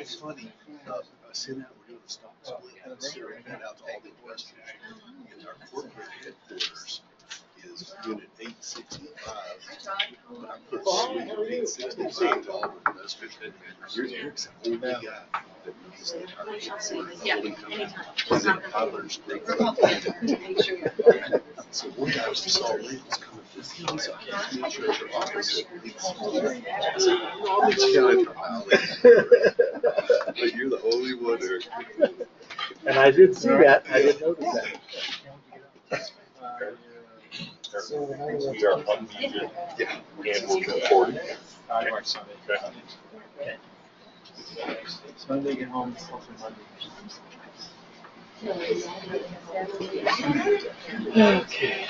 It's funny, uh, I sent out, we're doing a stock split, and I sent that out to all the investors. And our corporate headquarters is unit eight sixty-five. But I put suite eight sixty-five to all the investors. Here's Eric's only guy that runs the entire headquarters, the holding company. He's in Tyler's group. So one guy was just all in, was coming you're the only one. And I did see that, I didn't notice that. We are unmuted and we're recording. Get home. Okay.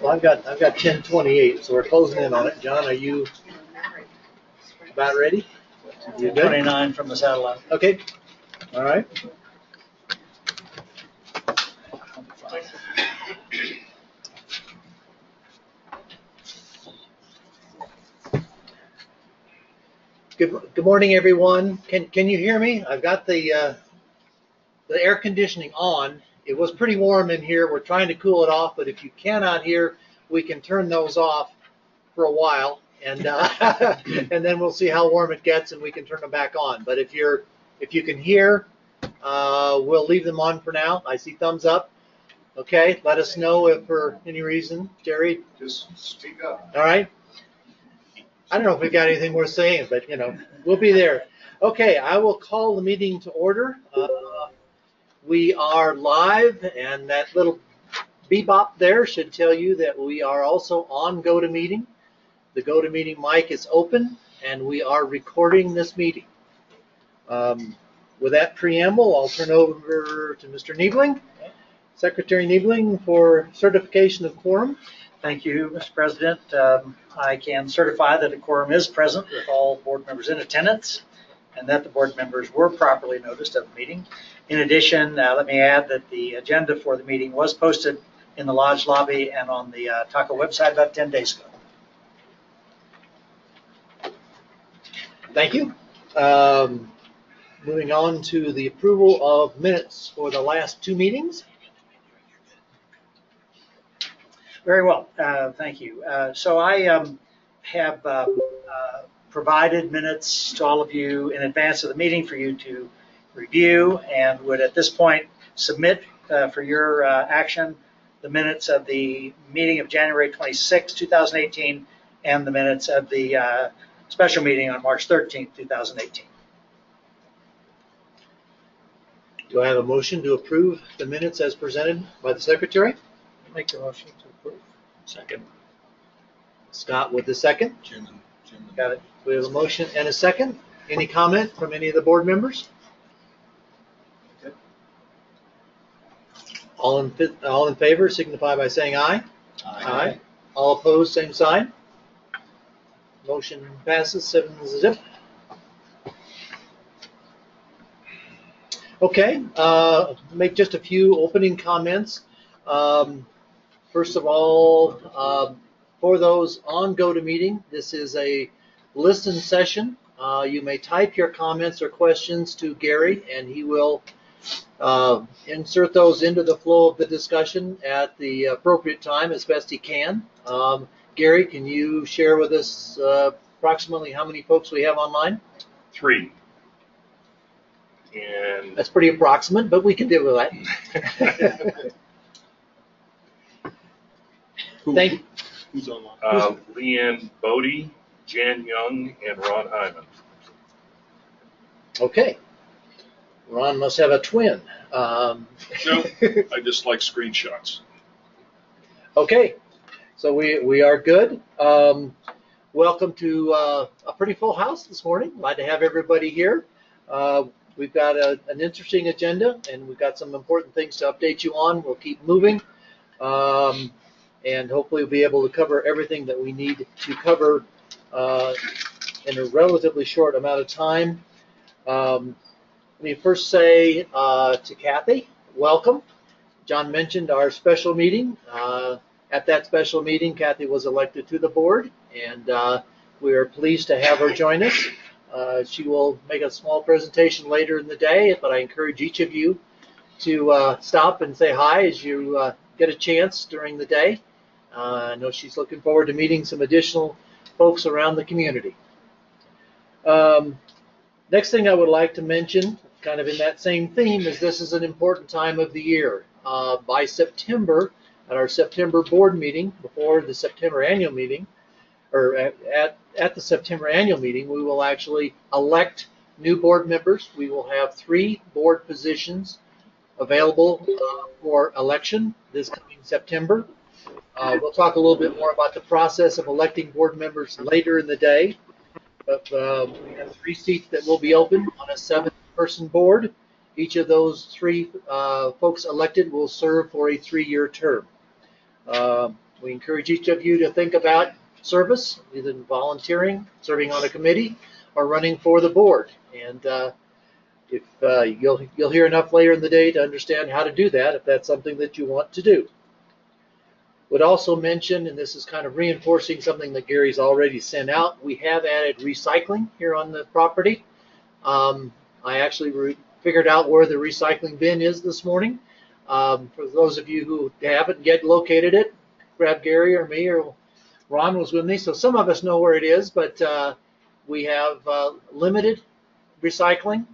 Well, I've got, I've got ten twenty-eight, so we're closing in on it. John, are you about ready? You good? Twenty-nine from the satellite. Okay, all right. Good, good morning, everyone. Can, can you hear me? I've got the, uh, the air conditioning on. It was pretty warm in here. We're trying to cool it off, but if you cannot hear, we can turn those off for a while and, uh, and then we'll see how warm it gets and we can turn them back on. But if you're, if you can hear, uh, we'll leave them on for now. I see thumbs up. Okay, let us know if for any reason, Jerry. Just speak up. All right. I don't know if we've got anything worth saying, but you know, we'll be there. Okay, I will call the meeting to order. Uh, we are live, and that little bebop there should tell you that we are also on GoToMeeting. The GoToMeeting mic is open, and we are recording this meeting. Um, with that preamble, I'll turn over to Mr. Niebling, Secretary Niebling, for certification of quorum. Thank you, Mr. President. Um, I can certify that a quorum is present with all board members in attendance and that the board members were properly noticed of the meeting. In addition, uh, let me add that the agenda for the meeting was posted in the lodge lobby and on the uh, TACO website about 10 days ago. Thank you. Um, Moving on to the approval of minutes for the last two meetings. Very well, uh, thank you. Uh, So I um, have uh, uh, provided minutes to all of you in advance of the meeting for you to review and would at this point submit uh, for your uh, action the minutes of the meeting of January 26, 2018, and the minutes of the uh, special meeting on March 13, 2018. Do I have a motion to approve the minutes as presented by the secretary? Make the motion to approve. Second. Scott with the second. Jim and, Jim and. Got it. We have a motion and a second. Any comment from any of the board members? All in, all in favor signify by saying aye. Aye. All opposed, same sign. Motion passes seven zip. Okay, uh, make just a few opening comments. Um, First of all, um, for those on GoToMeeting, this is a listen session. Uh, You may type your comments or questions to Gary, and he will uh, insert those into the flow of the discussion at the appropriate time as best he can. Um, Gary, can you share with us uh, approximately how many folks we have online? Three. And That's pretty approximate, but we can deal with that. Who- Thank, Who's online? uh, Leanne Bodie, Jan Young, and Ron Hyman. okay. Ron must have a twin. Um, No, I just like screenshots. Okay, so we, we are good. Um, welcome to uh, a pretty full house this morning. Glad to have everybody here. Uh, we've got a, an interesting agenda and we've got some important things to update you on. We'll keep moving. Um, and hopefully we'll be able to cover everything that we need to cover uh, in a relatively short amount of time. Um, let me first say uh, to Kathy, welcome. John mentioned our special meeting. Uh, at that special meeting, Kathy was elected to the board, and uh, we are pleased to have her join us. Uh, she will make a small presentation later in the day, but I encourage each of you to uh, stop and say hi as you uh, get a chance during the day. I know she's looking forward to meeting some additional folks around the community. Um, next thing I would like to mention, kind of in that same theme, is this is an important time of the year. Uh, by September, at our September board meeting, before the September annual meeting, or at, at, at the September annual meeting, we will actually elect new board members. We will have three board positions available uh, for election this coming September. Uh, we'll talk a little bit more about the process of electing board members later in the day. But um, we have three seats that will be open on a seven-person board. Each of those three uh, folks elected will serve for a three-year term. Uh, we encourage each of you to think about service, either volunteering, serving on a committee, or running for the board. And uh, if uh, you'll you'll hear enough later in the day to understand how to do that, if that's something that you want to do. Would also mention, and this is kind of reinforcing something that Gary's already sent out, we have added recycling here on the property. Um, I actually re- figured out where the recycling bin is this morning. Um, for those of you who haven't yet located it, grab Gary or me or Ron was with me, so some of us know where it is, but uh, we have uh, limited recycling.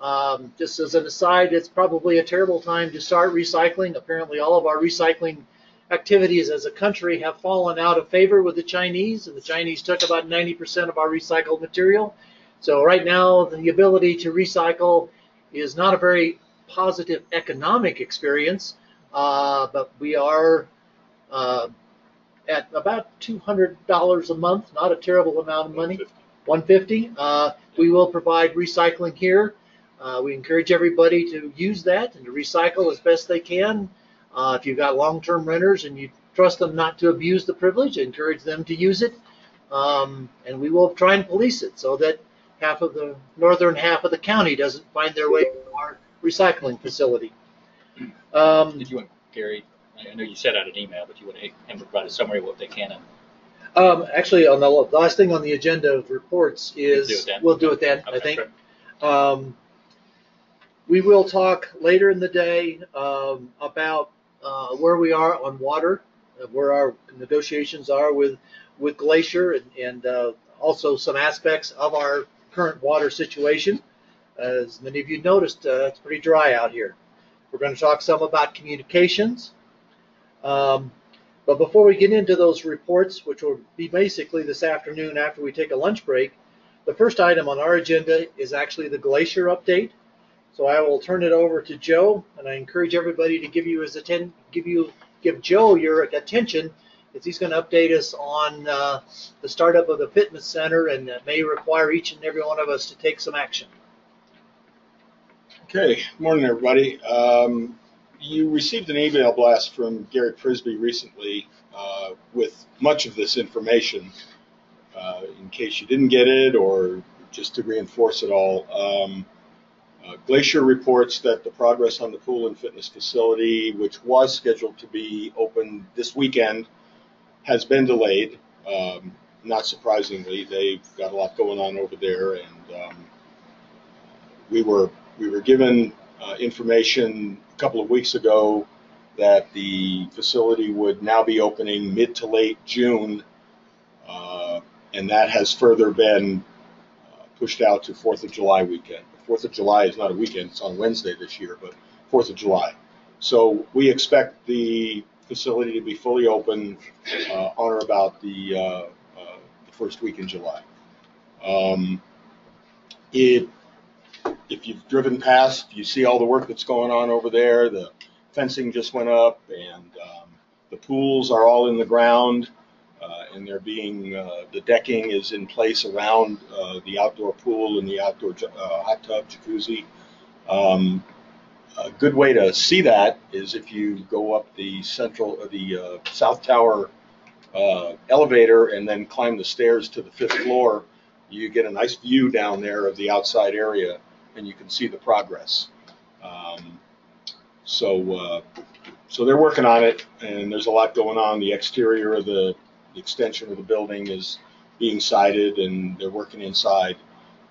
Um, just as an aside, it's probably a terrible time to start recycling. Apparently, all of our recycling activities as a country have fallen out of favor with the Chinese, and the Chinese took about 90% of our recycled material. So right now, the ability to recycle is not a very positive economic experience, uh, but we are uh, at about $200 a month, not a terrible amount of money. 150. Uh, we will provide recycling here. Uh, we encourage everybody to use that and to recycle as best they can. Uh, if you've got long-term renters and you trust them not to abuse the privilege, encourage them to use it. Um, and we will try and police it so that half of the northern half of the county doesn't find their way to our recycling facility. Um, Did you want Gary? I know you sent out an email, but you want him to provide a summary of what they can. And um, actually, on the last thing on the agenda of reports is do it then. we'll do it then. I Okay, think. sure. Um, we will talk later in the day um, about uh, where we are on water, uh, where our negotiations are with with Glacier, and, and uh, also some aspects of our current water situation. As many of you noticed, uh, it's pretty dry out here. We're going to talk some about communications. Um, but before we get into those reports, which will be basically this afternoon after we take a lunch break, the first item on our agenda is actually the glacier update. So I will turn it over to Joe, and I encourage everybody to give you his atten- give you give Joe your attention, as he's going to update us on uh, the startup of the fitness center, and that may require each and every one of us to take some action. Okay, morning everybody. Um, you received an email blast from Gary Frisbee recently uh, with much of this information. Uh, in case you didn't get it, or just to reinforce it all, um, uh, Glacier reports that the progress on the pool and fitness facility, which was scheduled to be open this weekend, has been delayed. Um, not surprisingly, they've got a lot going on over there, and um, we were we were given uh, information a couple of weeks ago that the facility would now be opening mid to late June, uh, and that has further been uh, pushed out to Fourth of July weekend. Fourth of July is not a weekend; it's on Wednesday this year, but Fourth of July. So we expect the facility to be fully open uh, on or about the, uh, uh, the first week in July. Um, it if you've driven past, you see all the work that's going on over there. The fencing just went up, and um, the pools are all in the ground, uh, and they're being uh, the decking is in place around the outdoor pool and the outdoor hot tub, jacuzzi. Um, a good way to see that is if you go up the central, the uh, south tower uh, elevator and then climb the stairs to the fifth floor. You get a nice view down there of the outside area and you can see the progress. Um, so, uh, so they're working on it, and there's a lot going on. The exterior of the, the extension of the building is being sided, and they're working inside.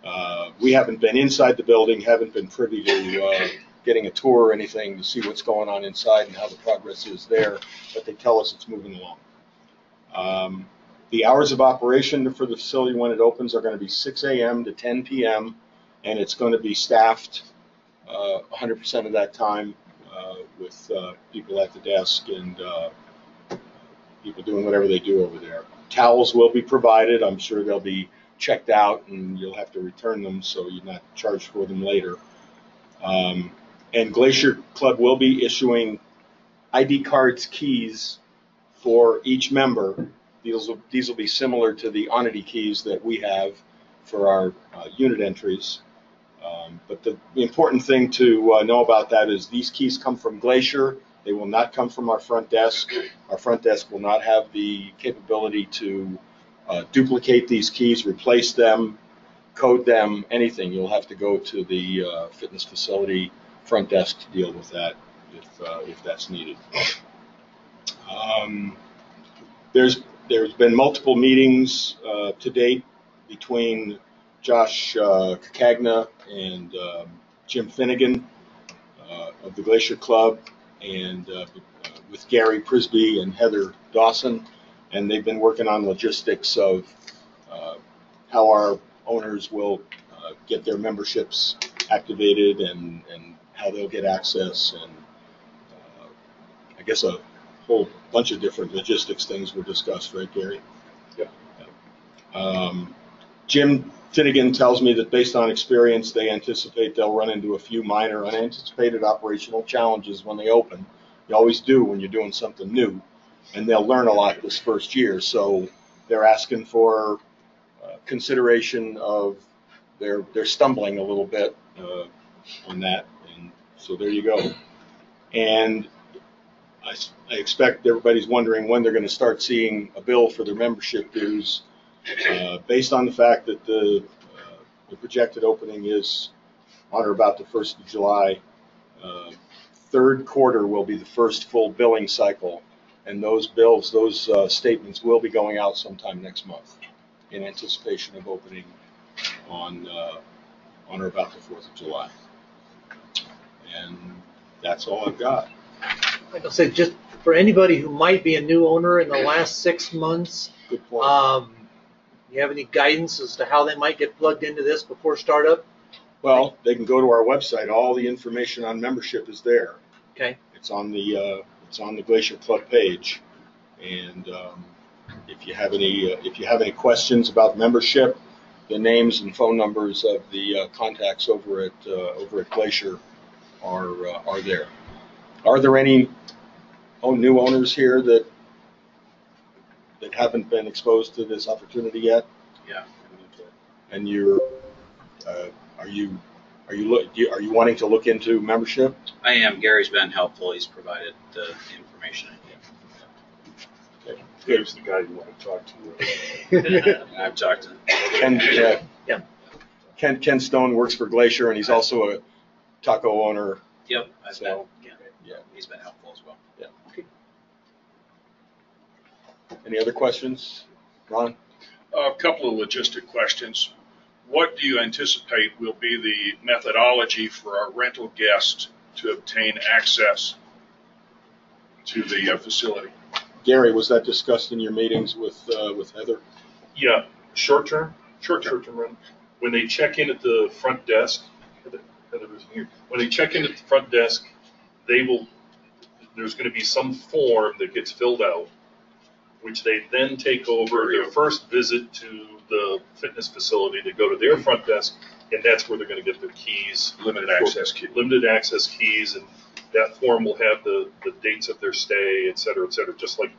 Uh, We haven't been inside the building, haven't been privy to uh, getting a tour or anything to see what's going on inside and how the progress is there, but they tell us it's moving along. Um, The hours of operation for the facility when it opens are going to be 6 AM to 10 PM, and it's going to be staffed uh, 100% of that time uh, with uh, people at the desk and uh, people doing whatever they do over there. Towels will be provided. I'm sure they'll be checked out and you'll have to return them so you're not charged for them later. Um, and Glacier Club will be issuing ID cards, keys for each member. These will, these will be similar to the Onity keys that we have for our uh, unit entries. Um, but the, important thing to uh, know about that is these keys come from Glacier. They will not come from our front desk. Our front desk will not have the capability to uh, duplicate these keys, replace them, code them, anything. You'll have to go to the uh, fitness facility front desk to deal with that if, uh, if that's needed. Um, there's, there's been multiple meetings uh, to date between Josh uh, and um, Jim Finnegan uh, of the Glacier Club and uh, with Gary Prisby and Heather Dawson. And they've been working on logistics of uh, how our owners will uh, get their memberships activated and, and how they'll get access. And uh, I guess a whole bunch of different logistics things were discussed, right, Gary? Yep. Um, Jim Finnegan tells me that based on experience, they anticipate they'll run into a few minor unanticipated operational challenges when they open. You always do when you're doing something new, and they'll learn a lot this first year. So they're asking for uh, consideration of they're they're stumbling a little bit uh, on that, so there you go. And I expect everybody's wondering when they're going to start seeing a bill for their membership dues. Uh, based on the fact that the, uh, the projected opening is on or about the first of July, uh, third quarter will be the first full billing cycle. And those bills, those uh, statements will be going out sometime next month in anticipation of opening on, uh, on or about the fourth of July. And that's all I've got. Like I said, just for anybody who might be a new owner in the last six months, Good point. um, you have any guidance as to how they might get plugged into this before startup? Well, they can go to our website. All the information on membership is there. Okay. It's on the uh, it's on the Glacier Club page, and um, if you have any uh, if you have any questions about membership, the names and phone numbers of the uh, contacts over at uh, over at Glacier are uh, are there. Are there any oh, new owners here that that haven't been exposed to this opportunity yet? Yeah. And you're uh, are you are you look do you- are you wanting to look into membership? I am. Gary's been helpful. He's provided the information. Dave's the guy you want to talk to. I've talked to him. Ken, uh, Yeah. Ken, Ken Stone works for Glacier and he's also a TACO owner. Yep, I've been, yeah, yeah. he's been helpful as well. Any other questions? Ron? A couple of logistic questions. What do you anticipate will be the methodology for our rental guests to obtain access to the uh, facility? Gary, was that discussed in your meetings with, uh, with Heather? Yeah, short term, short term, short term rental. When they check in at the front desk, Heather- Heather was here. when they check in at the front desk, they will, there's gonna be some form that gets filled out, which they then take over their first visit to the fitness facility to go to their front desk, and that's where they're gonna get their keys. Limited access key. Limited access keys, and that form will have the, the dates of their stay, et cetera, et cetera, just like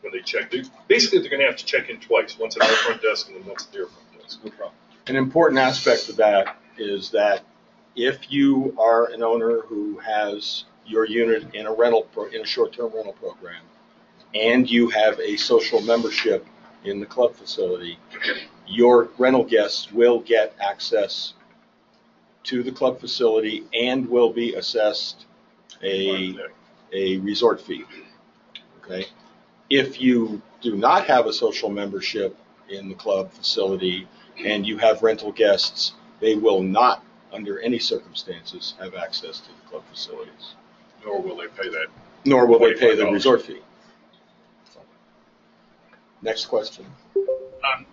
when they check. They- Basically, they're gonna have to check in twice, once at our front desk and then once at their front desk. No problem. An important aspect of that is that if you are an owner who has your unit in a rental, pro- in a short-term rental program, and you have a social membership in the club facility, your rental guests will get access to the club facility and will be assessed a, a resort fee. Okay? If you do not have a social membership in the club facility and you have rental guests, they will not, under any circumstances, have access to the club facilities. Nor will they pay that. Nor will they pay the $25. resort fee. Next question. Um,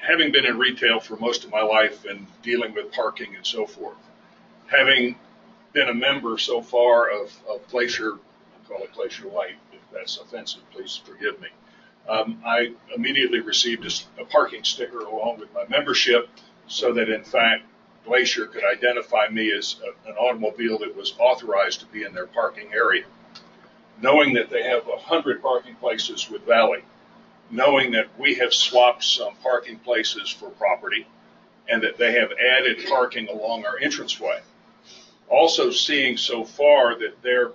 Having been in retail for most of my life and dealing with parking and so forth, having been a member so far of, of Glacier, I call it Glacier Light, if that's offensive, please forgive me. Um, I immediately received a, s- a parking sticker along with my membership so that in fact Glacier could identify me as a- an automobile that was authorized to be in their parking area. Knowing that they have a hundred parking places with Valley, knowing that we have swapped some parking places for property and that they have added parking along our entranceway. Also seeing so far that their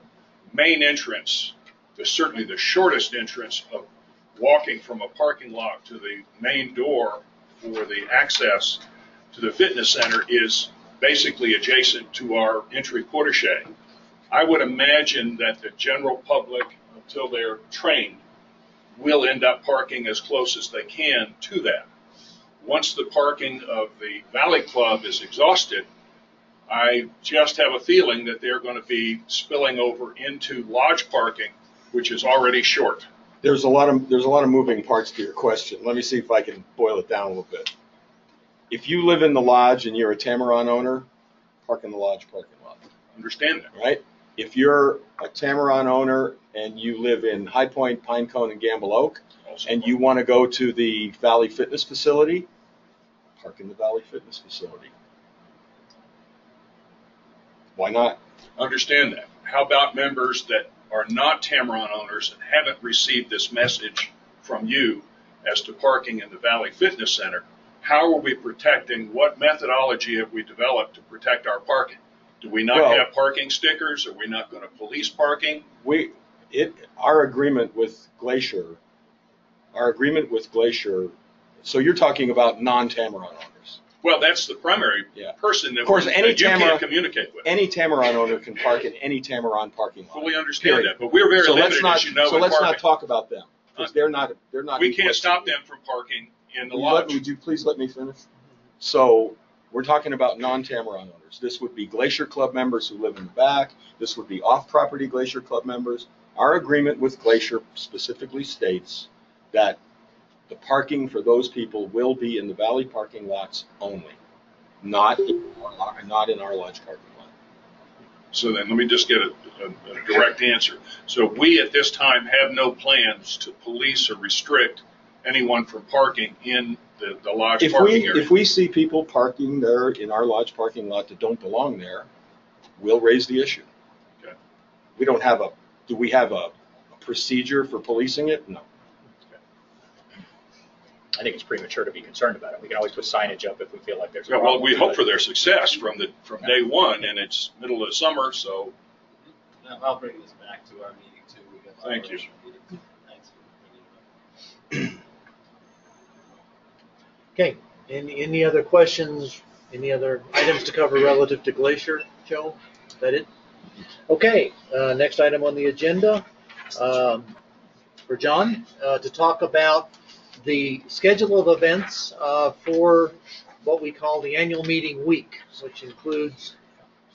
main entrance, the, certainly the shortest entrance of walking from a parking lot to the main door for the access to the fitness center is basically adjacent to our entry porta I would imagine that the general public, until they're trained, will end up parking as close as they can to that. Once the parking of the Valley Club is exhausted, I just have a feeling that they're going to be spilling over into lodge parking, which is already short. There's a lot of, there's a lot of moving parts to your question. Let me see if I can boil it down a little bit. If you live in the lodge and you're a Tamarron owner, park in the lodge parking lot, Understand that? right? If you're a Tamarron owner and you live in High Point, Pine Cone, and Gamble Oak, Also. and you want to go to the Valley Fitness Facility, park in the Valley Fitness Facility. Why not? Understand that. How about members that are not Tamarron owners and haven't received this message from you as to parking in the Valley Fitness Center? How are we protecting, what methodology have we developed to protect our parking? Do we not Well- have parking stickers? Are we not going to police parking? We, it, our agreement with Glacier, our agreement with Glacier, so you're talking about non-Tamarron owners. Well, that's the primary Yeah. person that Of course, we- any that you Tamara- can't communicate with. Any Tamarron owner can park in any Tamarron parking lot. Fully understand Period. that, but we're very So let's limited, not, as you know, so in let's not parking. talk about them, because uh, they're not, they're not. We can't stop them from parking in the Will you let- lodge. Would you please let me finish? So, we're talking about non-Tamarron owners. This would be Glacier Club members who live in the back. This would be off-property Glacier Club members. Our agreement with Glacier specifically states that the parking for those people will be in the valley parking lots only, not, in our- not in our lodge parking lot. So then, let me just get a, a, a direct answer. So we, at this time, have no plans to police or restrict anyone from parking in the, the lodge If parking we, area. if we see people parking there in our lodge parking lot that don't belong there, we'll raise the issue. Okay. We don't have a, do we have a a procedure for policing it? No. I think it's premature to be concerned about it. We can always put signage up if we feel like there's a Yeah, problem. well, we hope for their success from the, from day one, and it's middle of summer, so No, I'll bring this back to our meeting too. We got Thank you. operational meeting. Thanks for bringing it up. Okay, any, any other questions, any other items to cover relative to Glacier, Joe? Is that it? Okay, uh, next item on the agenda, um, for John, uh, to talk about the schedule of events, uh, for what we call the annual meeting week, which includes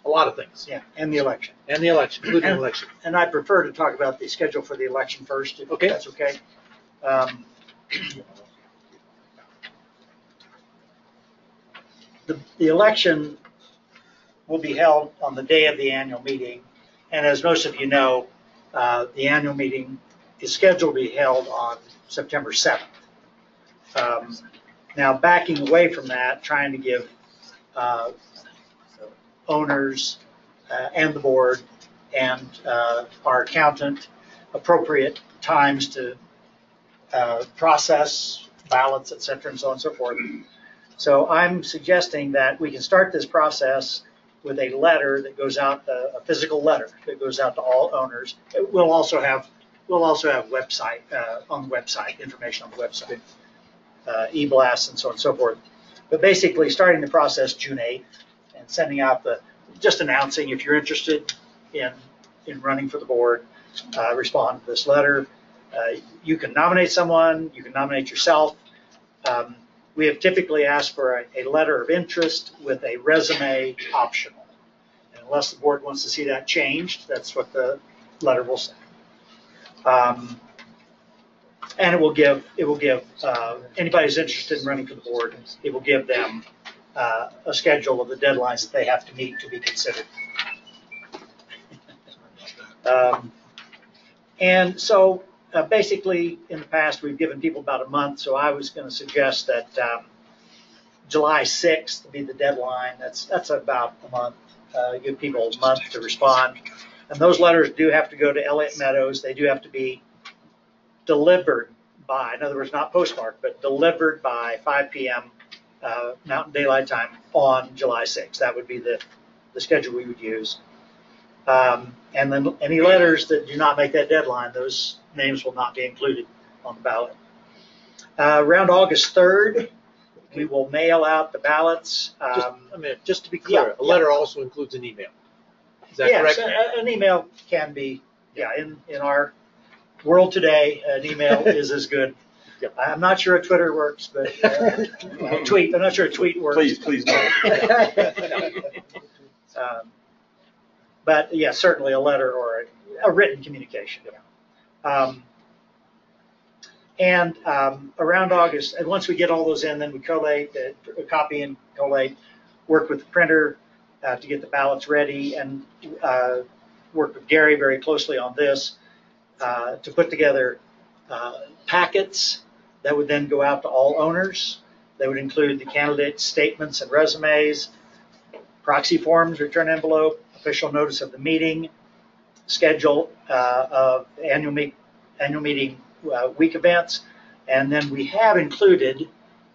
a lot of things, Yeah, and the election. and the election, including the election. And I prefer to talk about the schedule for the election first, if Okay. that's okay. Um, The, the election will be held on the day of the annual meeting. And as most of you know, uh, the annual meeting is scheduled to be held on September 7th. Um, Now, backing away from that, trying to give uh, owners uh, and the board and uh, our accountant appropriate times to uh, process ballots, et cetera, and so on and so forth. So I'm suggesting that we can start this process with a letter that goes out, a a physical letter that goes out to all owners. It will also have, we'll also have website, uh, on the website, information on the website, uh, e-blasts and so on and so forth. But basically, starting the process June 8th and sending out the, just announcing if you're interested in, in running for the board, uh, respond to this letter. Uh, You can nominate someone, you can nominate yourself. Um, we have typically asked for a, a letter of interest with a resume optional. And Unless the board wants to see that changed, that's what the letter will say. Um, And it will give, it will give, uh, anybody who's interested in running for the board, it will give them uh, a schedule of the deadlines that they have to meet to be considered. Um, And so uh, basically, in the past, we've given people about a month, so I was going to suggest that um, July 6th be the deadline. That's, that's about a month. Uh, Give people a month to respond. And those letters do have to go to Elliott Meadows. They do have to be delivered by, in other words, not postmarked, but delivered by 5 PM uh, Mountain Daylight Time on July 6th. That would be the, the schedule we would use. Um, And then any letters that do not make that deadline, those names will not be included on the ballot. Uh, Around August 3rd, we will mail out the ballots. Just, Um, I mean, just to be clear, yeah, a letter also includes an email. Is that Yes, correct? a- An email can be, yeah, in, in our world today, an email is as good. Yep. I'm not sure a Twitter works, but uh, a tweet, I'm not sure a tweet works. Please, please don't. Um, But yeah, certainly a letter or a, a written communication. Um, And um, around August, and once we get all those in, then we collate, uh, copy and collate, work with the printer uh, to get the ballots ready and uh, work with Gary very closely on this uh, to put together uh, packets that would then go out to all owners. They would include the candidate statements and resumes, proxy forms, return envelope, official notice of the meeting, schedule uh, of annual meet, annual meeting uh, week events, and then we have included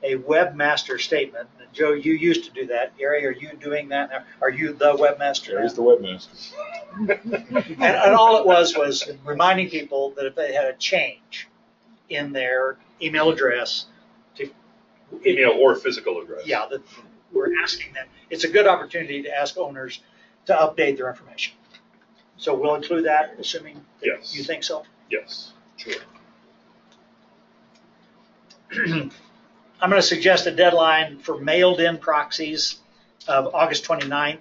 a webmaster statement. And Joe, you used to do that. Gary, are you doing that now? Are you the webmaster? now? There's the webmaster. And, and all it was was reminding people that if they had a change in their email address, to Email or physical address. yeah, that we're asking them. It's a good opportunity to ask owners to update their information. So we'll include that, assuming that Yes. you think so. Yes, sure. I'm going to suggest a deadline for mailed-in proxies of August 29th.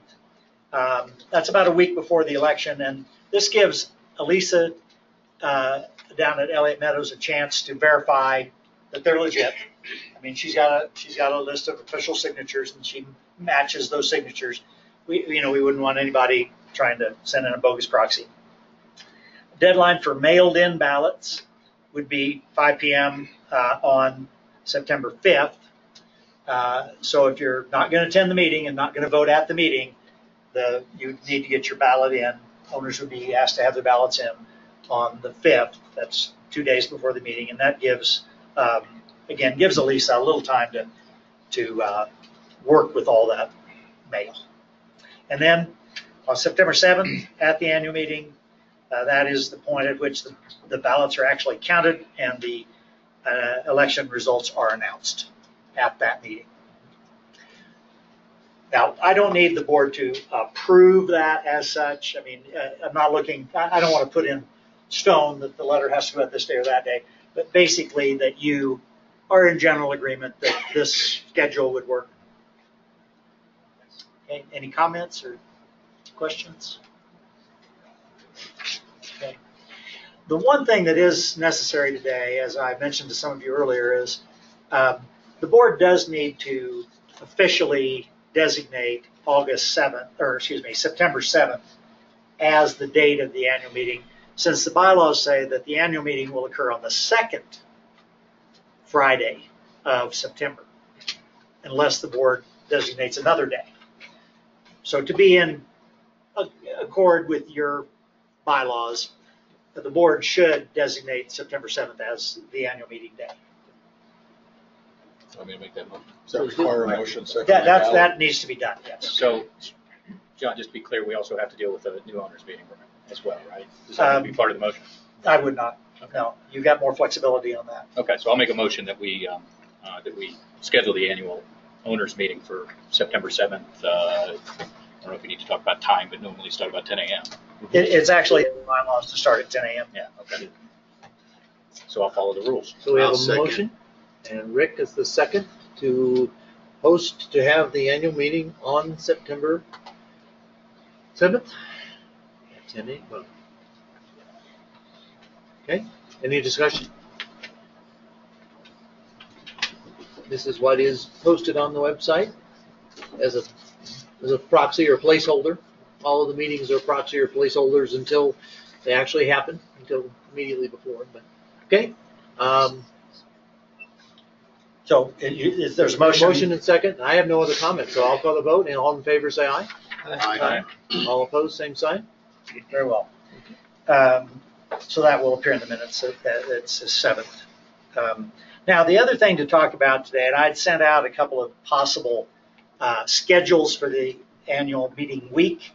Um, That's about a week before the election, and this gives Elisa uh, down at Elliott Meadows a chance to verify that they're legit. I mean, she's got a, she's got a list of official signatures, and she matches those signatures. We, you know, we wouldn't want anybody trying to send in a bogus proxy. Deadline for mailed-in ballots would be 5 PM uh, on September 5th. Uh, So if you're not going to attend the meeting and not going to vote at the meeting, the, you need to get your ballot in. Owners would be asked to have their ballots in on the 5th. That's two days before the meeting, and that gives, um, again, gives Elisa a little time to, to uh, work with all that mail. And then on September 7th, at the annual meeting, uh, that is the point at which the, the ballots are actually counted and the uh, election results are announced at that meeting. Now, I don't need the board to approve that as such. I mean, uh, I'm not looking, I, I don't want to put in stone that the letter has to go out this day or that day, but basically that you are in general agreement that this schedule would work. Okay, Any comments or questions? Okay. The one thing that is necessary today, as I mentioned to some of you earlier, is um, the board does need to officially designate August 7th, or excuse me, September 7th as the date of the annual meeting, since the bylaws say that the annual meeting will occur on the second Friday of September, unless the board designates another day. So to be in accord with your bylaws, the board should designate September 7th as the annual meeting day. Want me to make that motion? Does that require a motion second? That, that, that needs to be done, yes. So, John, just to be clear, we also have to deal with the new owners meeting as well, right? Does that need to be part of the motion? I would not, no, you've got more flexibility on that. Okay, so I'll make a motion that we, um, uh, that we schedule the annual owners meeting for September 7th. Uh, I don't know if we need to talk about time, but normally start about 10 a.m. It, it's actually in the bylaws to start at 10 a.m. Yeah, okay. So I'll follow the rules. So we have I'll a second. motion, and Rick is the second to host, to have the annual meeting on September seventh? At ten a.m. Okay, any discussion? This is what is posted on the website as a, as a proxy or placeholder. All of the meetings are proxy or placeholders until they actually happen, until immediately before, but, okay? Um, So i- you- is there's a motion? Motion and second. I have no other comments, so I'll call the vote, and all in favor say aye. Aye. All opposed, same sign. Very well. Um, So that will appear in the minutes, that that it's the seventh. Um, Now, the other thing to talk about today, and I'd sent out a couple of possible uh, schedules for the annual meeting week.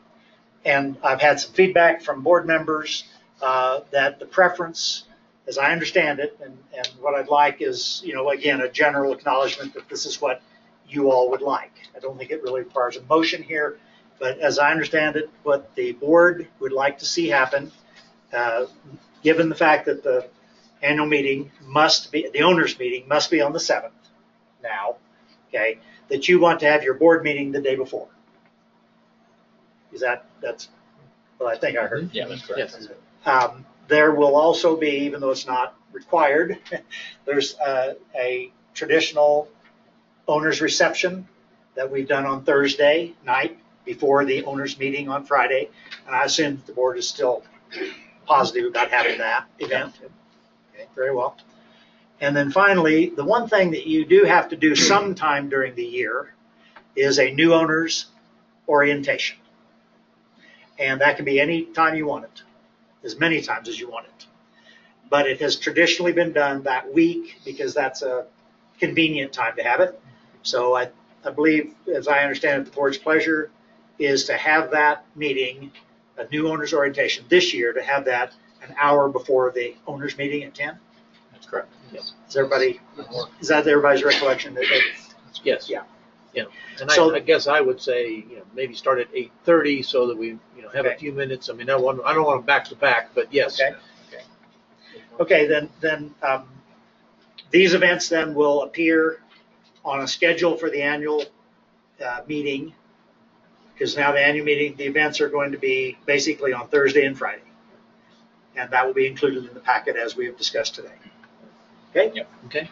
And I've had some feedback from board members uh, that the preference, as I understand it, and, and what I'd like is, you know, again, a general acknowledgement that this is what you all would like. I don't think it really requires a motion here, but as I understand it, what the board would like to see happen, uh, given the fact that the annual meeting must be, the owners' meeting must be on the 7th now, okay, that you want to have your board meeting the day before. Is that, that's what I think I heard. Yeah, that's correct. Yes. Um, There will also be, even though it's not required, there's uh, a traditional owner's reception that we've done on Thursday night before the owners' meeting on Friday. And I assume that the board is still positive about having that event. Okay, very well. And then finally, the one thing that you do have to do sometime during the year is a new owner's orientation. And that can be any time you want it as many times as you want it. But it has traditionally been done that week because that's a convenient time to have it. So I, I believe, as I understand it, the board's pleasure is to have that meeting, a new owner's orientation this year, to have that an hour before the owner's meeting at 10. Correct. Is everybody, is that everybody's recollection? that they- Yes. Yeah. Yeah, and So- I, I guess I would say, you know, maybe start at eight thirty so that we, you know, have a Okay. few minutes. I mean, I want, I don't want them back to back, but yes. Okay. Okay, then, then, um, these events then will appear on a schedule for the annual, uh, meeting. Because now the annual meeting, the events are going to be basically on Thursday and Friday. And that will be included in the packet as we have discussed today. Okay, Yep. Okay,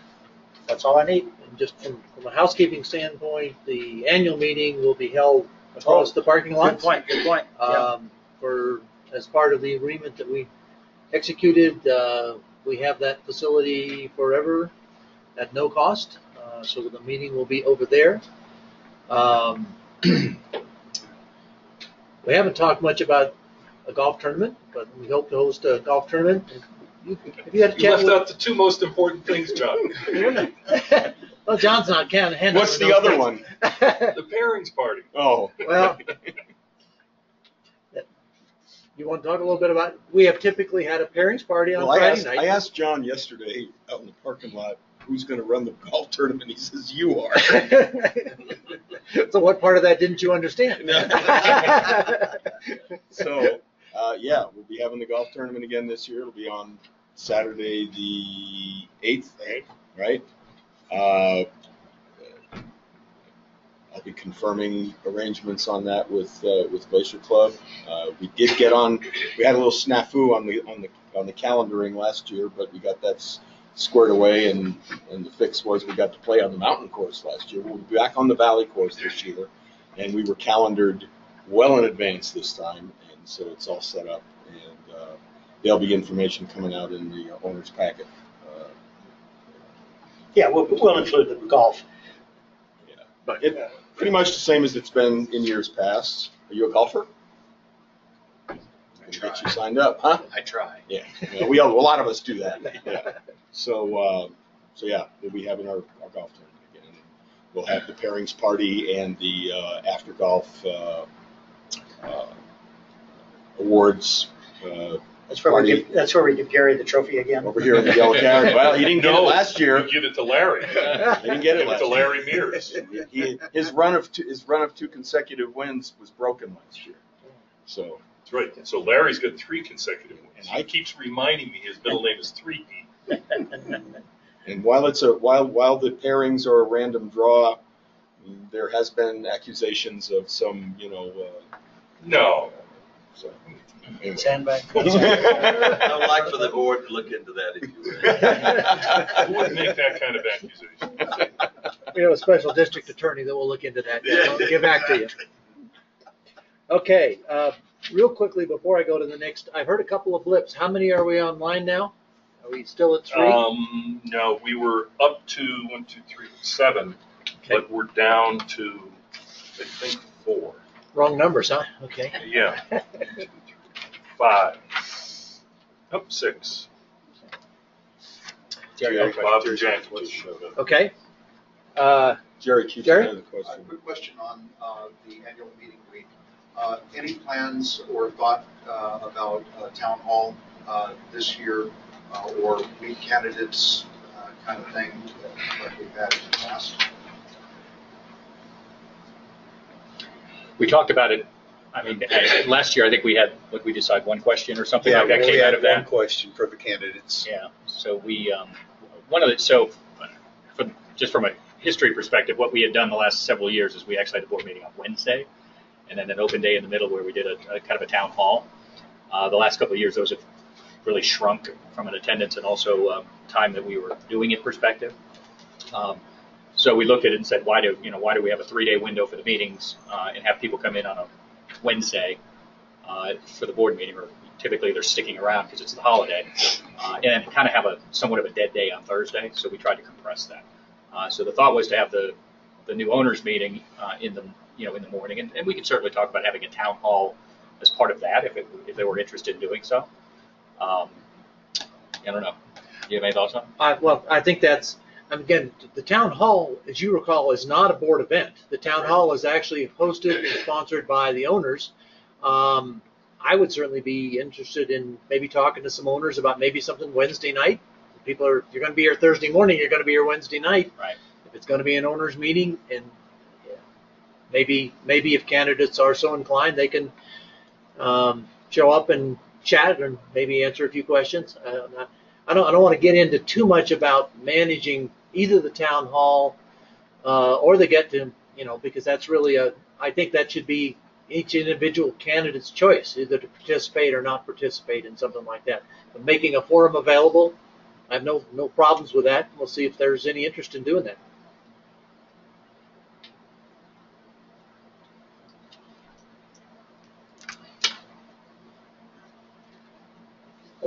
that's all I need. and just from, from a housekeeping standpoint, the annual meeting will be held across the parking lot. Good point, good point. Yeah. Um, for, as part of the agreement that we executed, uh, we have that facility forever at no cost. Uh, so the meeting will be over there. Um, we haven't talked much about a golf tournament, but we hope to host a golf tournament. You, have you had a You chat left with? out the two most important things, John. well, John's not can handling What's the those other things. one? The pairings party. Oh. Well, you want to talk a little bit about? We have typically had a pairings party on Well, I Friday asked, night. I asked John yesterday out in the parking lot, who's gonna run the golf tournament? He says, you are. so what part of that didn't you understand? So, uh, yeah, we'll be having the golf tournament again this year. It'll be on Saturday, the eighth, right? Uh, I'll be confirming arrangements on that with, uh, with Glacier Club. Uh, we did get on, we had a little snafu on the, on the, on the calendaring last year, but we got that squared away and, and the fix was we got to play on the mountain course last year. We'll be back on the valley course this year. And we were calendared well in advance this time, and so it's all set up. And uh, there'll be information coming out in the owner's packet. Uh, Yeah, we'll, we'll include the golf. yeah. But it, pretty much the same as it's been in years past. Are you a golfer? I Gonna try. Get you signed up, huh? I try. Yeah, yeah, we, all- a lot of us do that. Yeah. So, uh, so yeah, we'll be having our, our golf tournament again. We'll have the pairings party and the uh, after golf uh, uh, awards uh, That's where we Party. give, that's where we give Gary the trophy again. over here in the yellow card. Well, he didn't get it No, last year. You give it to Larry. He didn't get it Give it last to year. Larry Mears. He, his run of two, his run of two consecutive wins was broken last year. So That's right. So Larry's got three consecutive wins. And I- He keeps reminding me his middle name is Three P. And while it's a, while, while the pairings are a random draw, there has been accusations of some, you know, uh, No, so. anyway. Sandbag. I would like for the board to look into that if you would. I wouldn't make that kind of accusation. We have a special district attorney that will look into that. I'll get back to you. Okay, uh, real quickly before I go to the next, I've heard a couple of blips. How many are we online now? Are we still at three? Um, no, we were up to one, two, three, seven, Okay, but we're down to, I think, four. Wrong numbers, huh? Okay. Yeah. Two, three, Five. Up six. Jerry, Bob Jerry and Jack keeps showed up. Okay. Uh, Jerry keeps Jerry? another A question. quick question on uh, the annual meeting week. Uh, Any plans or thought uh, about uh, town hall uh, this year uh, or week candidates uh, kind of thing like we've had in the past? We talked about it, I mean, last year, I think we had, like, we decided one question or something Yeah, like that came out had of one that. question for the candidates. Yeah, so we, um, one of the, so, from, just from a history perspective, what we had done the last several years is we actually had a board meeting on Wednesday, and then an open day in the middle where we did a, a kind of a town hall. Uh, the last couple of years, those have really shrunk from an attendance and also, um, time that we were doing it perspective. Um, so we looked at it and said, why do, you know, why do we have a three-day window for the meetings, uh, and have people come in on a Wednesday, uh, for the board meeting, or typically they're sticking around because it's the holiday, uh, and kind of have a somewhat of a dead day on Thursday. So we tried to compress that. Uh, so the thought was to have the the new owners meeting uh, in the you know in the morning, and, and we could certainly talk about having a town hall as part of that if it, if they were interested in doing so. Um, I don't know. Do you have any thoughts on? it? Well, I think that's, again, the town hall, as you recall, is not a board event. The town hall is actually hosted and sponsored by the owners. Um, I would certainly be interested in maybe talking to some owners about maybe something Wednesday night. People are, you're going to be here Thursday morning, you're going to be here Wednesday night. Right. If it's going to be an owners meeting and yeah, maybe, maybe if candidates are so inclined, they can, um, show up and chat and maybe answer a few questions. Uh, not- I don't, I don't want to get into too much about managing either the town hall uh, or the get to, you know, because that's really a, I think that should be each individual candidate's choice, either to participate or not participate in something like that. But making a forum available, I have no, no problems with that. We'll see if there's any interest in doing that.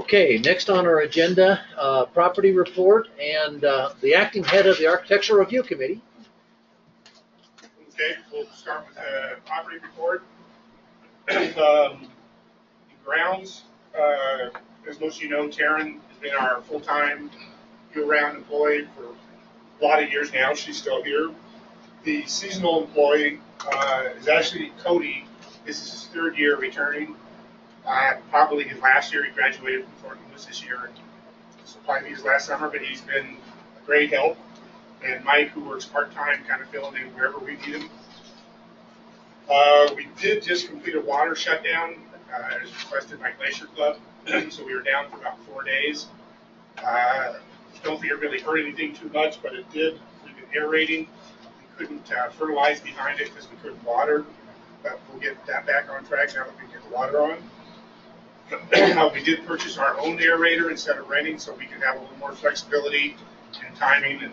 Okay, next on our agenda, uh, property report and uh, the acting head of the Architectural Review Committee. Okay, we'll start with the property report. Um, Grounds, uh, as most of you know, Taryn has been our full-time year-round employee for a lot of years now. She's still here. The seasonal employee uh, is actually Cody. This is his third year returning. Uh, Probably his last year. He graduated from Thornton Woods this year. will probably his last summer, but he's been a great help and Mike, who works part-time, kind of filling in wherever we need him. Uh, we did just complete a water shutdown, uh, as requested by Glacier Club, so we were down for about four days. Uh, don't think it really hurt anything too much, but it did. We've been aerating. We couldn't uh, fertilize behind it because we couldn't water, but we'll get that back on track now that we can get the water on. We did purchase our own aerator instead of renting, so we can have a little more flexibility in timing and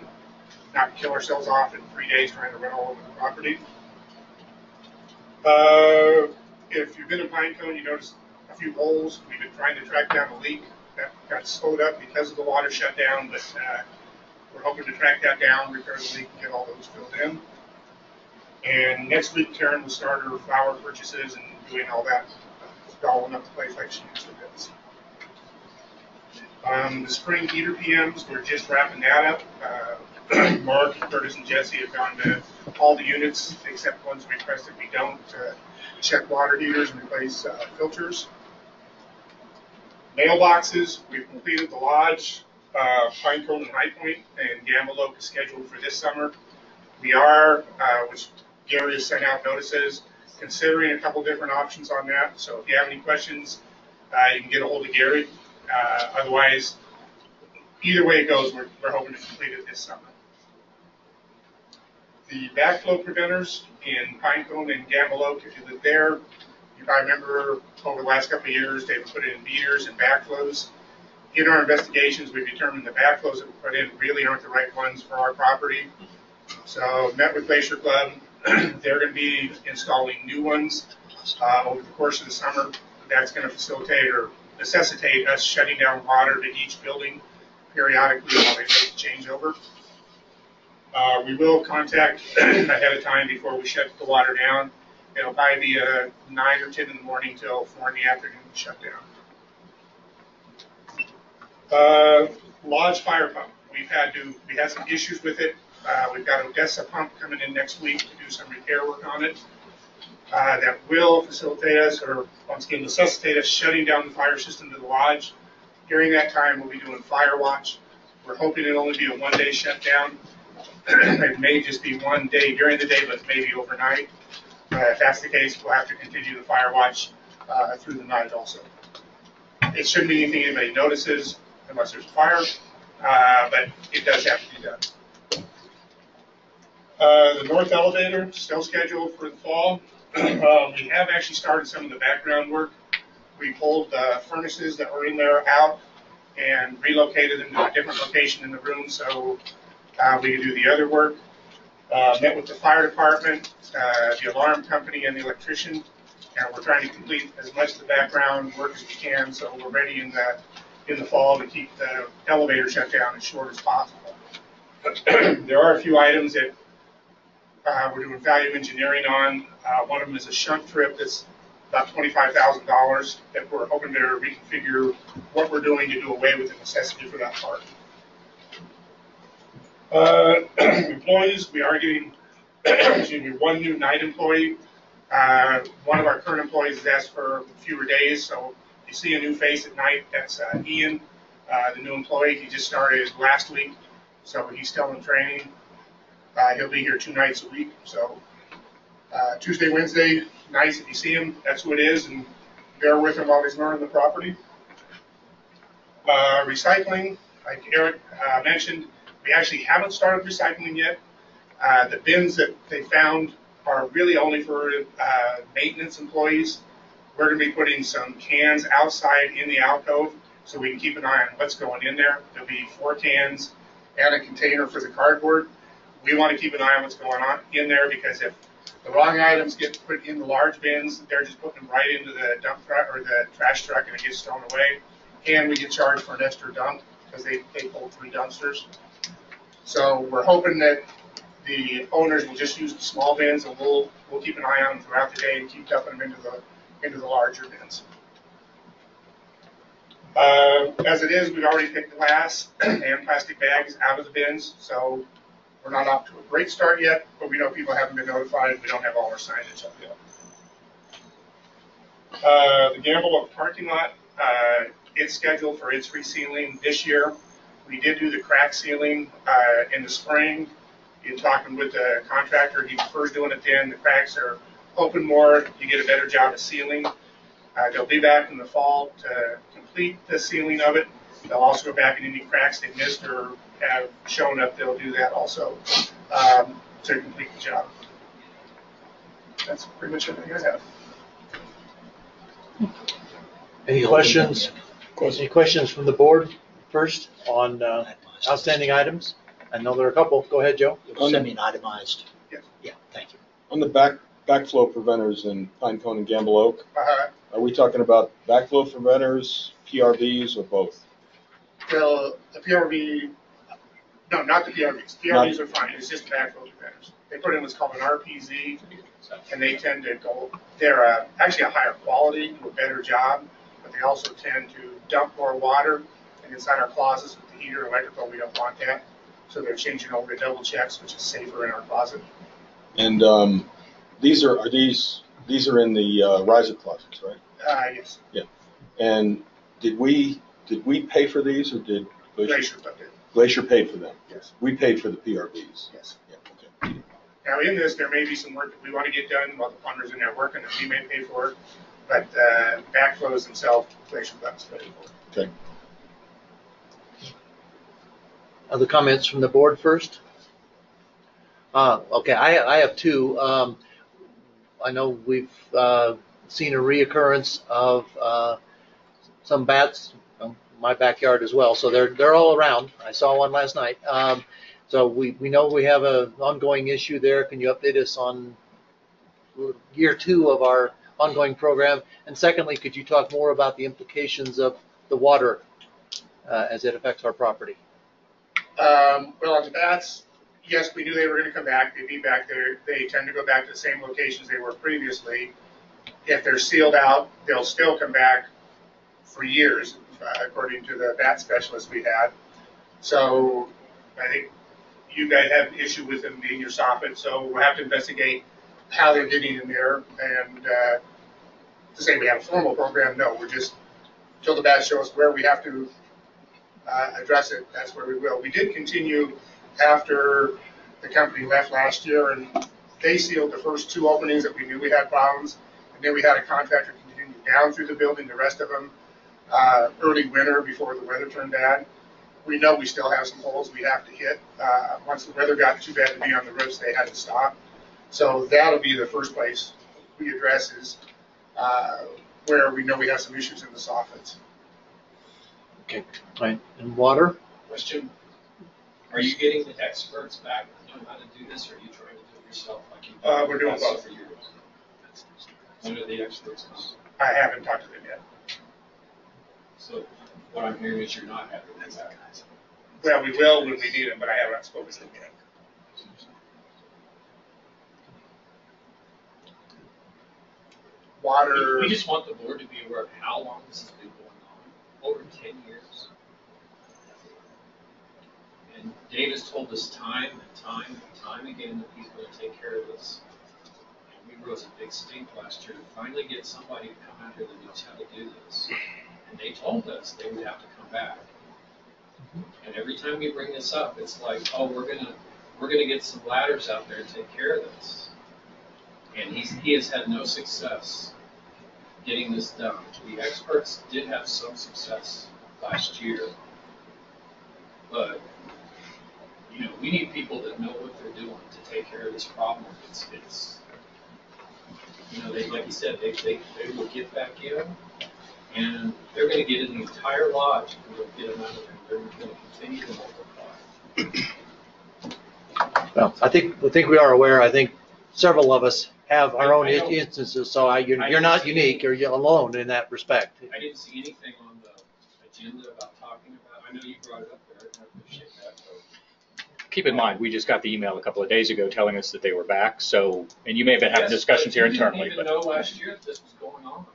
not kill ourselves off in three days trying to run all over the property. Uh, if you've been in Pinecone, you notice a few holes. We've been trying to track down a leak that got slowed up because of the water shutdown, but uh, we're hoping to track that down, repair the leak, and get all those filled in. And next week, Karen will start her flower purchases and doing all that, dollling up the place like she usually. Um, the spring heater PMs, we're just wrapping that up. Uh, Mark, Curtis, and Jesse have gone to all the units except ones requested we don't uh, check water heaters and replace uh, filters. Mailboxes, we've completed the lodge, uh, Pinecone and High Point, and Gamma is scheduled for this summer. We are, which Gary has sent out notices, considering a couple different options on that. So if you have any questions, uh, you can get a hold of Gary. Uh, otherwise, either way it goes, we're, we're hoping to complete it this summer. The backflow preventers in Pinecone and Gamble Oak, if you live there, you probably remember over the last couple of years, they've put in meters and backflows. In our investigations, we've determined the backflows that we put in really aren't the right ones for our property. So met with Glacier Club, they're gonna be installing new ones, uh, over the course of the summer. That's gonna facilitate or necessitate us shutting down water to each building periodically while they make the changeover. Uh, we will contact ahead of time before we shut the water down. It'll probably be uh nine or ten in the morning till four in the afternoon shutdown. Uh, Lodge fire pump, we've had to, we had some issues with it. Uh, we've got Odessa pump coming in next week to do some repair work on it. Uh, that will facilitate us, or once again necessitate us shutting down the fire system to the lodge. During that time, we'll be doing fire watch. We're hoping it'll only be a one-day shutdown. It may just be one day during the day, but maybe overnight. Uh, if that's the case, we'll have to continue the fire watch, uh, through the night also. It shouldn't be anything anybody notices unless there's a fire, uh, but it does have to be done. Uh, the north elevator, still scheduled for the fall. Um, we have actually started some of the background work. We pulled the furnaces that were in there out and relocated them to a different location in the room so uh, we could do the other work. Uh, met with the fire department, uh, the alarm company, and the electrician, and we're trying to complete as much of the background work as we can so we're ready in the in the fall to keep the elevator shut down as short as possible. there are a few items that uh, we're doing value engineering on. Uh, one of them is a shunt trip that's about twenty-five thousand dollars that we're hoping to reconfigure what we're doing to do away with the necessity for that part. Uh, employees, we are getting, excuse me, one new night employee. Uh, one of our current employees has asked for fewer days, so you see a new face at night. That's uh, Ian, uh, the new employee. He just started last week, so he's still in training. Uh, he'll be here two nights a week, so uh, Tuesday, Wednesday nights, if you see him, that's who it is, and bear with him while he's learning the property. Uh, recycling, like Eric uh, mentioned, we actually haven't started recycling yet. Uh, the bins that they found are really only for uh, maintenance employees. We're going to be putting some cans outside in the alcove so we can keep an eye on what's going in there. There'll be four cans and a container for the cardboard. We want to keep an eye on what's going on in there because if the wrong items get put in the large bins, they're just putting them right into the dump truck or the trash truck and it gets thrown away. And we get charged for an extra dump because they, they hold three dumpsters. So we're hoping that the owners will just use the small bins and we'll, we'll keep an eye on them throughout the day and keep dumping them into the, into the larger bins. Uh, as it is, we've already picked glass and plastic bags out of the bins, so we're not off to a great start yet, but we know people haven't been notified. We don't have all our signage up yet. Uh, the Gamble Oak parking lot, uh, it's scheduled for its resealing this year. We did do the crack sealing uh, in the spring. In talking with the contractor, he prefers doing it then. The cracks are open more. You get a better job of sealing. Uh, they'll be back in the fall to complete the sealing of it. They'll also go back in any cracks they missed or have shown up. They'll do that also um, to complete the job. That's pretty much everything I have. Any questions? Any questions from the board first on uh, outstanding items? I know there are a couple. Go ahead, Joe. Semi-itemized. Yes. Yeah, thank you. On the back, backflow preventers in Pinecone and Gamble Oak, Uh, are we talking about backflow preventers, PRVs, or both? the, the PRV, no, not the PRVs. PRVs are fine. It's just backflow preventers. They put in what's called an RPZ, and they tend to go, they're uh, actually a higher quality, do a better job, but they also tend to dump more water. And inside our closets with the heater, and electrical, we don't want that. So they're changing over to double checks, which is safer in our closet. And um, these are, are these, these are in the uh, riser closets, right? Uh, yes, Yeah. And did we, did we pay for these, or did Glacier? Glacier it, Glacier paid for them? yes, We paid for the PRVs? yes. Yeah, okay. Now, in this, there may be some work that we want to get done while the plumber's in there working that we may pay for, but uh, backflows themselves, Glacier Club's paying for. Okay. Other comments from the board first? Uh, okay, I, I have two. Um, I know we've, uh, seen a reoccurrence of, uh, some bats in my backyard as well, so they're, they're all around. I saw one last night. Um, so we, we know we have an ongoing issue there. Can you update us on year two of our ongoing program? And secondly, could you talk more about the implications of the water, uh, as it affects our property? Um, well, on bats, yes, we knew they were gonna come back, they'd be back there, they tend to go back to the same locations they were previously. If they're sealed out, they'll still come back for years, uh, according to the bat specialist we had. So, I think you guys have an issue with them being your soffit, so we'll have to investigate how they're getting in there, and, uh, to say we have a formal program, no, we're just, till the bats show us where we have to uh, address it, that's where we will. We did continue after the company left last year, and they sealed the first two openings that we knew we had problems. And then we had a contractor continue down through the building, the rest of them, uh, early winter before the weather turned bad. We know we still have some holes we have to hit. Uh, Once the weather got too bad to be on the roofs, they had to stop. So that'll be the first place we address is uh, where we know we have some issues in the soffits. Okay, right, and water? Question, are you getting the experts back to know how to do this, or are you trying to do it yourself like you've Uh, we're doing both. several years? When are the experts come? I haven't talked to them yet. So what I'm hearing is you're not having them back. Well, we will when we need them, but I haven't spoken to them yet. Water, We just want the board to be aware of how long this has been going on, over ten years. And Dave has told us time and time and time again that he's gonna take care of this. And we rose a big stink last year to finally get somebody to come out here that knows how to do this. And they told us they would have to come back. And every time we bring this up, it's like, oh, we're gonna, we're gonna get some ladders out there to take care of this. And he's, he has had no success getting this done. The experts did have some success last year. But, you know, we need people that know what they're doing to take care of this problem. It's, it's, you know, they, like you said, they, they, they will get back in and they're gonna get in the entire lodge and they'll get them out of there. They're gonna continue to multiply. Well, I think, I think we are aware, I think several of us have our own I instances, so I, you're, I you're not unique, or you're alone in that respect. I didn't see anything on the agenda about talking about, I know you brought it up there, and I appreciate that, but Keep in mind, we just got the email a couple of days ago telling us that they were back, so, and you may have been having Yes, discussions here internally, didn't but, even know last year that this was going on.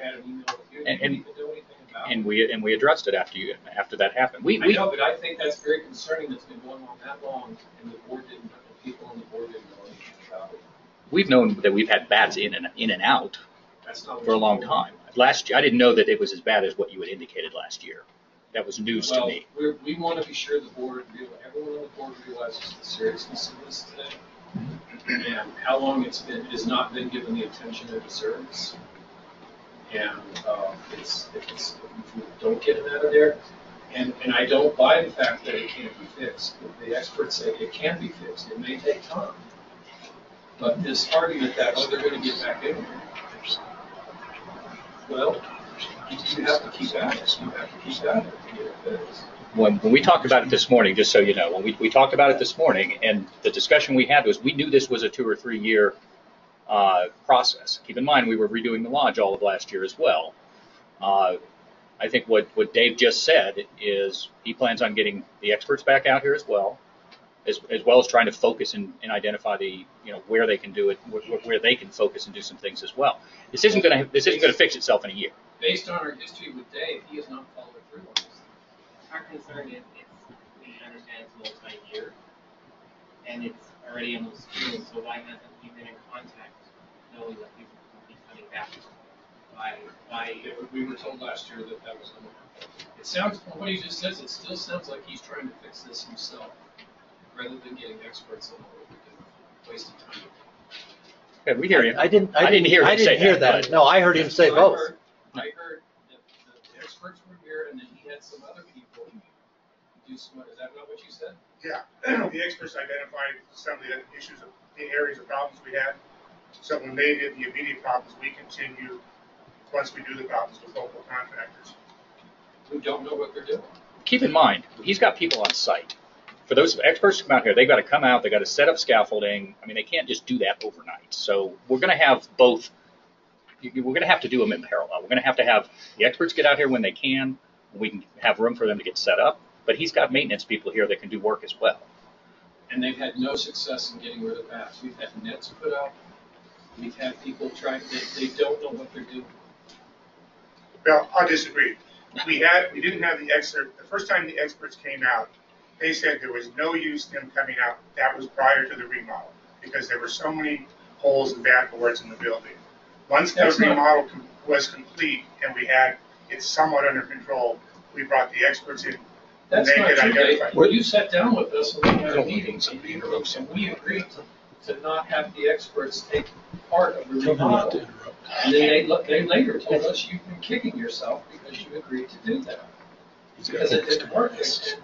I had an email with you, you And- didn't even do anything about it. and we, and we addressed it after you, after that happened. We, I we, know, but I think that's very concerning that's been going on that long, and the board didn't, the people on the board didn't know anything about it. we've known that we've had bats in and, in and out That's not. what for a long time. Last, year I didn't know that it was as bad as what you had indicated last year. That was news to me. we're, we want to be sure the board, everyone on the board realizes the seriousness of this today. And how long it's been, it has not been given the attention it deserves. And, uh, it's, it's, don't get it out of there, and, and I don't buy the fact that it can't be fixed. The experts say it can be fixed, it may take time. But this argument that, oh, they're gonna get back in there. Well, you have to keep at it, you have to keep at it to get it fixed. When, when we talked about it this morning, just so you know, when we, we talked about it this morning, and the discussion we had was, we knew this was a two or three year uh, process. Keep in mind, we were redoing the lodge all of last year as well. Uh, I think what, what Dave just said is he plans on getting the experts back out here as well, as, as well as trying to focus and, and identify the, you know, where they can do it, where, where they can focus and do some things as well. This isn't gonna, this isn't gonna fix itself in a year. Based on our history with Dave, he has not followed through on this. Our concern is, it's, we understand it's multi-year, and it's already almost June, so why hasn't he been in contact, knowing that people will be coming back? Why, why, Yeah, We were told last year that that was going to happen. It sounds, from what he just says, it still sounds like he's trying to fix this himself, rather than getting experts on it, and wasting time. Yeah, we hear you. I didn't, I didn't hear I him didn't say hear that, that. No, I heard him say I both. heard- I heard that the experts were here, and then he had some other people do some, is that not what you said? Yeah, the experts identified some of the issues, of the areas of problems we had. So when they did the immediate problems, we continue, once we do the problems, with local contractors. Who don't know what they're doing. Keep in mind, he's got people on site. For those experts to come out here, they've got to come out, they've got to set up scaffolding. I mean, they can't just do that overnight. So we're going to have both, you- you- we're going to have to do them in parallel. We're going to have to have the experts get out here when they can. We can have room for them to get set up. But he's got maintenance people here that can do work as well. And they've had no success in getting rid of bats. We've had nets put up. We've had people try, they, they don't know what they're doing. Well, I disagree. We had, we didn't have the expert, the first time the experts came out, they said there was no use them coming out. That was prior to the remodel, because there were so many holes and bad boards in the building. Once the That's not- remodel com- was complete and we had it somewhat under control, we brought the experts in. That's They not could true, identify- Well, you sat down with us and we had a meeting, and we, and we agreed to, to not have the experts take part of the remodel. And then they, look- they later told us you've been kicking yourself because you agreed to do that. Because it didn't work. You said,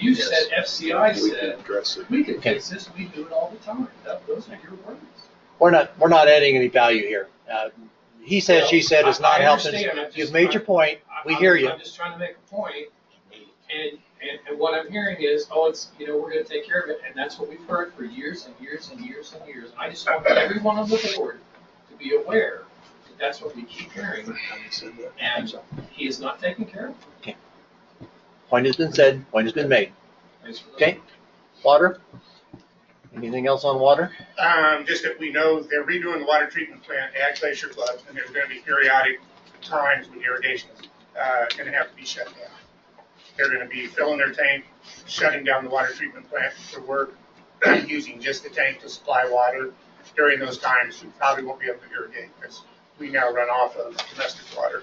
you said, FCI We can said, address it. we can fix this, we do it all the time. That, those are your words. We're not, we're not adding any value here. Uh, He said, she said is I- not I helping. understand. I'm You've made your point. I- We I'm- hear you. I'm just trying to make a point, and, and, and what I'm hearing is, oh, it's, you know, we're gonna take care of it, and that's what we've heard for years and years and years and years. I just want everyone on the board to be aware that that's what we keep hearing, and he is not taking care of it. Okay. Point has been said, point has been made. Okay? Water? Anything else on water? Um, just that we know they're redoing the water treatment plant at Glacier Club, and there's gonna be periodic times when irrigation is, uh, gonna have to be shut down. They're gonna be filling their tank, shutting down the water treatment plant for work, using just the tank to supply water. During those times, we probably won't be able to irrigate, because we now run off of domestic water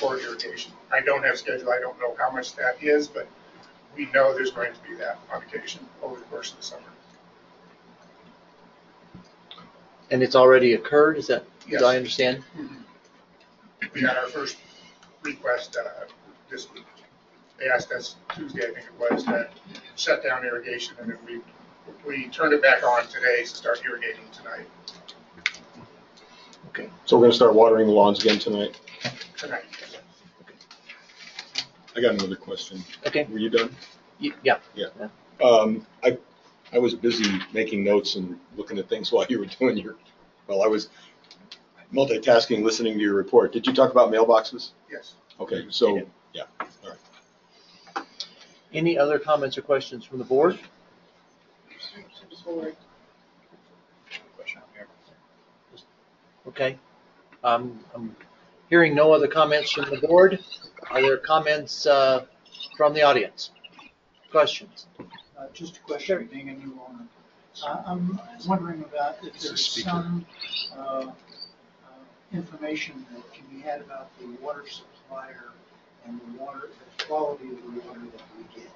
for irrigation. I don't have schedule, I don't know how much that is, but we know there's going to be that on occasion over the course of the summer. And it's already occurred, is that, Yes. do I understand? We got our first request uh, this week. They asked us Tuesday, I think it was, to shut down irrigation, and then we, we turned it back on today to start irrigating tonight, Okay, So we're gonna start watering the lawns again tonight. tonight. I got another question. Okay. Were you done? Y- Yeah. Um, I, I was busy making notes and looking at things while you were doing your, well, I was multitasking, listening to your report. Did you talk about mailboxes? Yes. Okay, so, yeah, all right. Any other comments or questions from the board? Question out here. Okay. Um, I'm hearing no other comments from the board. Are there comments uh, from the audience? Questions? Uh, Just a question, being a new owner. Uh, I'm wondering about if there's some uh, uh, information that can be had about the water supplier and the water, the quality of the water that we get.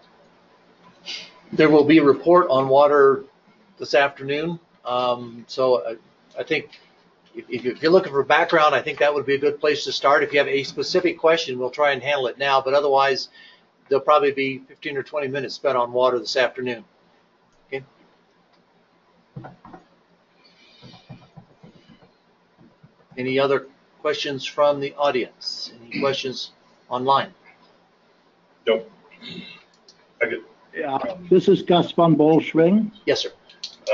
There will be a report on water this afternoon. Um, So I- I think if if you- if you're looking for background, I think that would be a good place to start. If you have a specific question, we'll try and handle it now, but otherwise, there'll probably be 15 or 20 minutes spent on water this afternoon. Okay? Any other questions from the audience? Any questions online? Nope. I get, Yeah, this is Gus von Bolschwing. Yes, sir.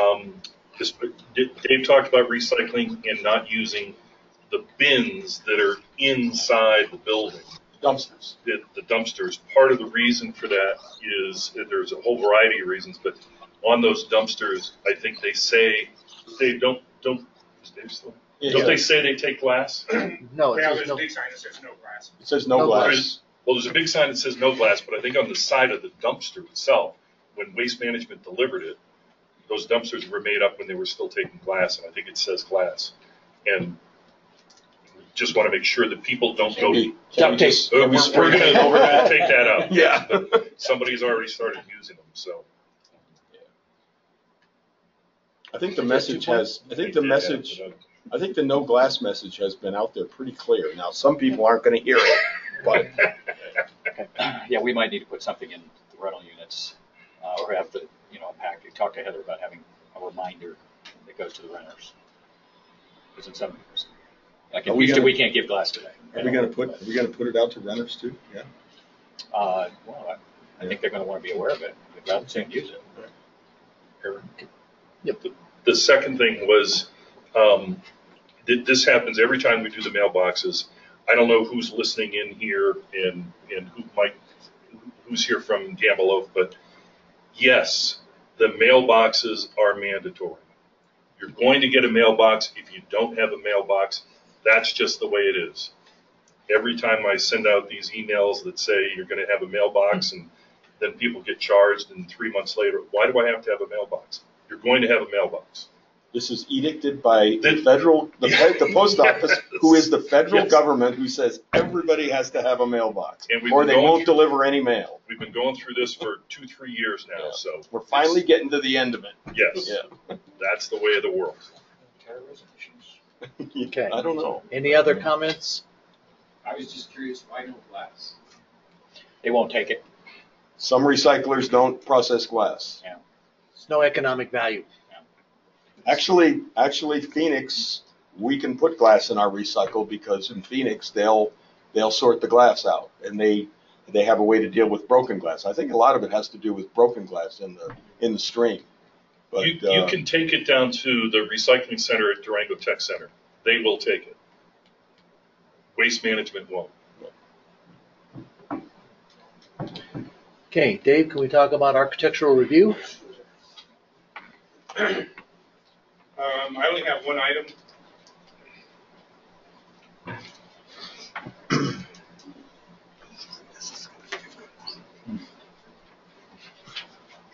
um, just, Dave talked about recycling and not using the bins that are inside the building. Dumpsters. the, the dumpsters. Part of the reason for that is there's a whole variety of reasons, but on those dumpsters, I think they say they don't don't. Is Dave still? Don't they say they take glass? No, it Well, says there's no. a big sign that says no glass. It says no No glass. Well, there's a big sign that says no glass, but I think on the side of the dumpster itself, when Waste Management delivered it, those dumpsters were made up when they were still taking glass, and I think it says glass. And we just want to make sure that people don't go. Can we Duct tape. just- can we We're, we're gonna, that we're gonna take that out. Yeah. But Somebody's already started using them, so. I think the message has, I think the message, I think the no glass message has been out there pretty clear. Now, some people aren't gonna hear it, but Yeah, we might need to put something in the rental units, uh, or have the, you know, a package, talk to Heather about having a reminder that goes to the renters. Because in some, like Are in we Houston, gonna- we can't give glass today. Are we gonna put, are we gonna put it out to renters too? Yeah. Uh, well, I, I think they're gonna wanna be aware of it, rather than use it. Yep. The second thing was, um, th- this happens every time we do the mailboxes. I don't know who's listening in here and, and who might, who's here from Gamble but yes, the mailboxes are mandatory. You're going to get a mailbox. If you don't have a mailbox, that's just the way it is. Every time I send out these emails that say you're gonna have a mailbox and then people get charged and three months later, why do I have to have a mailbox? You're going to have a mailbox. This is edicted by the federal, the, the post office, who is the federal Yes. government who says everybody has to have a mailbox. And we've Or been they going won't through- deliver any mail. We've been going through this for two, three years now, so. We're finally getting to the end of it. Yes, Yeah. that's the way of the world. Okay. I don't know. Any other comments? I was just curious, why no glass? They won't take it. Some recyclers don't process glass. It's no economic value. Actually, actually Phoenix, we can put glass in our recycle because in Phoenix, they'll, they'll sort the glass out and they, they have a way to deal with broken glass. I think a lot of it has to do with broken glass in the, in the stream. But, You, you uh, can take it down to the recycling center at Durango Tech Center. They will take it. Waste management won't. Okay, Dave, can we talk about architectural review? Um, I only have one item.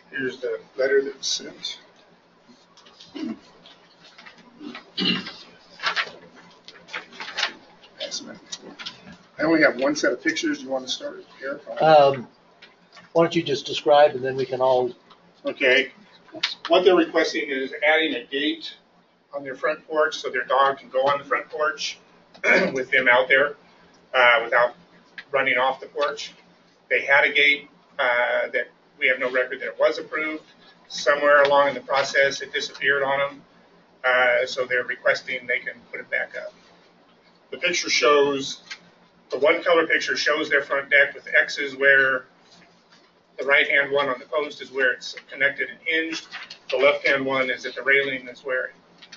Here's the letter that was sent. Pass them out. I only have one set of pictures. Do you want to start here? Um, why don't you just describe and then we can all, Okay, what they're requesting is adding a gate on their front porch so their dog can go on the front porch with them out there, uh, without running off the porch. They had a gate, uh, that we have no record that it was approved. Somewhere along in the process, it disappeared on them. Uh, so they're requesting they can put it back up. The picture shows, the one color picture shows their front deck with X's where the right-hand one on the post is where it's connected and hinged. The left-hand one is at the railing, that's where,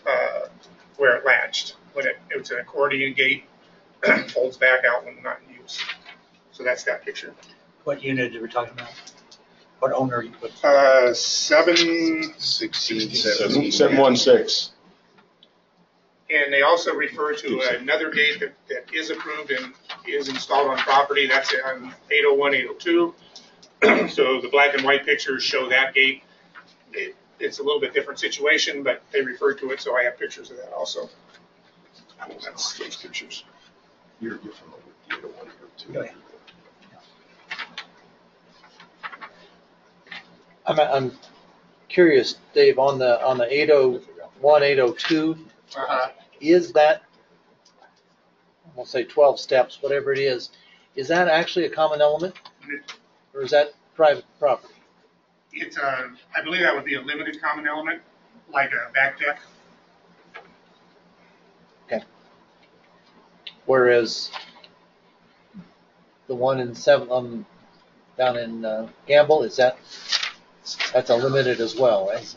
uh, where it latched. When it, it's an accordion gate, folds back out when not in use. So that's that picture. What unit are we talking about? What owner? you put- Uh, seven, Sixteen, Seven seventeen. one six. and they also refer to another gate that, that is approved and is installed on property, that's on 801, 802. So the black and white pictures show that gate. It, it's a little bit different situation, but they refer to it, so I have pictures of that also. That's those pictures. You're, you're familiar with the eight one, eight oh Go two. ahead. I'm, I'm curious, Dave, on the, on the 801, 802, Uh-huh. is that, we'll say 12 steps, whatever it is, is that actually a common element? Or is that private property? It's, uh, I believe that would be a limited common element, like a back deck. Whereas the one in seven, um, down in uh, Gamble, is that, that's a limited as well, right?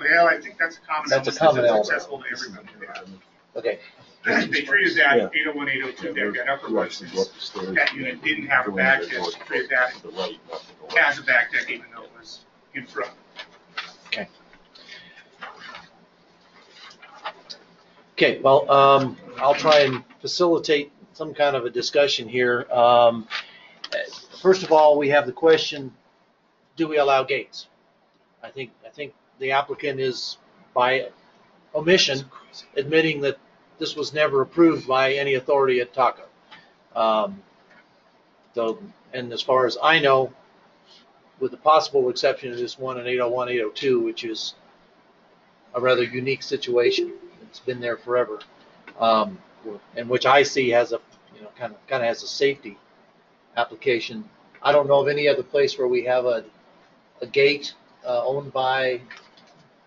Well, I think that's a common That's a element. common It's element. Accessible to everybody, yeah. Okay, They treated that Yeah. 801, 802 deck, that upper You one, actually since go up the stairs. that unit didn't have a back deck, they treated that To the right, not to the left. as a back deck, even though it was in front. Okay. Okay, well, um, I'll try and facilitate some kind of a discussion here. Um, first of all, we have the question, do we allow gates? I think, I think the applicant is by omission admitting that this was never approved by any authority at TACO. Um, So, and as far as I know, with the possible exception of this one in 801, 802, which is a rather unique situation. It's been there forever. Um, and which I see has a, you know, kind of, kind of has a safety application. I don't know of any other place where we have a, a gate uh, owned by,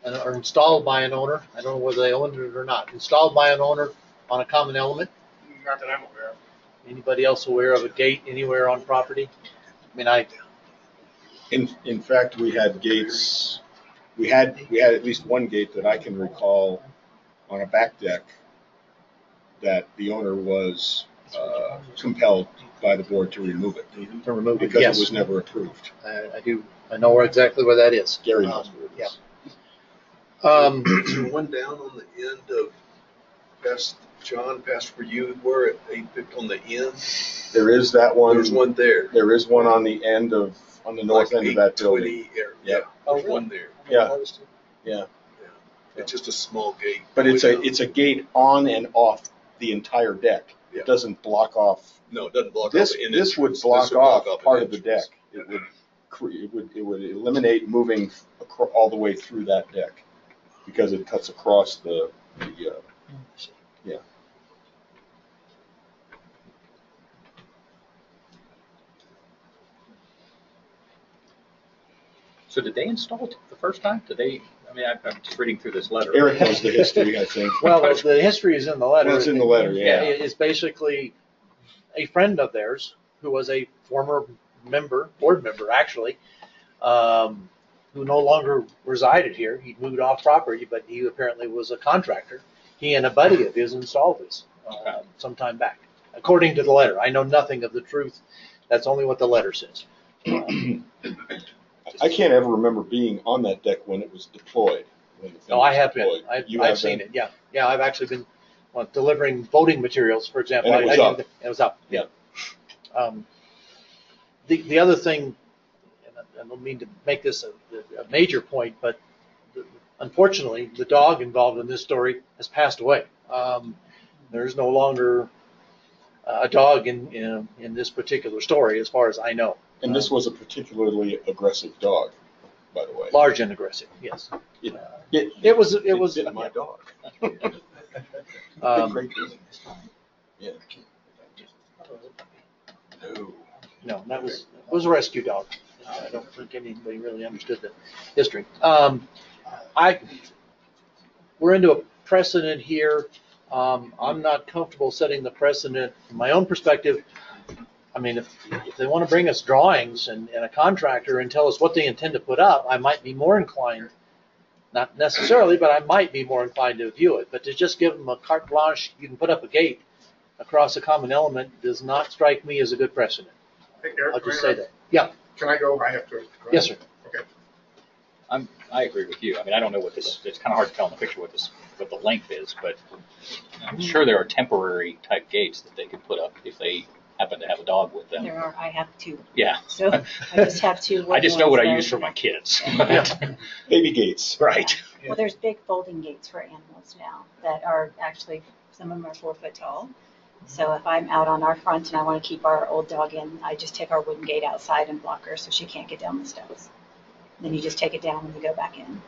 an- or installed by an owner. I don't know whether they owned it or not. Installed by an owner on a common element. Not that I'm aware of. Anybody else aware of a gate anywhere on property? I mean, I, In, in fact, we had gates, we had, we had at least one gate that I can recall on a back deck that the owner was uh, compelled by the board to remove it to remove it, because it yes. was never approved. I, I do, I know where exactly where that is. Gary Um, knows where it yeah. is. Um, Is there one down on the end of, past, John, past where you were at eight fifty, on the end? There is that one. There's one there. There is one on the end of, on the north Like end of that building. 820 area. Yeah. Yeah, there's one there. Yeah, yeah. It's just a small gate. But it's a, it's a gate on and off the entire deck. Yeah. It doesn't block off. No, it doesn't block off This, this would entrance. block This would block off an part of the deck. entrance. It would, cre- it would, it would eliminate moving acro- all the way through that deck because it cuts across the, the, uh, yeah. So did they install it the first time? Did they, I mean, I- I'm just reading through this letter. Eric knows the history, I think. Well, the- the history is in the letter. Well, it's in the letter, yeah. It- It's basically a friend of theirs who was a former member, board member, actually, um, who no longer resided here. He'd moved off property, but he apparently was a contractor. He and a buddy of his installed this uh, sometime back, according to the letter. I know nothing of the truth. That's only what the letter says. I can't ever remember being on that deck when it was deployed. when the thing No, I was have been. deployed. I've, You I've have seen been? it. Yeah, yeah. I've actually been well, delivering voting materials, for example. And it I- was I- up. It was up. Yeah. Um, the the other thing, and I- don't mean to make this a, a major point, but unfortunately, the dog involved in this story has passed away. Um, there's no longer a dog in, in in this particular story, as far as I know. And this was a particularly aggressive dog, by the way. Large and aggressive. Yes. It, it, it was. It was. bit my dog. Um, Great. Yeah. No. No, that was, it was a rescue dog. I don't think anybody really understood the history. Um, I, we're into a precedent here. Um, I'm not comfortable setting the precedent from my own perspective. I mean, if, if they want to bring us drawings and, and a contractor and tell us what they intend to put up, I might be more inclined, not necessarily, but I might be more inclined to view it. But to just give them a carte blanche, you can put up a gate across a common element does not strike me as a good precedent. I'll just say that. Yeah. Can I go? I have to. Yes, sir. Okay. I'm, I agree with you. I mean, I don't know what this, it's kind of hard to tell in the picture what this, what the length is, but I'm sure there are temporary type gates that they could put up if they happen to have a dog with them. There are, I have two. Yeah. So I just have two. I just know what I use for my kids. Baby gates. Right. Well, there's big folding gates for animals now that are actually, some of them are four foot tall. So if I'm out on our front and I want to keep our old dog in, I just take our wooden gate outside and block her so she can't get down the steps. Then you just take it down when you go back in.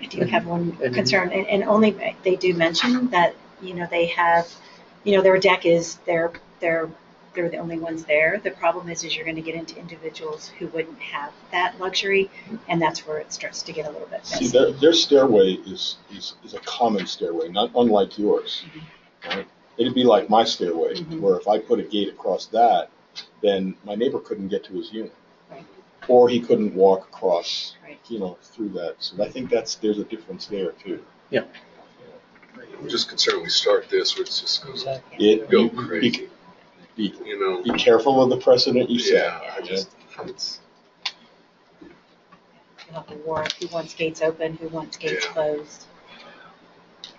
I do have one concern, and, and only, they do mention that, you know, they have, you know, their deck is, they're, they're, they're the only ones there. The problem is, is you're gonna get into individuals who wouldn't have that luxury, and that's where it starts to get a little bit See, their, their stairway is, is, is a common stairway, not unlike yours. right? It'd be like my stairway, Mhm. where if I put a gate across that, then my neighbor couldn't get to his unit. Right. Or he couldn't walk across, Right. you know, through that. So I think that's, there's a difference there too. Yeah. I'm just concerned we start this, where it's just gonna It, go be, crazy, be, you know? be careful of the precedent you set. Yeah, I just, it's, You'll have to warrant who wants gates open, who wants gates Yeah. closed.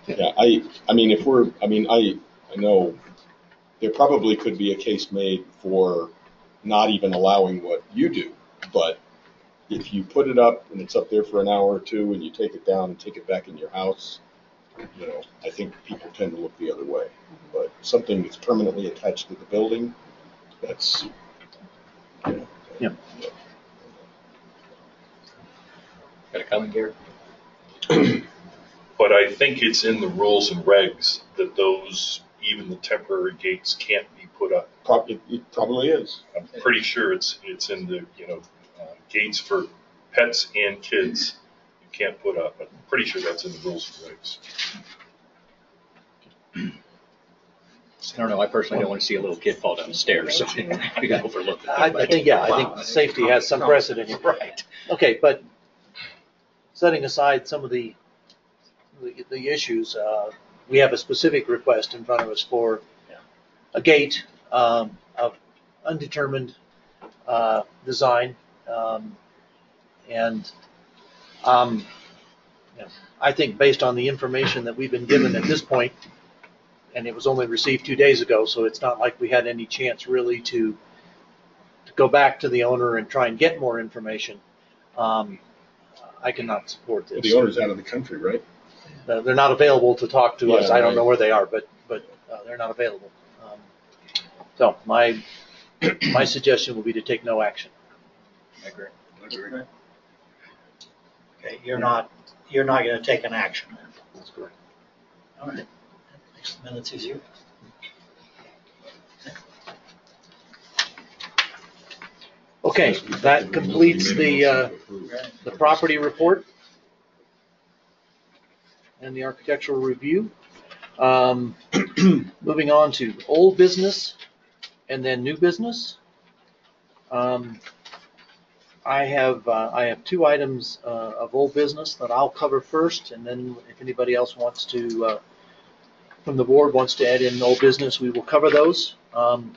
Yeah, I, I mean, if we're, I mean, I, I know there probably could be a case made for not even allowing what you do, but if you put it up and it's up there for an hour or two and you take it down and take it back in your house, you know, I think people tend to look the other way. But something that's permanently attached to the building, that's, you know. Yeah. Got a comment, Gary? But I think it's in the rules and regs that those, even the temporary gates can't be put up Probably, it probably is. I'm pretty sure it's, it's in the, you know, uh, gates for pets and kids you can't put up. I'm pretty sure that's in the rules and regs. I don't know, I personally don't want to see a little kid fall down the stairs, so we got overlooked. I, I think, yeah, I think safety has some precedent here. Right. Okay, but setting aside some of the, the, the issues, uh, we have a specific request in front of us for a gate, um, of undetermined, uh, design, um, and, um, I think based on the information that we've been given at this point, and it was only received two days ago, so it's not like we had any chance really to, to go back to the owner and try and get more information. Um, I cannot support this. The owner's out of the country, right? Uh, They're not available to talk to us. Yeah, I don't right. know where they are, but, but uh, they're not available. Um, So my, my suggestion would be to take no action. I agree. Okay, you're not, you're not gonna take an action then? That's correct. All right. That Makes the minutes easier. Okay, that completes the, uh, the property report and the architectural review. Um, Moving on to old business and then new business. Um, I have, uh, I have two items uh, of old business that I'll cover first, and then if anybody else wants to, uh, from the board wants to add in old business, we will cover those. Um,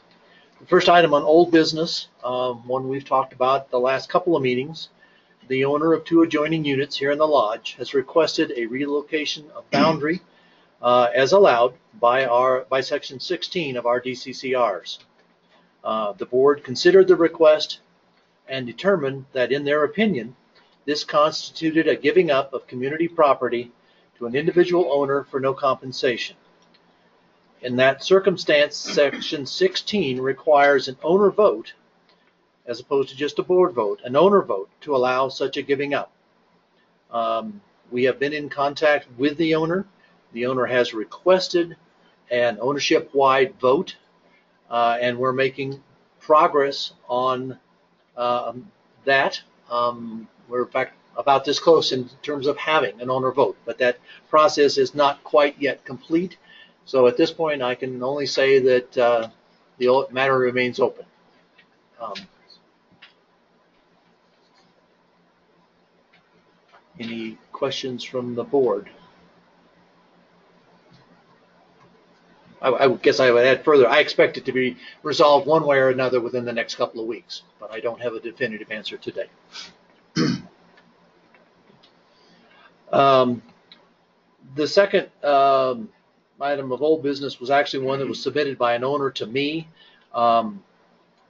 The first item on old business, um, one we've talked about the last couple of meetings. The owner of two adjoining units here in the lodge has requested a relocation of boundary uh, as allowed by our, by section 16 of our DCCRs. Uh, The board considered the request and determined that in their opinion, this constituted a giving up of community property to an individual owner for no compensation. In that circumstance, section 16 requires an owner vote as opposed to just a board vote, an owner vote to allow such a giving up. Um, We have been in contact with the owner. The owner has requested an ownership-wide vote, uh, and we're making progress on um, that. Um, We're in fact about this close in terms of having an owner vote, but that process is not quite yet complete. So at this point, I can only say that uh, the matter remains open. Um, Any questions from the board? I, I guess I would add further, I expect it to be resolved one way or another within the next couple of weeks, but I don't have a definitive answer today. Um, The second um, item of old business was actually one that was submitted by an owner to me. Um,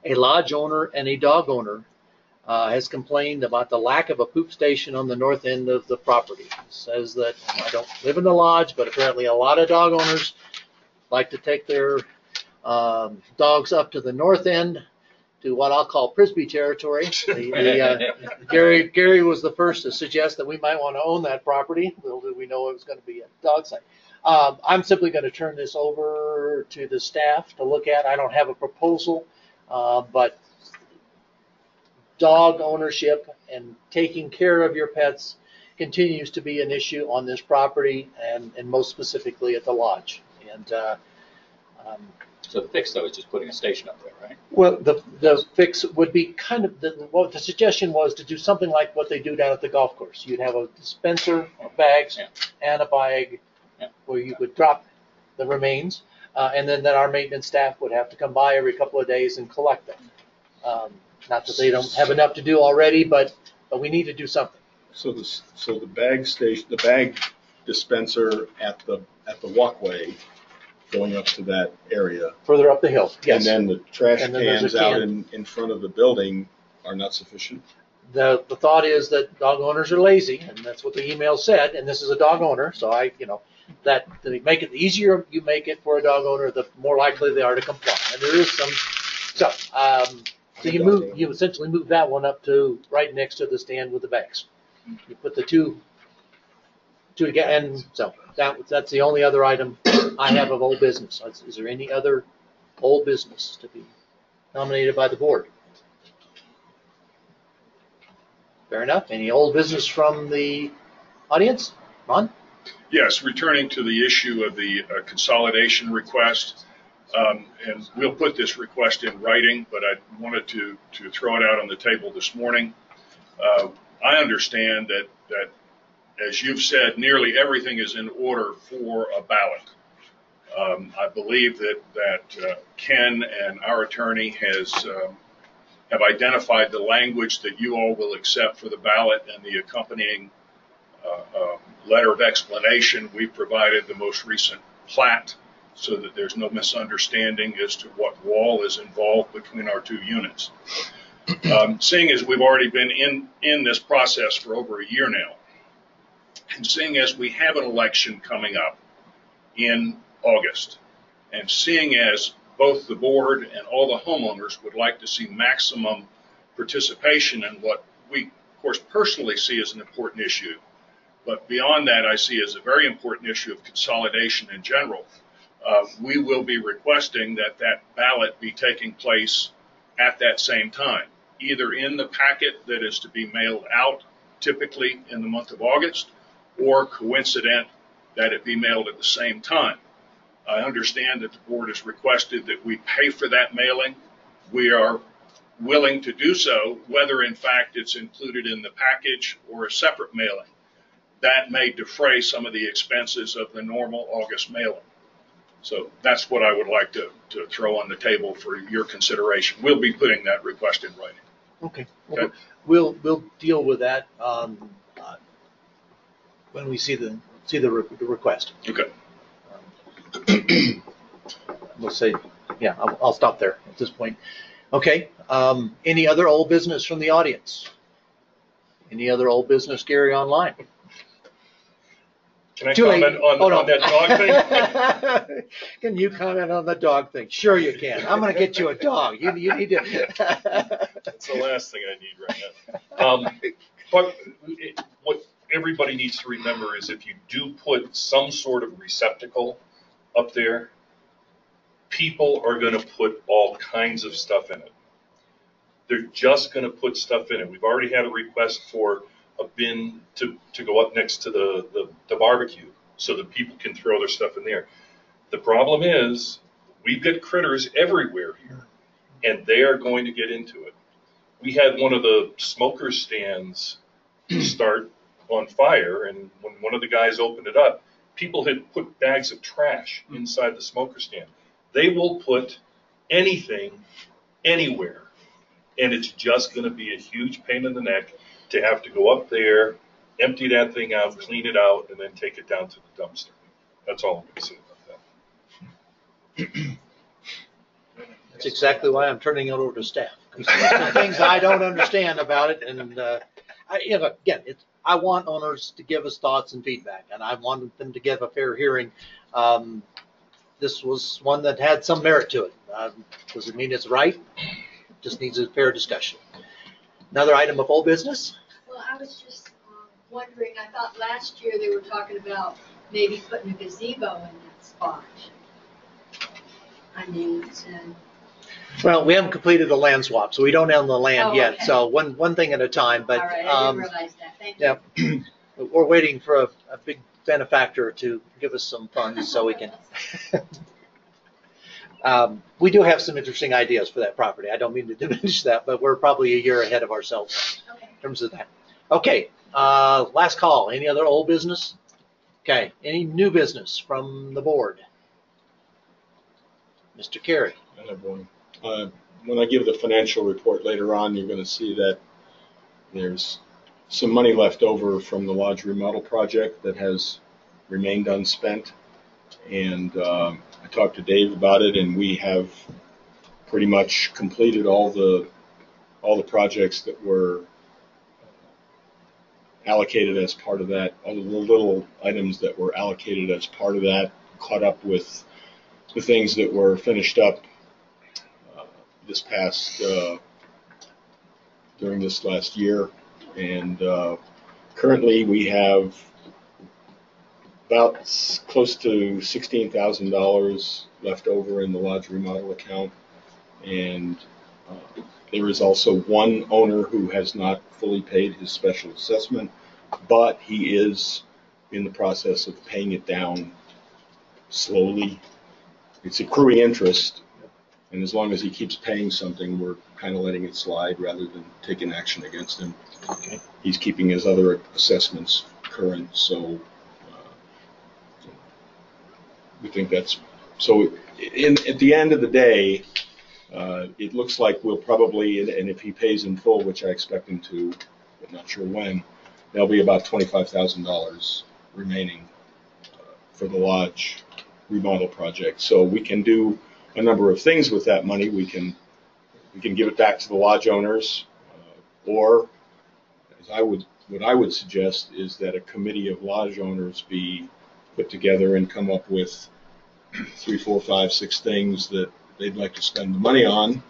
A lodge owner and a dog owner uh, has complained about the lack of a poop station on the north end of the property. It Says that I don't live in the lodge, but apparently a lot of dog owners like to take their um, dogs up to the north end to what I'll call Frisbee territory. The, the, uh, Gary Gary was the first to suggest that we might want to own that property. Little did we know it was going to be a dog site. Um, I'm simply going to turn this over to the staff to look at. I don't have a proposal, uh, but dog ownership and taking care of your pets continues to be an issue on this property and, and most specifically at the lodge. And uh, um, So the fix though is just putting a station up there, right? well, the, the fix would be kind of, the, what the suggestion was to do something like what they do down at the golf course. You'd have a dispenser of bags Yeah. and a bag Yeah. where you would drop the remains. Uh, and then, then our maintenance staff would have to come by every couple of days and collect them. Um, not that they don't have enough to do already, but, but we need to do something. So the, so the bag station, the bag dispenser at the, at the walkway going up to that area. Further up the hill, yes. And then the trash And then there's a cans out can. in, in front of the building are not sufficient? the, the thought is that dog owners are lazy, and that's what the email said, and this is a dog owner, so I, you know, that, to make it, the easier you make it for a dog owner, the more likely they are to comply, and there is some, so, um, so you move, you essentially move that one up to right next to the stand with the bags. You put the two, two again, and so, that, that's the only other item I have of old business. Is- Is there any other old business to be nominated by the board? Fair enough. Any old business from the audience? Ron? Yes, returning to the issue of the uh, consolidation request, um, and we'll put this request in writing, but I wanted to, to throw it out on the table this morning. Uh, I understand that, that, as you've said, nearly everything is in order for a ballot. Um, I believe that, that uh, Ken and our attorney has, um, have identified the language that you all will accept for the ballot and the accompanying uh, uh, letter of explanation. We provided the most recent plat so that there's no misunderstanding as to what wall is involved between our two units. Um, seeing as we've already been in, in this process for over a year now, and seeing as we have an election coming up in August, and seeing as both the board and all the homeowners would like to see maximum participation in what we, of course, personally see as an important issue, but beyond that, I see as a very important issue of consolidation in general. Uh, we will be requesting that that ballot be taking place at that same time, either in the packet that is to be mailed out typically in the month of August, or coincident that it be mailed at the same time. I understand that the board has requested that we pay for that mailing. We are willing to do so, whether in fact it's included in the package or a separate mailing. That may defray some of the expenses of the normal August mailing. So that's what I would like to, to throw on the table for your consideration. We'll be putting that request in writing. Okay. Okay. We'll, we'll deal with that, um, when we see the, see the, re- the request. Okay. We'll say, yeah, I'll, I'll stop there at this point. Okay, um, any other old business from the audience? Any other old business, Gary, online? Can I Too late. comment on, on that dog thing? Can you comment on the dog thing? Sure you can. I'm gonna get you a dog. You, you need to. That's the last thing I need right now. Um, but it, what everybody needs to remember is if you do put some sort of receptacle up there, people are gonna put all kinds of stuff in it. They're just gonna put stuff in it. We've already had a request for a bin to, to go up next to the, the, the barbecue so that people can throw their stuff in there. The problem is, we've got critters everywhere here, and they are going to get into it. We had one of the smoker stands start on fire, and when one of the guys opened it up, people had put bags of trash inside the smoker stand. They will put anything anywhere, and it's just going to be a huge pain in the neck to have to go up there, empty that thing out, clean it out, and then take it down to the dumpster. That's all I'm going to say about that. That's exactly why I'm turning it over to staff. 'Cause there's Things I don't understand about it and, uh, I, you know, again, it's, I want owners to give us thoughts and feedback and I want them to give a fair hearing. Um, this was one that had some merit to it. Um, Does it mean it's right? Just needs a fair discussion. Another item of old business? Well, I was just um, wondering, I thought last year they were talking about maybe putting a gazebo in that spot. I mean, it's, uh, Well, we haven't completed the land swap, so we don't own the land Oh, yet. okay. So one, one thing at a time, all but, right, I didn't um, realize that, thank you. yeah. We're waiting for a, a big benefactor to give us some funds so we can. Um, we do have some interesting ideas for that property. I don't mean to diminish that, but we're probably a year ahead of ourselves Okay. in terms of that. Okay, uh, last call. Any other old business? Okay, any new business from the board? Mr. Carey? I have one. Uh, When I give the financial report later on, you're going to see that there's some money left over from the lodge remodel project that has remained unspent. And um, I talked to Dave about it, and we have pretty much completed all the, all the projects that were allocated as part of that, all the little items that were allocated as part of that, caught up with the things that were finished up uh, this past, uh, during this last year. And uh, currently, we have about close to sixteen thousand dollars left over in the lodge remodel account. And uh, there is also one owner who has not fully paid his special assessment, but he is in the process of paying it down slowly. It's accruing interest, and as long as he keeps paying something, we're kind of letting it slide rather than taking action against him. Okay. He's keeping his other assessments current, so uh, we think that's, so in, at the end of the day, uh, it looks like we'll probably, and- and if he pays in full, which I expect him to, but not sure when, there'll be about twenty-five thousand dollars remaining uh, for the lodge remodel project. So we can do a number of things with that money. We can, we can give it back to the lodge owners, uh, or, as I would, what I would suggest is that a committee of lodge owners be put together and come up with three, four, five, six things that they'd like to spend the money on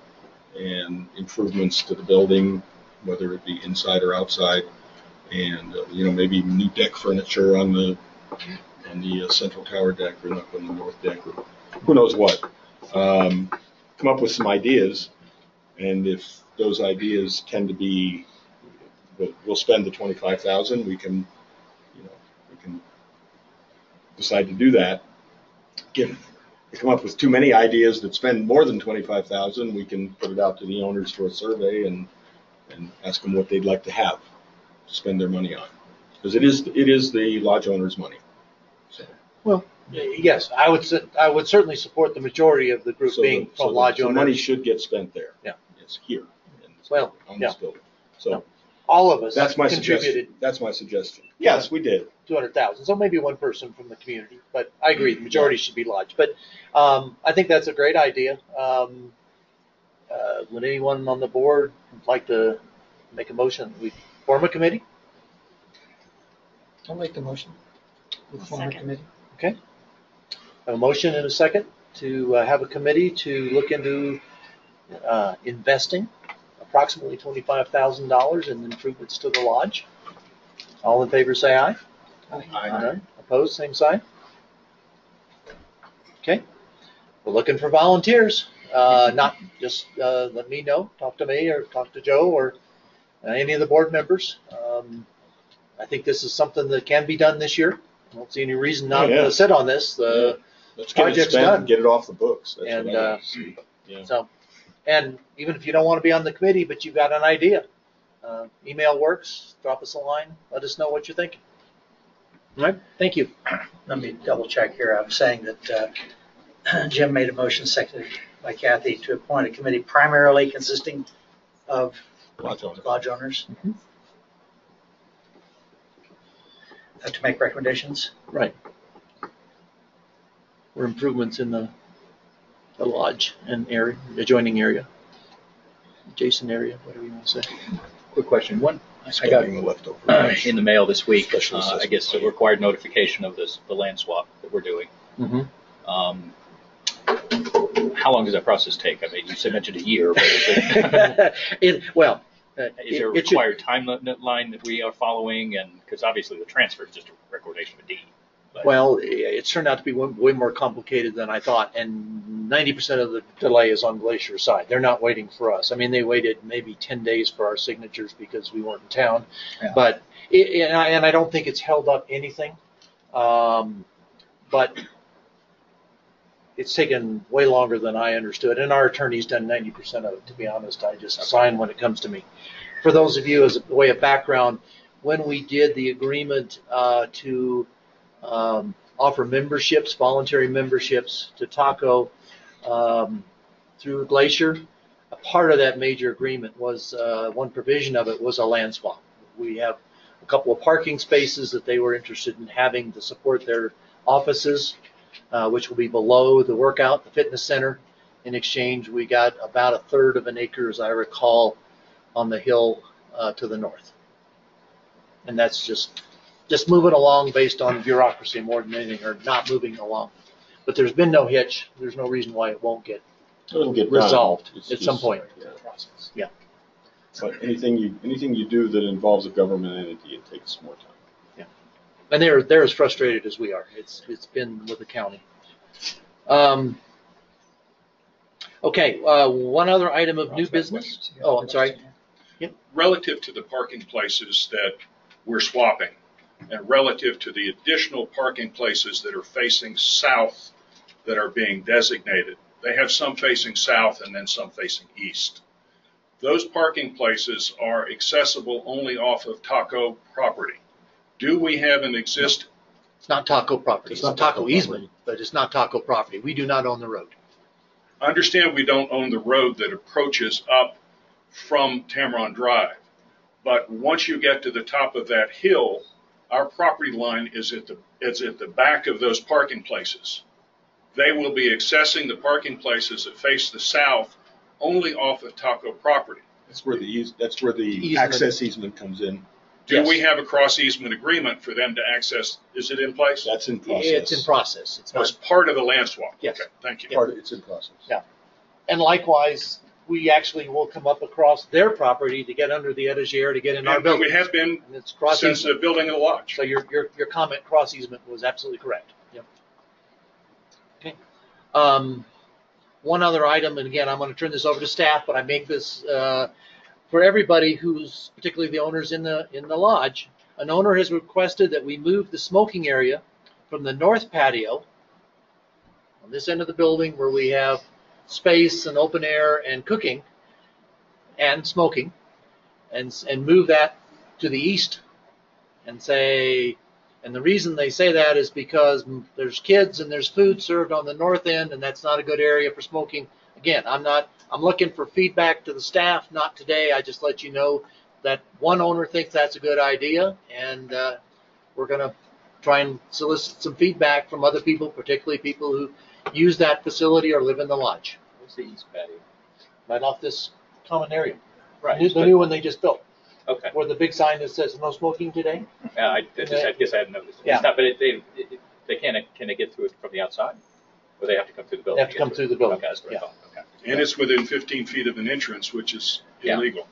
and improvements to the building, whether it be inside or outside. And, uh, you know, maybe new deck furniture on the, on the uh, central tower deck or up on the north deck or who knows what. Um, come up with some ideas. And if those ideas tend to be, we'll, spend the twenty-five thousand, we can, you know, we can decide to do that. If we come up with too many ideas that spend more than twenty-five thousand, we can put it out to the owners for a survey and, and ask them what they'd like to have to spend their money on. Because it is, it is the lodge owner's money. So, Well, yes, I would, s- I would certainly support the majority of the group so being the- so from the- lodge the Money owners. should get spent there. Yeah. It's here. in this- Well, On yeah. building. So All of us that's my contributed suggestion. That's my suggestion. Yes, we did. two hundred thousand, so maybe one person from the community, but I agree, the majority should be lodge. But, um, I think that's a great idea. Um, uh, would anyone on the board like to make a motion? We form a committee? I'll make the motion. I'll second. Okay. A motion and a second to uh, have a committee to look into uh, investing approximately twenty-five thousand dollars in improvements to the lodge. All in favor, say aye. Aye. Opposed, same sign. Okay. We're looking for volunteers. Uh, Not just, uh, let me know, talk to me or talk to Joe or uh, any of the board members. Um, I think this is something that can be done this year. I don't see any reason not Oh, yeah. to sit on this. The Let's get it project's spent done. and get it off the books. That's And, what I uh, see. Yeah. So, and even if you don't want to be on the committee, but you've got an idea, uh, email works, drop us a line, let us know what you're thinking. All right, thank you. Let me double check here. I'm saying that uh, Jim made a motion seconded by Kathy to appoint a committee primarily consisting of Lodge owner. lodge owners. Uh, To make recommendations. Right. Or improvements in the, the lodge and area, adjoining area, adjacent area, whatever you want to say. Quick question. One, I got Spending the leftover. uh, in the mail this week, Special uh, I assessment guess a required notification of this, the land swap that we're doing. Mm-hmm. Um, How long does that process take? I mean, you said mentioned a year, but is it, It, well. uh, is there a it should- required timeline that we are following? And, because obviously the transfer is just a recordation of a deed. Well, it's turned out to be way, way more complicated than I thought, and ninety percent of the delay is on Glacier's side. They're not waiting for us. I mean, they waited maybe ten days for our signatures because we weren't in town. Yeah. But it, and, I, and I don't think it's held up anything. Um, but it's taken way longer than I understood, and our attorney's done ninety percent of it. To be honest, I just sign when it comes to me. For those of you, as a way of background, when we did the agreement uh, to um, offer memberships, voluntary memberships to TACO um, through Glacier. A part of that major agreement was, uh, one provision of it was a land swap. We have a couple of parking spaces that they were interested in having to support their offices, uh, which will be below the workout, the fitness center. In exchange, we got about a third of an acre, as I recall, on the hill uh, to the north. And that's just just moving along based on bureaucracy more than anything, or not moving along. But there's been no hitch. There's no reason why it won't get It'll get done. resolved It's at some just- point. yeah. Yeah. But anything you, anything you do that involves a government entity, it takes more time. Yeah. And they're, they're as frustrated as we are. It's, it's been with the county. Um, okay, uh, one other item of new business. Oh, I'm sorry. Relative to the parking places that we're swapping and relative to the additional parking places that are facing south that are being designated, they have some facing south and then some facing east. Those parking places are accessible only off of TACO property. Do we have an exist, It's not TACO property. It's It's not TACO TACO easement, but it's not TACO property. We do not own the road. I understand we don't own the road that approaches up from Tamarron Drive. But once you get to the top of that hill, our property line is at the, is at the back of those parking places. They will be accessing the parking places that face the south only off of TACO property. That's where the, eas- that's where the Easement. access easement comes in. Do we have a cross easement agreement for them to access? Is it in place? That's in process. It's in process. It's As not. part of the land swap? Yes. Okay, thank you. Part of, it's in process. Yeah. And likewise, we actually will come up across their property to get under the etagere to get in our And building. we have been And it's cross since easement. the building of the lodge. So your, your, your comment, cross easement, was absolutely correct. Yep. Okay. Um, one other item, and again, I'm going to turn this over to staff, but I make this, uh, for everybody who's, particularly the owners in the, in the lodge, an owner has requested that we move the smoking area from the north patio on this end of the building where we have space and open air and cooking and smoking and, and move that to the east and say, and the reason they say that is because there's kids and there's food served on the north end, and that's not a good area for smoking. Again, I'm not, I'm looking for feedback to the staff, not today. I just let you know that one owner thinks that's a good idea, and uh, we're going to try and solicit some feedback from other people, particularly people who use that facility or live in the lodge. What's the east patio? Right off this common area. Right. The new- the new one they just built, Okay. where the big sign that says no smoking today. Yeah, I, I just, I guess I hadn't noticed. Yeah. It's not, but it, they, it, they can't, can they get through it from the outside? Or they have to come through the building? They have to come through the building. Okay, that's what I Yeah. thought, okay. And it's within 15 feet of an entrance, which is Yeah. illegal.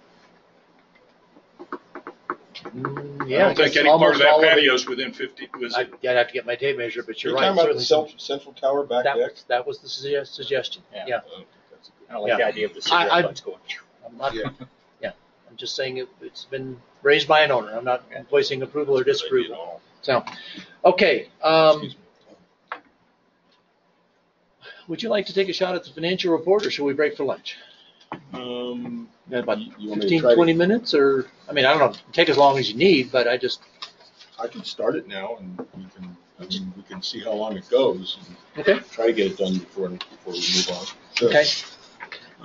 Mm, I Yeah, I don't think guess any part of almost that all of it. patio is within 50, was, I- I'd have to get my tape measure, but you're You're right. talking about the certainly central tower back That deck? was, that was the suggest- suggestion, Yeah. yeah. Oh, that's a good- I don't like the idea of the I- cigarette I- butts going. I'm not, Yeah. yeah, I'm just saying it, it's been raised by an owner. I'm not voicing approval or disapproval. So, okay, um, Excuse me. would you like to take a shot at the financial report or should we break for lunch? Um, Got about you you want me to 15, try to- 20 minutes or, I mean, I don't know, take as long as you need, but I just, I can start it now and we can, I mean, we can see how long it goes and okay, try to get it done before, before we move on. Sure. okay.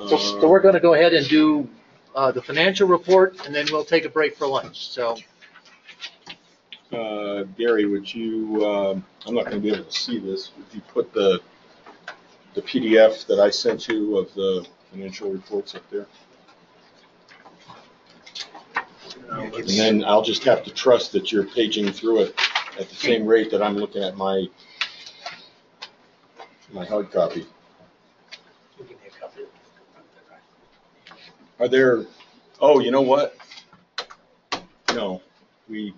So, so we're gonna go ahead and do, uh, the financial report and then we'll take a break for lunch. So, Uh, Gary, would you, um, I'm not gonna be able to see this, would you put the, the PDF that I sent you of the financial reports up there? Uh, and then I'll just have to trust that you're paging through it at the same rate that I'm looking at my, my hard copy. Are there, oh, you know what? No, we,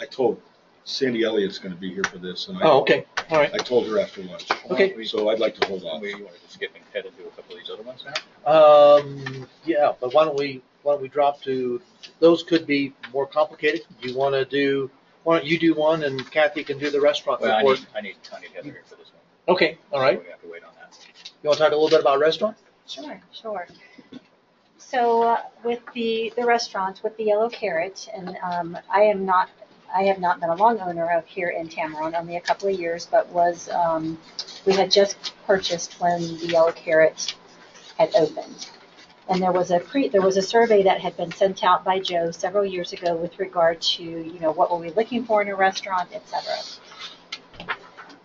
I told Sandy Elliott's gonna be here for this and I. oh, okay, all right. I told her after lunch. Okay. So I'd like to hold off. We want to skip ahead and do a couple of these other ones now? Um, yeah, but why don't we, why don't we drop to, those could be more complicated. You want to do, why don't you do one and Kathy can do the restaurant Well, I report? need, I need, I need Heather here for this one. Okay, all right. So we have to wait on that. You want to talk a little bit about restaurant? Sure, sure. So uh, with the, the restaurant, with the Yellow Carrot, and um, I am not, I have not been a long owner of here in Tamarron, only a couple of years, but was, um, we had just purchased when the Yellow Carrot had opened. And there was a pre, there was a survey that had been sent out by Joe several years ago with regard to, you know, what were we looking for in a restaurant, etc.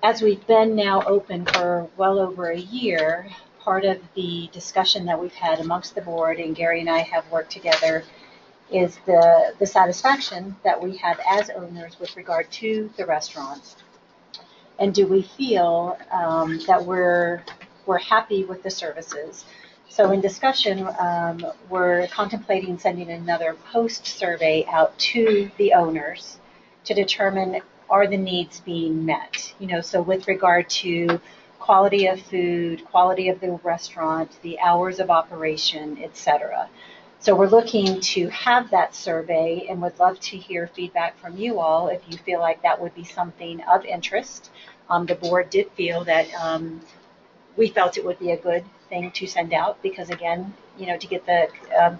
As we've been now open for well over a year, part of the discussion that we've had amongst the board, and Gary and I have worked together, is the, the satisfaction that we have as owners with regard to the restaurants. And do we feel um, that we're, we're happy with the services? So in discussion, um, we're contemplating sending another post survey out to the owners to determine are the needs being met? You know, so with regard to quality of food, quality of the restaurant, the hours of operation, et cetera. So we're looking to have that survey and would love to hear feedback from you all if you feel like that would be something of interest. Um, the board did feel that um, we felt it would be a good thing to send out because again, you know, to get the, um,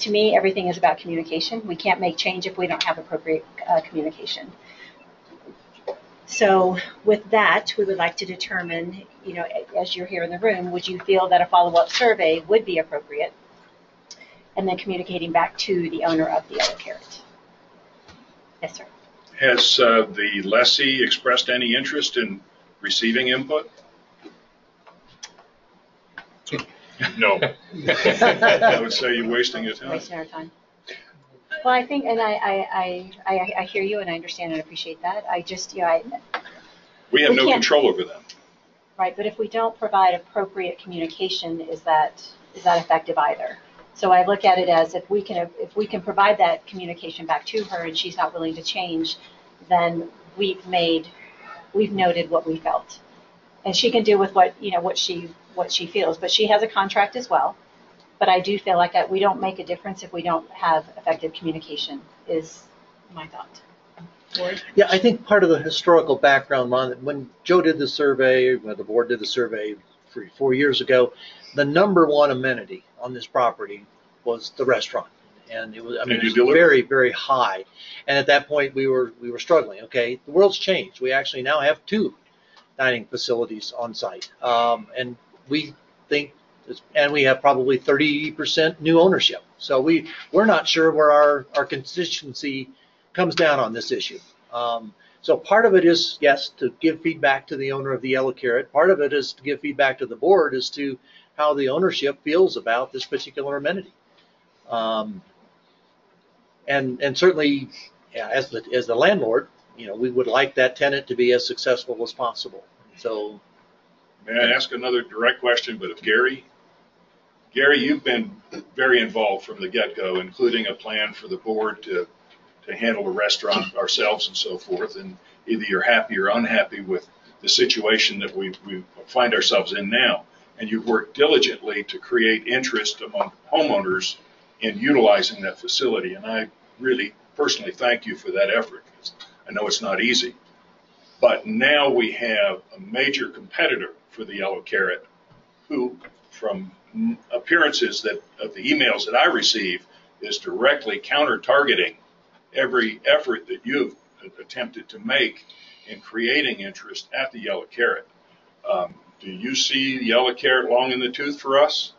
to me, everything is about communication. We can't make change if we don't have appropriate uh, communication. So with that, we would like to determine, you know, as you're here in the room, would you feel that a follow-up survey would be appropriate? And then communicating back to the owner of the Yellow Carrot. Yes, sir. Has uh, the lessee expressed any interest in receiving input? No. I would say you're wasting your time. Wasting our time. Well, I think, and I, I, I, I, I hear you and I understand and appreciate that. I just, you know, I, We have We no control over them. right, but if we don't provide appropriate communication, is that, is that effective either? So I look at it as if we can, if we can provide that communication back to her and she's not willing to change, then we've made, we've noted what we felt. And she can do with what, you know, what she, what she feels, but she has a contract as well. But I do feel like that we don't make a difference if we don't have effective communication, is my thought. Ward? Yeah, I think part of the historical background, Ron, when Joe did the survey, when the board did the survey three, four years ago, the number one amenity on this property was the restaurant. And it was, I mean, it was very, very high. And at that point, we were, we were struggling, okay? The world's changed. We actually now have two dining facilities on site. Um, and we think, and we have probably thirty percent new ownership. So we, we're not sure where our, our constituency comes down on this issue. Um, so part of it is, yes, to give feedback to the owner of the Yellow Carrot. Part of it is to give feedback to the board as to how the ownership feels about this particular amenity. Um, and, and certainly, yeah, as the, as the landlord, you know, we would like that tenant to be as successful as possible. So, May I ask another direct question, but if Gary? Gary, you've been very involved from the get-go, including a plan for the board to, to handle the restaurant ourselves and so forth. And either you're happy or unhappy with the situation that we, we find ourselves in now. And you've worked diligently to create interest among homeowners in utilizing that facility. And I really personally thank you for that effort. I know it's not easy. But now we have a major competitor for the Yellow Carrot who, from appearances that, of the emails that I receive, is directly counter-targeting every effort that you've attempted to make in creating interest at the Yellow Carrot. Um, do you see the Yellow Carrot long in the tooth for us?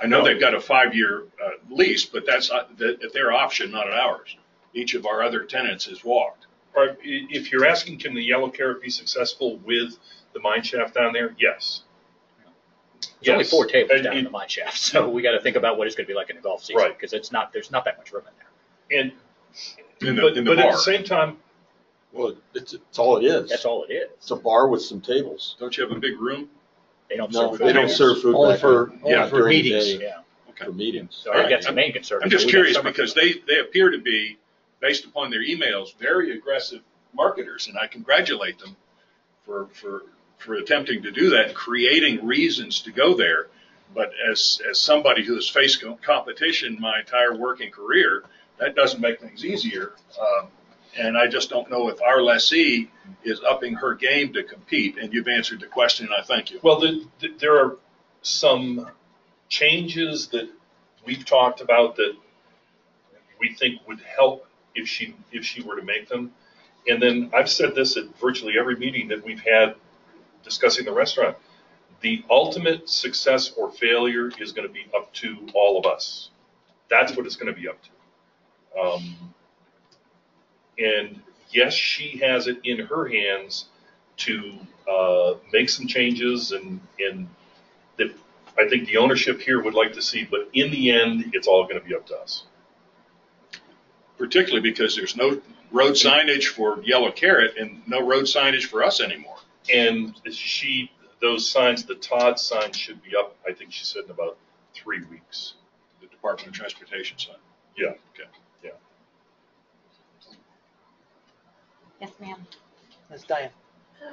I know they've got a five-year uh, lease, but that's uh, that- at their option, not at ours. Each of our other tenants has walked. All right, i- if you're asking, can the yellow carrot be successful with the mine shaft down there? Yes. There's only Yes. four tables And- down in the mine shaft, so we got to think about what it's going to be like in the golf season. Right. Because it's not, there's not that much room in there. And, In the- but, in the but at bar. the same time, Well, it's, it's all it is. That's all it is. It's a bar with some tables. Don't you have a big room? They don't No, serve they food. don't serve food Only back for- there. only Yeah, for during the meetings. day, Yeah. For meetings. So I think that's the main concern. I'm just we got curious summer because they, they appear to be, based upon their emails, very aggressive marketers, and I congratulate them for, for, for attempting to do that, and creating reasons to go there. But as, as somebody who has faced co- competition my entire working career, that doesn't make things easier. Um, and I just don't know if our lessee is upping her game to compete, and you've answered the question, and I thank you. Well, the, the, there are some changes that we've talked about that we think would help if she if she were to make them. And then I've said this at virtually every meeting that we've had discussing the restaurant. The ultimate success or failure is going to be up to all of us. That's what it's going to be up to. Um, and yes, she has it in her hands to uh, make some changes and, and that I think the ownership here would like to see, but in the end, it's all going to be up to us. Particularly because there's no road signage for Yellow Carrot and no road signage for us anymore. And she, those signs, the Todd sign should be up, I think she said in about three weeks. The Department of Transportation sign. Yeah. Okay. Yeah. Yes, ma'am. Ms. Diane?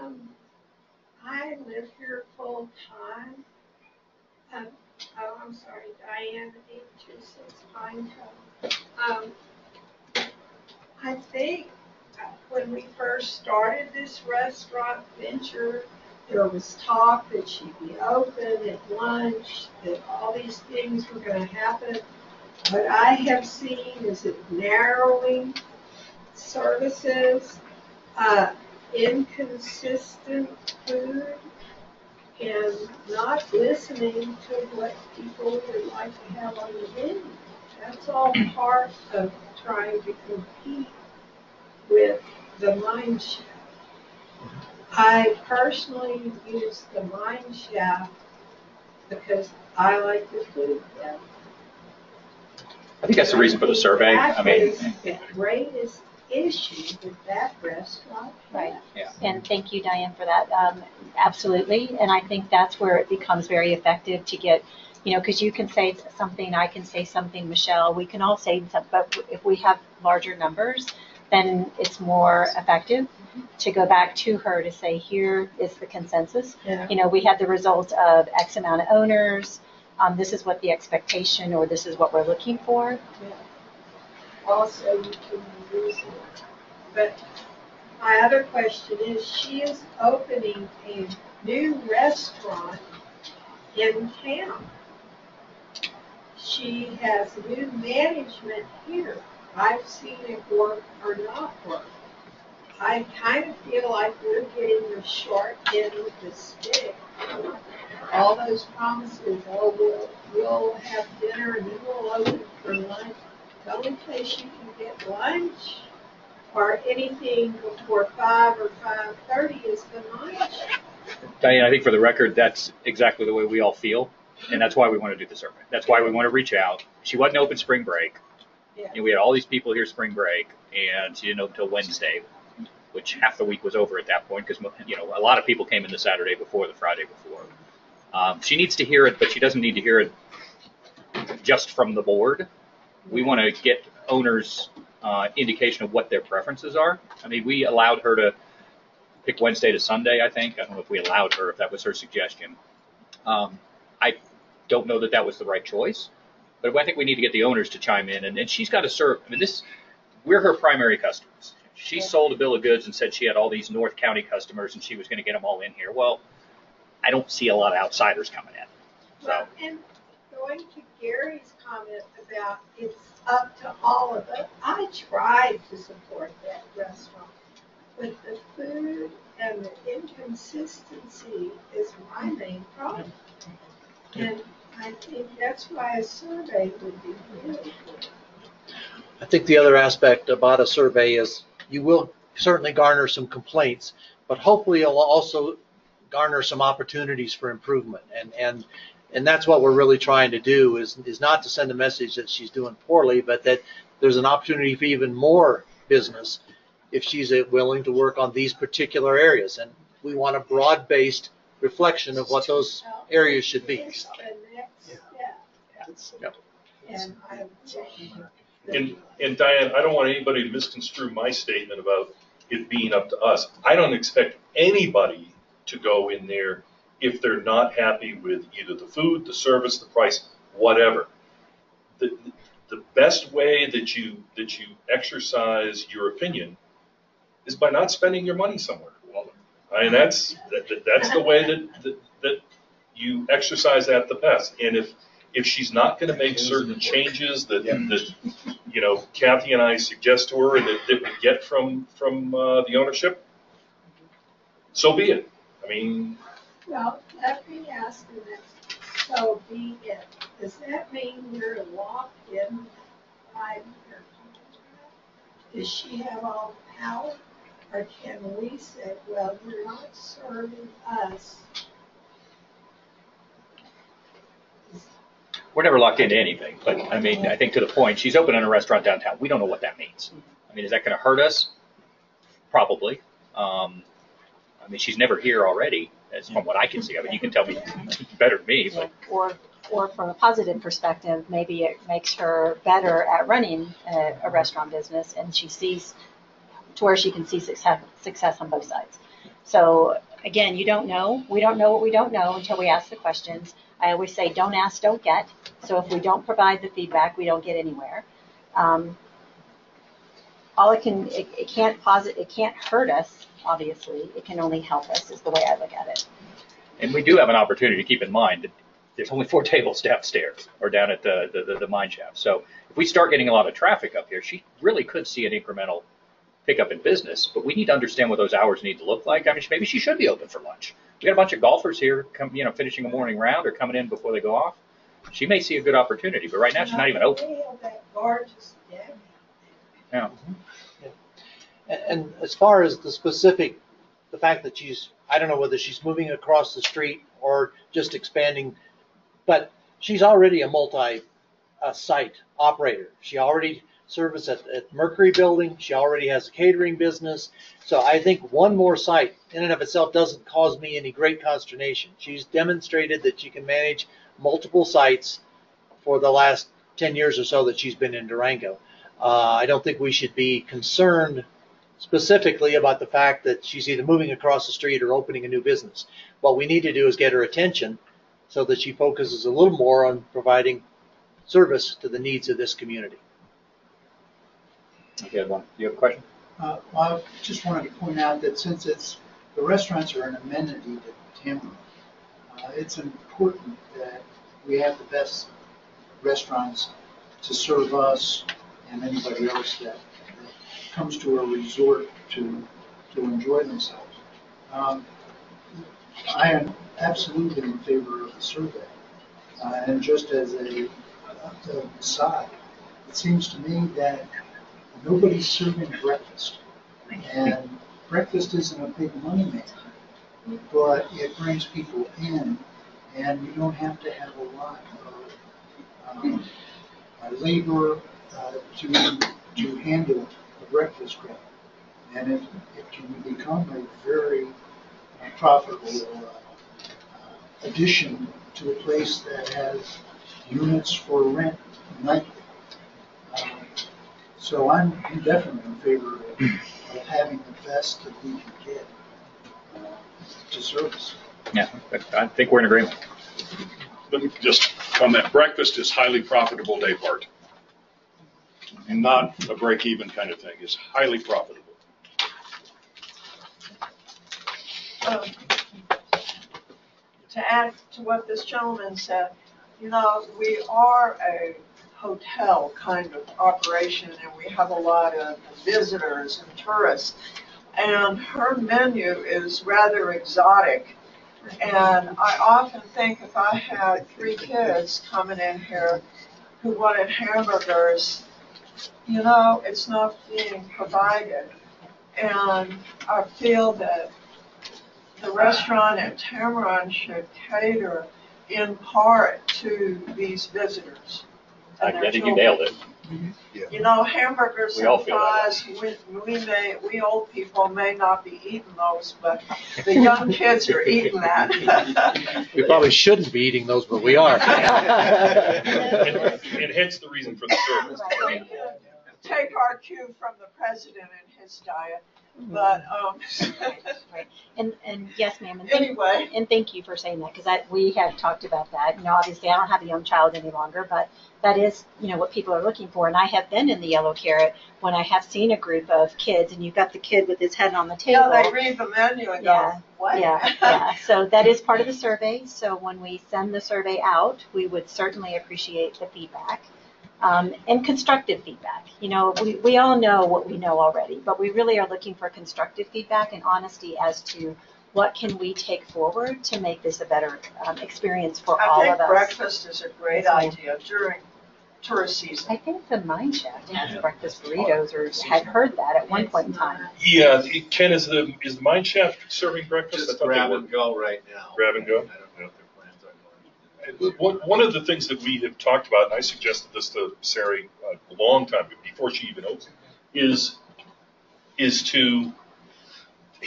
Um, I live here full time. Um, oh, I'm sorry, Diane, eight two six Pine Cove. Um, I think uh, when we first started this restaurant venture, there was talk that she'd be open at lunch, that all these things were gonna happen. What I have seen is it narrowing services, uh, inconsistent food, and not listening to what people would like to have on the menu. That's all part of trying to compete with the mine shaft. I personally use the mine shaft because I like the food better. I think that's the reason for the survey. I mean, is the greatest issue that that restaurant Right. Yeah. And thank you, Diane, for that. Um, absolutely. And I think that's where it becomes very effective to get, you know, because you can say something, I can say something, Michelle, we can all say something, but if we have larger numbers, then it's more effective to go back to her to say, here is the consensus. Yeah. You know, we had the result of X amount of owners. Um, this is what the expectation or this is what we're looking for. Also you can use it. But my other question is, she is opening a new restaurant in town. She has new management here. I've seen it work or not work. I kind of feel like we're getting the short end of the stick. All those promises, oh, we'll, we'll have dinner and then we'll open for lunch. The only place you can get lunch or anything before five or five thirty is the lunch. Diane, I think for the record, that's exactly the way we all feel, and that's why we want to do the survey. That's why we want to reach out. She wasn't open spring break. Yeah. And we had all these people here spring break, and she didn't open until Wednesday, which half the week was over at that point because you know a lot of people came in the Saturday before, the Friday before. Um, she needs to hear it, but she doesn't need to hear it just from the board. We want to get owners' uh, indication of what their preferences are. I mean, we allowed her to pick Wednesday to Sunday. I think I don't know if we allowed her if that was her suggestion. Um, I don't know that that was the right choice, but I think we need to get the owners to chime in. And, and she's got to serve. I mean, this we're her primary customers. She sold a bill of goods and said she had all these North County customers and she was going to get them all in here. Well, I don't see a lot of outsiders coming in. So Well, and going to Gary's comment about it's up to all of us, I tried to support that restaurant. But the food and the inconsistency is my main problem. And I think that's why a survey would be really good. I think the other aspect about a survey is you will certainly garner some complaints, but hopefully it'll also garner some opportunities for improvement. And, and, and that's what we're really trying to do is, is not to send a message that she's doing poorly, but that there's an opportunity for even more business if she's uh, willing to work on these particular areas. And we want a broad-based reflection of what those areas should be. It's the next step. Yep. And, and Diane, I don't want anybody to misconstrue my statement about it being up to us. I don't expect anybody to go in there if they're not happy with either the food, the service, the price, whatever. The, the best way that you, that you exercise your opinion is by not spending your money somewhere. I mean, that's, that, that- that's the way that, that, that you exercise that the best. And if, if she's not gonna make certain changes that, that, you know, Kathy and I suggest to her that, that we get from, from, uh, the ownership, so be it. I mean, well, let me ask you this. So be it. Does that mean we're locked in five year contract? Does she have all the power? Or can we say, well, you're not serving us? we're never locked into anything. But I mean, I think to the point, she's opening a restaurant downtown. We don't know what that means. I mean, is that going to hurt us? Probably. Um, I mean, she's never here already, as from what I can see. I mean, you can tell me better than me, but Or, or from a positive perspective, maybe it makes her better at running a, a restaurant business and she sees to where she can see success, success on both sides. So again, you don't know. We don't know what we don't know until we ask the questions. I always say, don't ask, don't get. So if we don't provide the feedback, we don't get anywhere. Um, all it can, it, it can't posit, it can't hurt us, obviously. It can only help us is the way I look at it. And we do have an opportunity to keep in mind that there's only four tables downstairs or down at the, the, the, the mine shaft. So if we start getting a lot of traffic up here, she really could see an incremental pickup in business, but we need to understand what those hours need to look like. I mean, maybe she should be open for lunch. We got a bunch of golfers here, come, you know, finishing a morning round or coming in before they go off. She may see a good opportunity, but right now she's not even open. They have that gorgeous deck. Yeah. And, as far as the specific, the fact that she's, I don't know whether she's moving across the street or just expanding, but she's already a multi, uh, site operator. She already serves at, at Mercury Building. She already has a catering business. So I think one more site in and of itself doesn't cause me any great consternation. She's demonstrated that she can manage multiple sites for the last 10 years or so that she's been in Durango. Uh, I don't think we should be concerned specifically about the fact that she's either moving across the street or opening a new business. What we need to do is get her attention so that she focuses a little more on providing service to the needs of this community. You have Do you have a question? Uh, well, I just wanted to point out that since it's, the restaurants are an amenity to Tamarron, uh, it's important that we have the best restaurants to serve us and anybody else that, that comes to a resort to, to enjoy themselves. Um, I am absolutely in favor of the survey. Uh, and just as a, a aside, it seems to me that nobody's serving breakfast. And breakfast isn't a big money maker, but it brings people in, and you don't have to have a lot of um, uh, labor uh, to to handle a breakfast crowd. And it, it can become a very uh, profitable uh, addition to a place that has units for rent nightly. Um, so I'm definitely in favor of, of having the best that we can get uh, to service. Yeah, I think we're in agreement. Let me just comment, breakfast is highly profitable day part. Not a break even kind of thing, it's highly profitable. Um, To add to what this gentleman said, you know, we are a hotel kind of operation and we have a lot of visitors and tourists. And her menu is rather exotic. And I often think if I had three kids coming in here who wanted hamburgers, you know, it's not being provided. And I feel that the restaurant at Tamarron should cater in part to these visitors. I and their I think you children. nailed it. You know, hamburgers We all and feel that fries, we, we may, we old people may not be eating those, but the young kids are eating that. We probably shouldn't be eating those, but we are. And and hence the reason for the service. Take our cue from the president and his diet, but, um. Right. And, and yes, ma'am. And thank- Anyway. And thank you for saying that, because I, we have talked about that. You know, obviously, I don't have a young child any longer, but that is, you know, what people are looking for. And I have been in the Yellow Carrot when I have seen a group of kids, and you've got the kid with his head on the table. Yeah, they read the menu and go, Yeah, what? Yeah, yeah. So that is part of the survey. So when we send the survey out, we would certainly appreciate the feedback. Um, and constructive feedback. You know, we, we all know what we know already, but we really are looking for constructive feedback and honesty as to what can we take forward to make this a better um, experience for all of us. I of think us. breakfast is a great Yes, idea during tourist season. I think the Mine Shaft has breakfast burritos, or had heard that at one point in time. Yeah, Ken, is the, is the mine shaft serving breakfast? I Just thought they grab and go right now. Grab and go? I don't know if their plans are going. One, of the things that we have talked about, and I suggested this to Sarah uh, a long time before she even opened, is, is to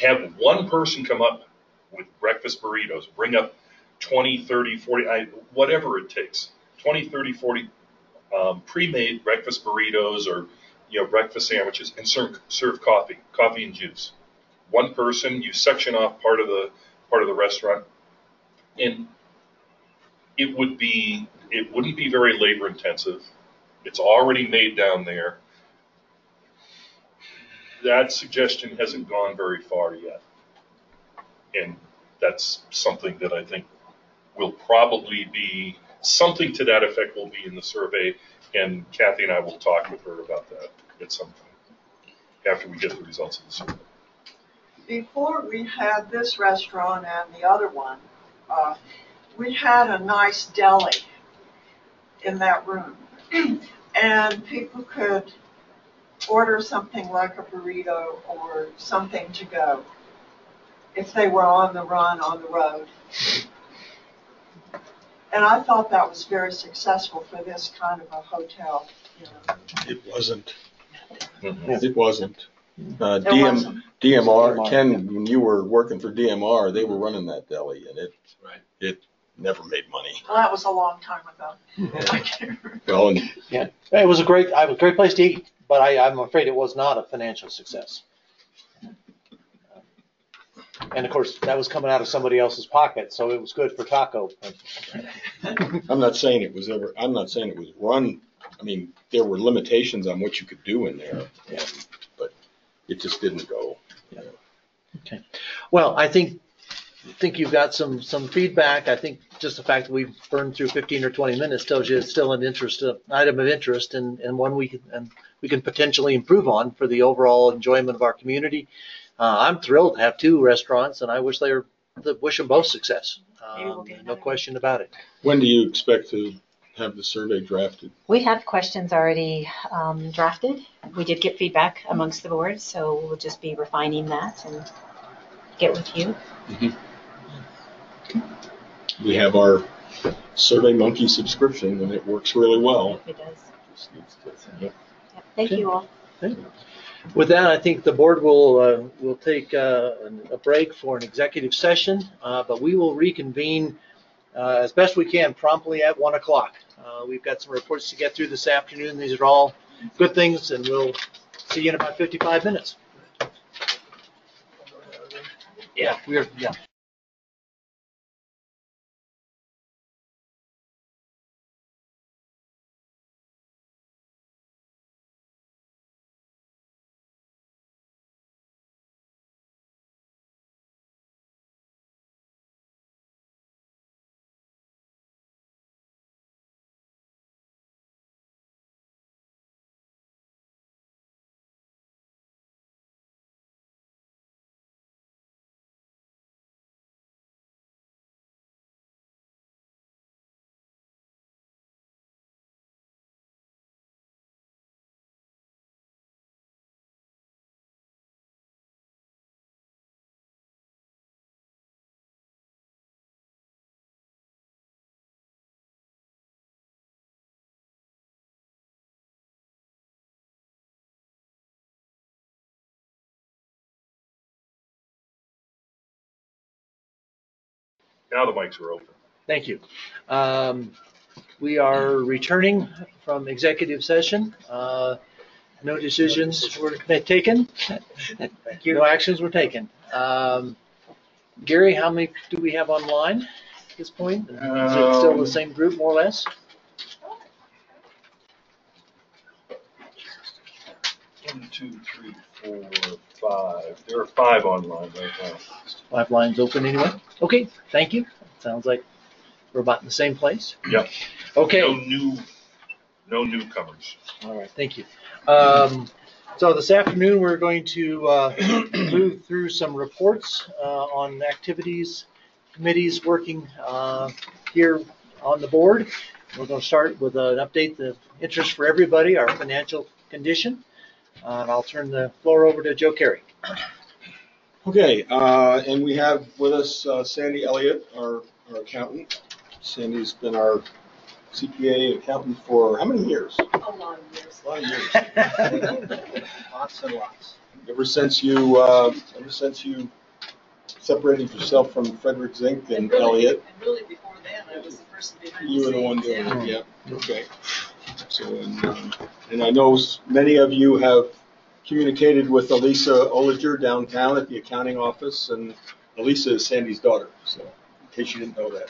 have one person come up with breakfast burritos, bring up 20, 30, 40, I, whatever it takes, 20, 30, 40 um, pre-made breakfast burritos or you know, breakfast sandwiches and serve, serve coffee, coffee and juice. One person, you section off part of the, part of the restaurant. And it would be, it wouldn't be very labor intensive. It's already made down there. That suggestion hasn't gone very far yet. And that's something that I think will probably be, something to that effect will be in the survey. And Kathy and I will talk with her about that at some point, after we get the results of the survey. Before we had this restaurant and the other one, uh, we had a nice deli in that room. And people could order something like a burrito or something to go if they were on the run, on the road. And I thought that was very successful for this kind of a hotel, you know. It wasn't. Mm-hmm. It wasn't. Uh, It DM, wasn't. DMR, Ken, when you were working for DMR, they were running that deli and it, Right. it never made money. Well, that was a long time ago. I. Well, and Yeah, it was a great, I was a great place to eat, but I, I'm afraid it was not a financial success. And of course, that was coming out of somebody else's pocket, so it was good for TACO. I'm not saying it was ever, I'm not saying it was run, I mean, there were limitations on what you could do in there. and- But it just didn't go. Okay. Well, I think, think you've got some, some feedback. I think just the fact that we've burned through fifteen or twenty minutes tells you it's still an interest, uh, item of interest and, and one we can, and we can potentially improve on for the overall enjoyment of our community. Uh, I'm thrilled to have two restaurants and I wish they were, wish them both success. Um, no question about it. When do you expect to have the survey drafted? We have questions already um, drafted. We did get feedback amongst the board, so we'll just be refining that and get with you. We have our Survey Monkey subscription and it works really well. It does. Yep. Thank you all. With that, I think the board will, uh, will take uh, a break for an executive session, uh, but we will reconvene uh, as best we can promptly at 1 o'clock. Uh, We've got some reports to get through this afternoon. These are all good things, and we'll see you in about 55 minutes. Yeah, we are, yeah. Now the mics are open. Thank you. Um, We are returning from executive session. Uh, No decisions were taken. Thank you. No actions were taken. Um, Gary, how many do we have online at this point? Is it still the Um, same group, more or less? One, two, three, four, five. There are five online right now. Five lines open anyway? Okay, thank you. Sounds like we're about in the same place. Yep. Okay. No new, no newcomers. All right, thank you. Um, So this afternoon, we're going to uh, move through some reports uh, on activities, committees working uh, here on the board. We're going to start with an update, the interest for everybody, our financial condition. Uh, And I'll turn the floor over to Joe Carey. Okay, uh, and we have with us uh, Sandy Elliott, our, our accountant. Sandy's been our CPA accountant for how many years? A lot of years. A lot of years. Lots and lots. Ever since you, uh, ever since you separated yourself from Frederick Zink and really- Elliott, And really before then, I was the person behind the you were the one doing yeah. it, yeah, okay. So, and, and I know many of you have communicated with Elisa Oliger downtown at the accounting office, and Elisa is Sandy's daughter, so in case you didn't know that.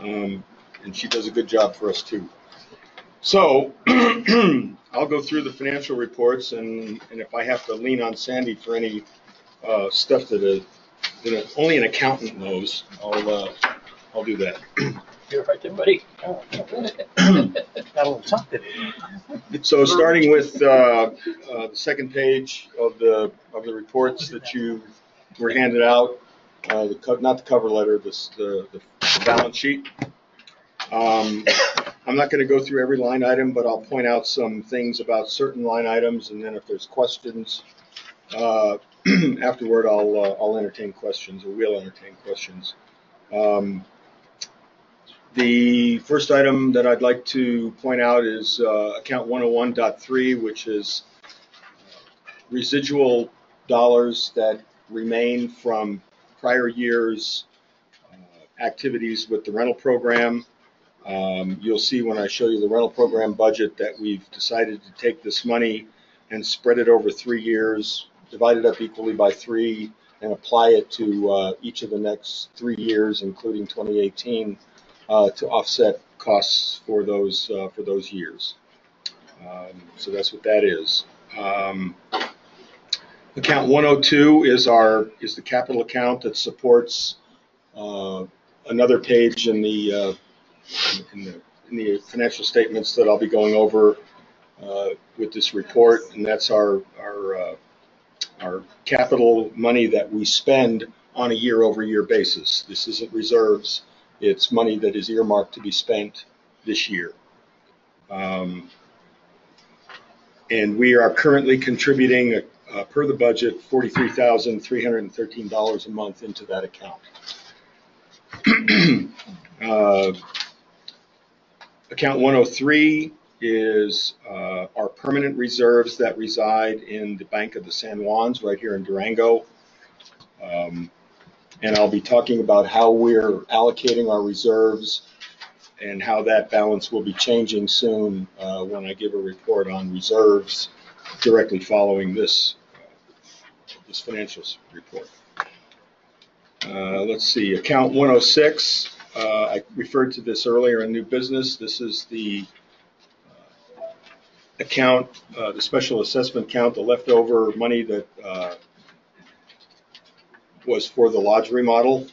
Um, and she does a good job for us too. So, I'll go through the financial reports, and, and if I have to lean on Sandy for any, uh, stuff that a, that a- only an accountant knows, I'll, uh, I'll do that. You're right there, buddy. Got a little something. So starting with uh, uh, the second page of the, of the reports that you were handed out, uh, the, co- not the cover letter, this, the, the balance sheet. Um, I'm not going to go through every line item, but I'll point out some things about certain line items, and then if there's questions, uh, afterward, I'll, uh, I'll entertain questions, or we'll entertain questions. Um, the first item that I'd like to point out is uh, account 101.3, which is residual dollars that remain from prior years' uh, activities with the rental program. Um, You'll see when I show you the rental program budget that we've decided to take this money and spread it over three years, divide it up equally by three, and apply it to uh, each of the next three years, including 2018 uh, to offset costs for those, uh, for those years. Um, So that's what that is. Um, Account 102 is our, is the capital account that supports uh, another page in the, uh, in the, in the financial statements that I'll be going over uh, with this report, and that's our, our, uh, our capital money that we spend on a year-over-year basis. This isn't reserves. It's money that is earmarked to be spent this year. Um, And we are currently contributing, uh, per the budget, $43,313 a month into that account. Uh, Account 103 is uh, our permanent reserves that reside in the Bank of the San Juans right here in Durango. Um, and I'll be talking about how we're allocating our reserves and how that balance will be changing soon uh, when I give a report on reserves directly following this, uh, this financials report. Uh, Let's see, account 106, uh, I referred to this earlier in new business. This is the uh, account, uh, the special assessment account, the leftover money that was for the lodge remodel.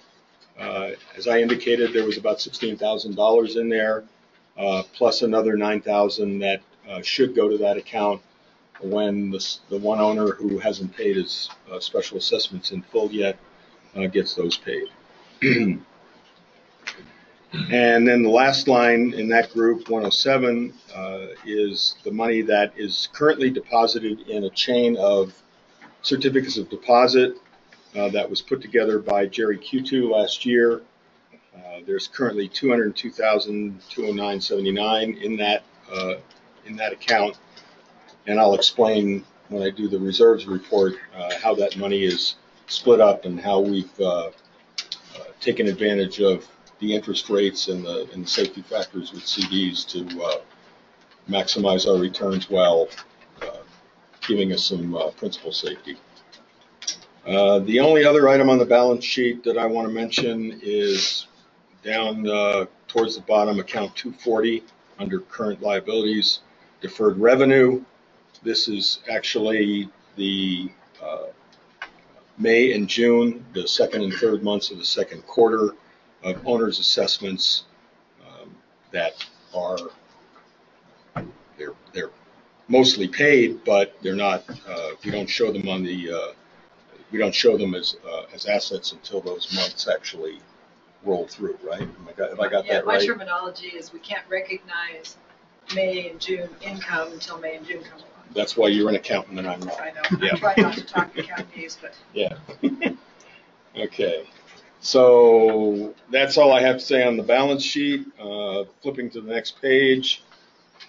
Uh, As I indicated, there was about $16,000 in there, uh, plus another 9,000 that uh, should go to that account when the, the one owner who hasn't paid his uh, special assessments in full yet uh, gets those paid. And then the last line in that group, 107, uh, is the money that is currently deposited in a chain of certificates of deposit uh, that was put together by Jerry Q2 last year. Uh, There's currently 202,209.79 in that, uh, in that account. And I'll explain when I do the reserves report, uh, how that money is split up and how we've uh, taken advantage of the interest rates and the, and the safety factors with CDs to maximize our returns while giving us some principal safety. Uh, The only other item on the balance sheet that I want to mention is down uh, towards the bottom, account 240, under current liabilities, deferred revenue. This is actually the uh, May and June, the second and third months of the second quarter of owner's assessments um, that are, they're, they're mostly paid, but they're not, uh, we don't show them on the, uh, we don't show them as, uh, as assets until those months actually roll through, right? Have I got- Have I got Yeah, that my right? terminology is we can't recognize May and June income until May and June come along. That's why you're an accountant and I'm not. I know, Yeah. I try not to talk accounting but Yeah. Okay. So that's all I have to say on the balance sheet. Uh, Flipping to the next page,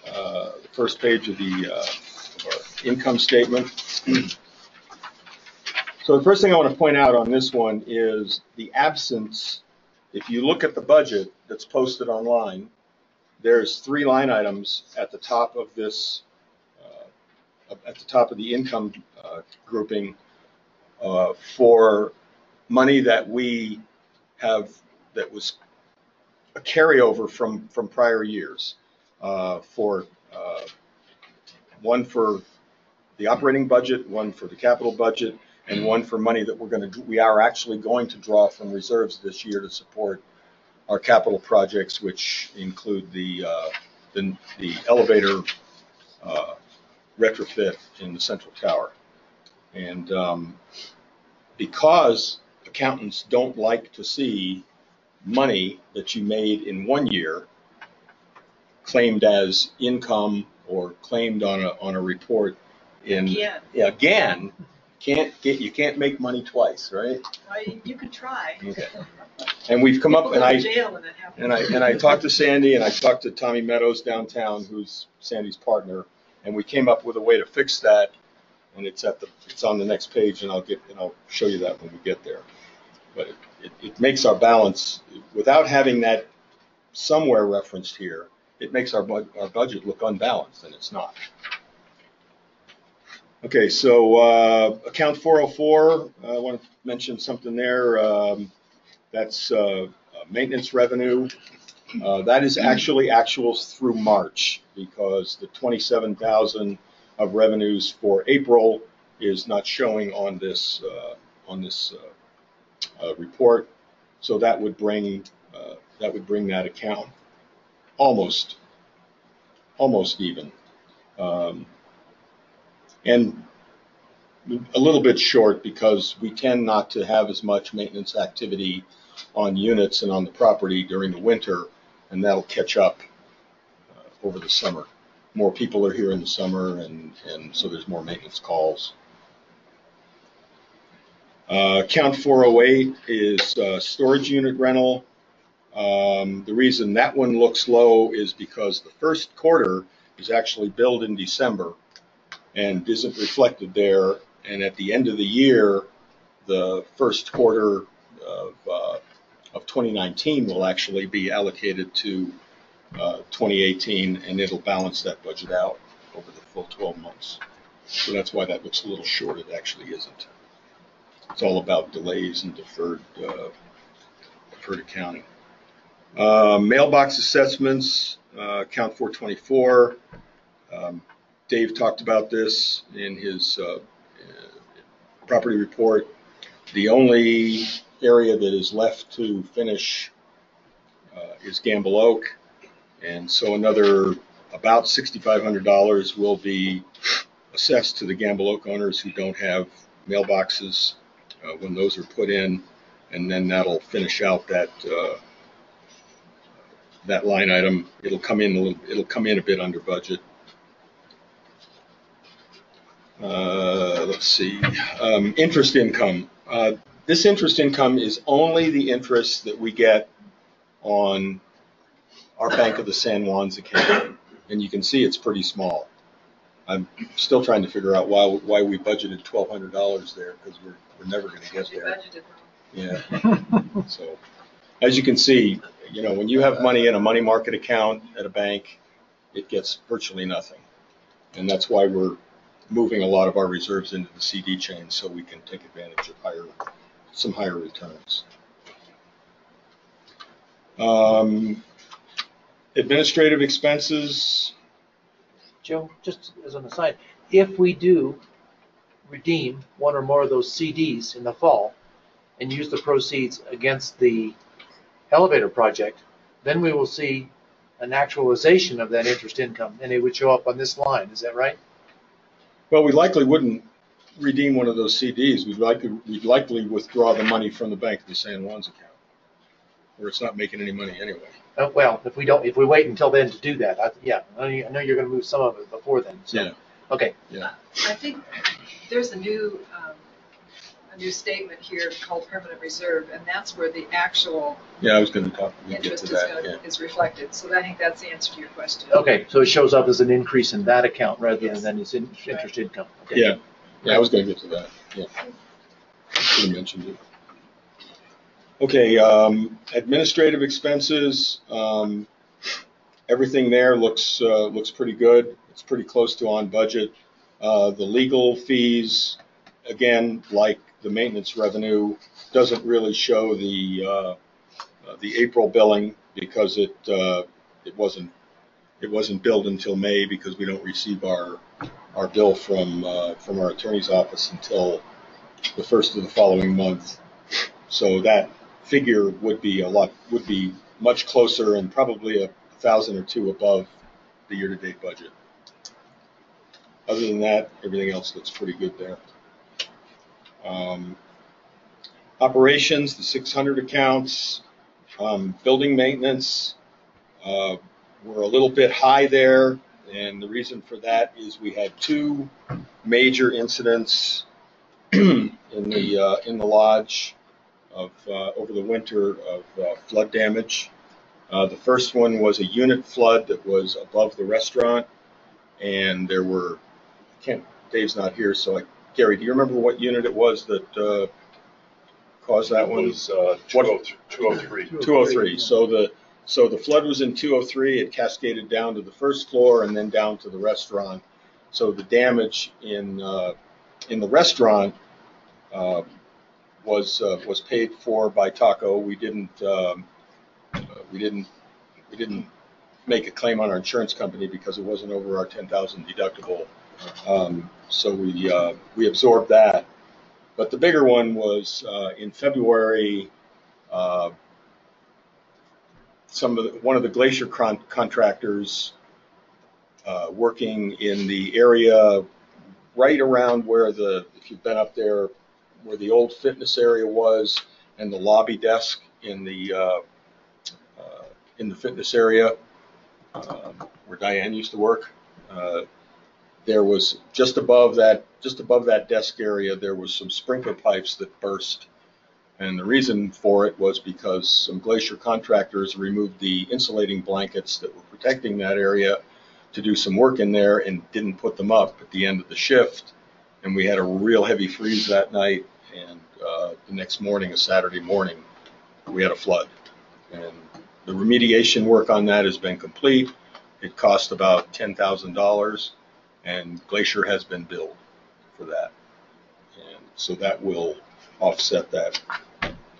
uh, the first page of the, uh, of our income statement. So the first thing I want to point out on this one is the absence, if you look at the budget that's posted online, there's three line items at the top of this, uh, at the top of the income uh, grouping uh, for money that we have, that was a carryover from, from prior years. uh, For, uh, one for the operating budget, one for the capital budget, and one for money that we're going to, we are actually going to draw from reserves this year to support our capital projects, which include the, uh, the the elevator uh, retrofit in the central tower. And um, because accountants don't like to see money that you made in one year claimed as income or claimed on a, on a report in. Again. Again, can't get, you can't make money twice, right? Well, you- could try. Okay. And we've come up, and I, jail when that happens. and I, and I talked to Sandy, and I talked to Tommy Meadows downtown, who's Sandy's partner, and we came up with a way to fix that, and it's at the, it's on the next page, and I'll get, and I'll show you that when we get there. But it, it, it makes our balance, without having that somewhere referenced here, it makes our bud, our budget look unbalanced, and it's not. Okay, so, uh, account four oh four, I want to mention something there, um, that's, uh, uh, maintenance revenue. Uh, that is actually actuals through March, because the twenty-seven thousand of revenues for April is not showing on this, uh, on this, uh, uh, report. So that would bring, uh, that would bring that account almost, almost even. Um, and a little bit short because we tend not to have as much maintenance activity on units and on the property during the winter, and that'll catch up uh, over the summer. More people are here in the summer, and, and so there's more maintenance calls. Uh, Account 408 is uh, storage unit rental. Um, The reason that one looks low is because the first quarter is actually billed in December and isn't reflected there. And at the end of the year, the first quarter of, uh, of 2019 will actually be allocated to uh, 2018, and it'll balance that budget out over the full 12 months. So that's why that looks a little short. It actually isn't. It's all about delays and deferred, uh, deferred accounting. Uh, Mailbox assessments, uh, account 424. Um, Dave talked about this in his uh, uh, property report. The only area that is left to finish uh, is Gamble Oak. And so another about $6,500 will be assessed to the Gamble Oak owners who don't have mailboxes uh, when those are put in. And then that'll finish out that, uh, that line item. It'll come in a little, it'll come in a bit under budget. Uh, let's see, um, interest income. Uh, this interest income is only the interest that we get on our Bank of the San Juans account, and you can see it's pretty small. I'm still trying to figure out why, why we budgeted twelve hundred dollars there, because we're, we're never gonna get there. Yeah. So, as you can see, you know, when you have money in a money market account at a bank, it gets virtually nothing. And that's why we're moving a lot of our reserves into the CD chain so we can take advantage of higher, some higher returns. Um, administrative expenses, Joe, just as an aside, if we do redeem one or more of those CDs in the fall and use the proceeds against the elevator project, then we will see an actualization of that interest income and it would show up on this line. Is that right? Well, we likely wouldn't redeem one of those CDs. We'd likely, we'd likely withdraw the money from the Bank of the San Juans account, where it's not making any money anyway. Uh, well, if we don't, if we wait until then to do that, I, yeah, I know, you- I know you're going to move some of it before then. So, Yeah. okay. Yeah. I think there's a new, um, a new statement here called permanent reserve, and that's where the actual Yeah, I was gonna talk, we'll get interest to is that, gonna, yeah. is reflected. So I think that's the answer to your question. Okay, so it shows up as an increase in that account rather than as in- interest income. Okay. Yeah, yeah, I was gonna get to that, yeah. Should have mentioned it. Okay, um, administrative expenses, um, everything there looks, uh, looks pretty good. It's pretty close to on budget. Uh, The legal fees, again, like the maintenance revenue, doesn't really show the, uh, uh, the April billing because it, uh, it wasn't, it wasn't billed until May because we don't receive our, our bill from, uh, from our attorney's office until the first of the following month. So that figure would be a lot, would be much closer and probably a thousand or two above the year-to-date budget. Other than that, everything else looks pretty good there. Um, Operations, the six hundred accounts, um, building maintenance, uh, we're a little bit high there. And the reason for that is we had two major incidents in the, uh, in the lodge of, uh, over the winter of uh, flood damage. Uh, the first one was a unit flood that was above the restaurant, and there were, can't, Dave's not here, so I, Gary, do you remember what unit it was that, uh, caused that one? Was, uh, What- 203. 203. So the, so the flood was in 203, it cascaded down to the first floor and then down to the restaurant. So the damage in, uh, in the restaurant, uh, was, uh, was paid for by TACO. We didn't, um, uh, we didn't, we didn't make a claim on our insurance company because it wasn't over our 10,000 deductible. Um, so we, uh, we absorbed that. But the bigger one was, uh, in February, uh, some of the, one of the glacier con- contractors uh, working in the area right around where the, if you've been up there, where the old fitness area was and the lobby desk in the, uh, uh, in the fitness area um, where Diane used to work. There was just above that, just above that desk area, there was some sprinkler pipes that burst. And the reason for it was because some glacier contractors removed the insulating blankets that were protecting that area to do some work in there and didn't put them up at the end of the shift. And we had a real heavy freeze that night. And uh, the next morning, a Saturday morning, we had a flood. And the remediation work on that has been complete. It cost about $10,000 and Glacier has been billed for that. And so that will offset that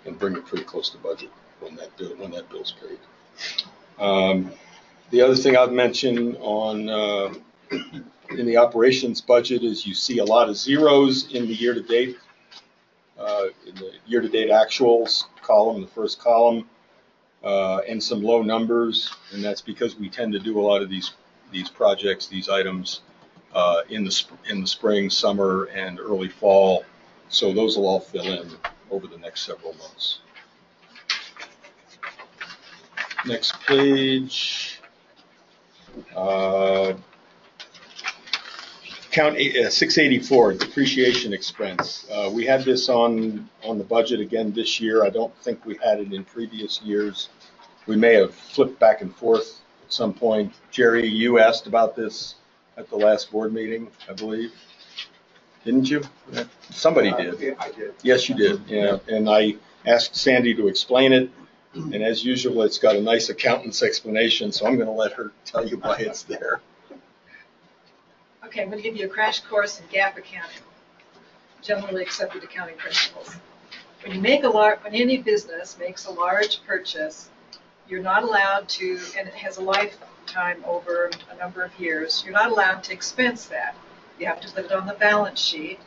and bring it pretty close to budget when that bill, when that bill's paid. Um, The other thing I'd mention on, uh, in the operations budget is you see a lot of zeros in the year-to-date, uh, in the year-to-date actuals column, the first column, uh, and some low numbers, and that's because we tend to do a lot of these, these projects, these items, uh, in the, sp- in the spring, summer, and early fall. So those will all fill in over the next several months. Next page. Uh, Count eight- uh, 684, depreciation expense. Uh, We had this on, on the budget again this year. I don't think we had it in previous years. We may have flipped back and forth at some point. Jerry, you asked about this at the last board meeting, I believe. Didn't you? Somebody Uh, did. yeah, I did. Yes, you did, yeah. And I asked Sandy to explain it, and as usual, it's got a nice accountant's explanation, so I'm gonna let her tell you why it's there. Okay, I'm going to give you a crash course in GAAP accounting, generally accepted accounting principles. When you make a lar, when any business makes a large purchase, you're not allowed to, and it has a lifetime over a number of years, you're not allowed to expense that. You have to put it on the balance sheet,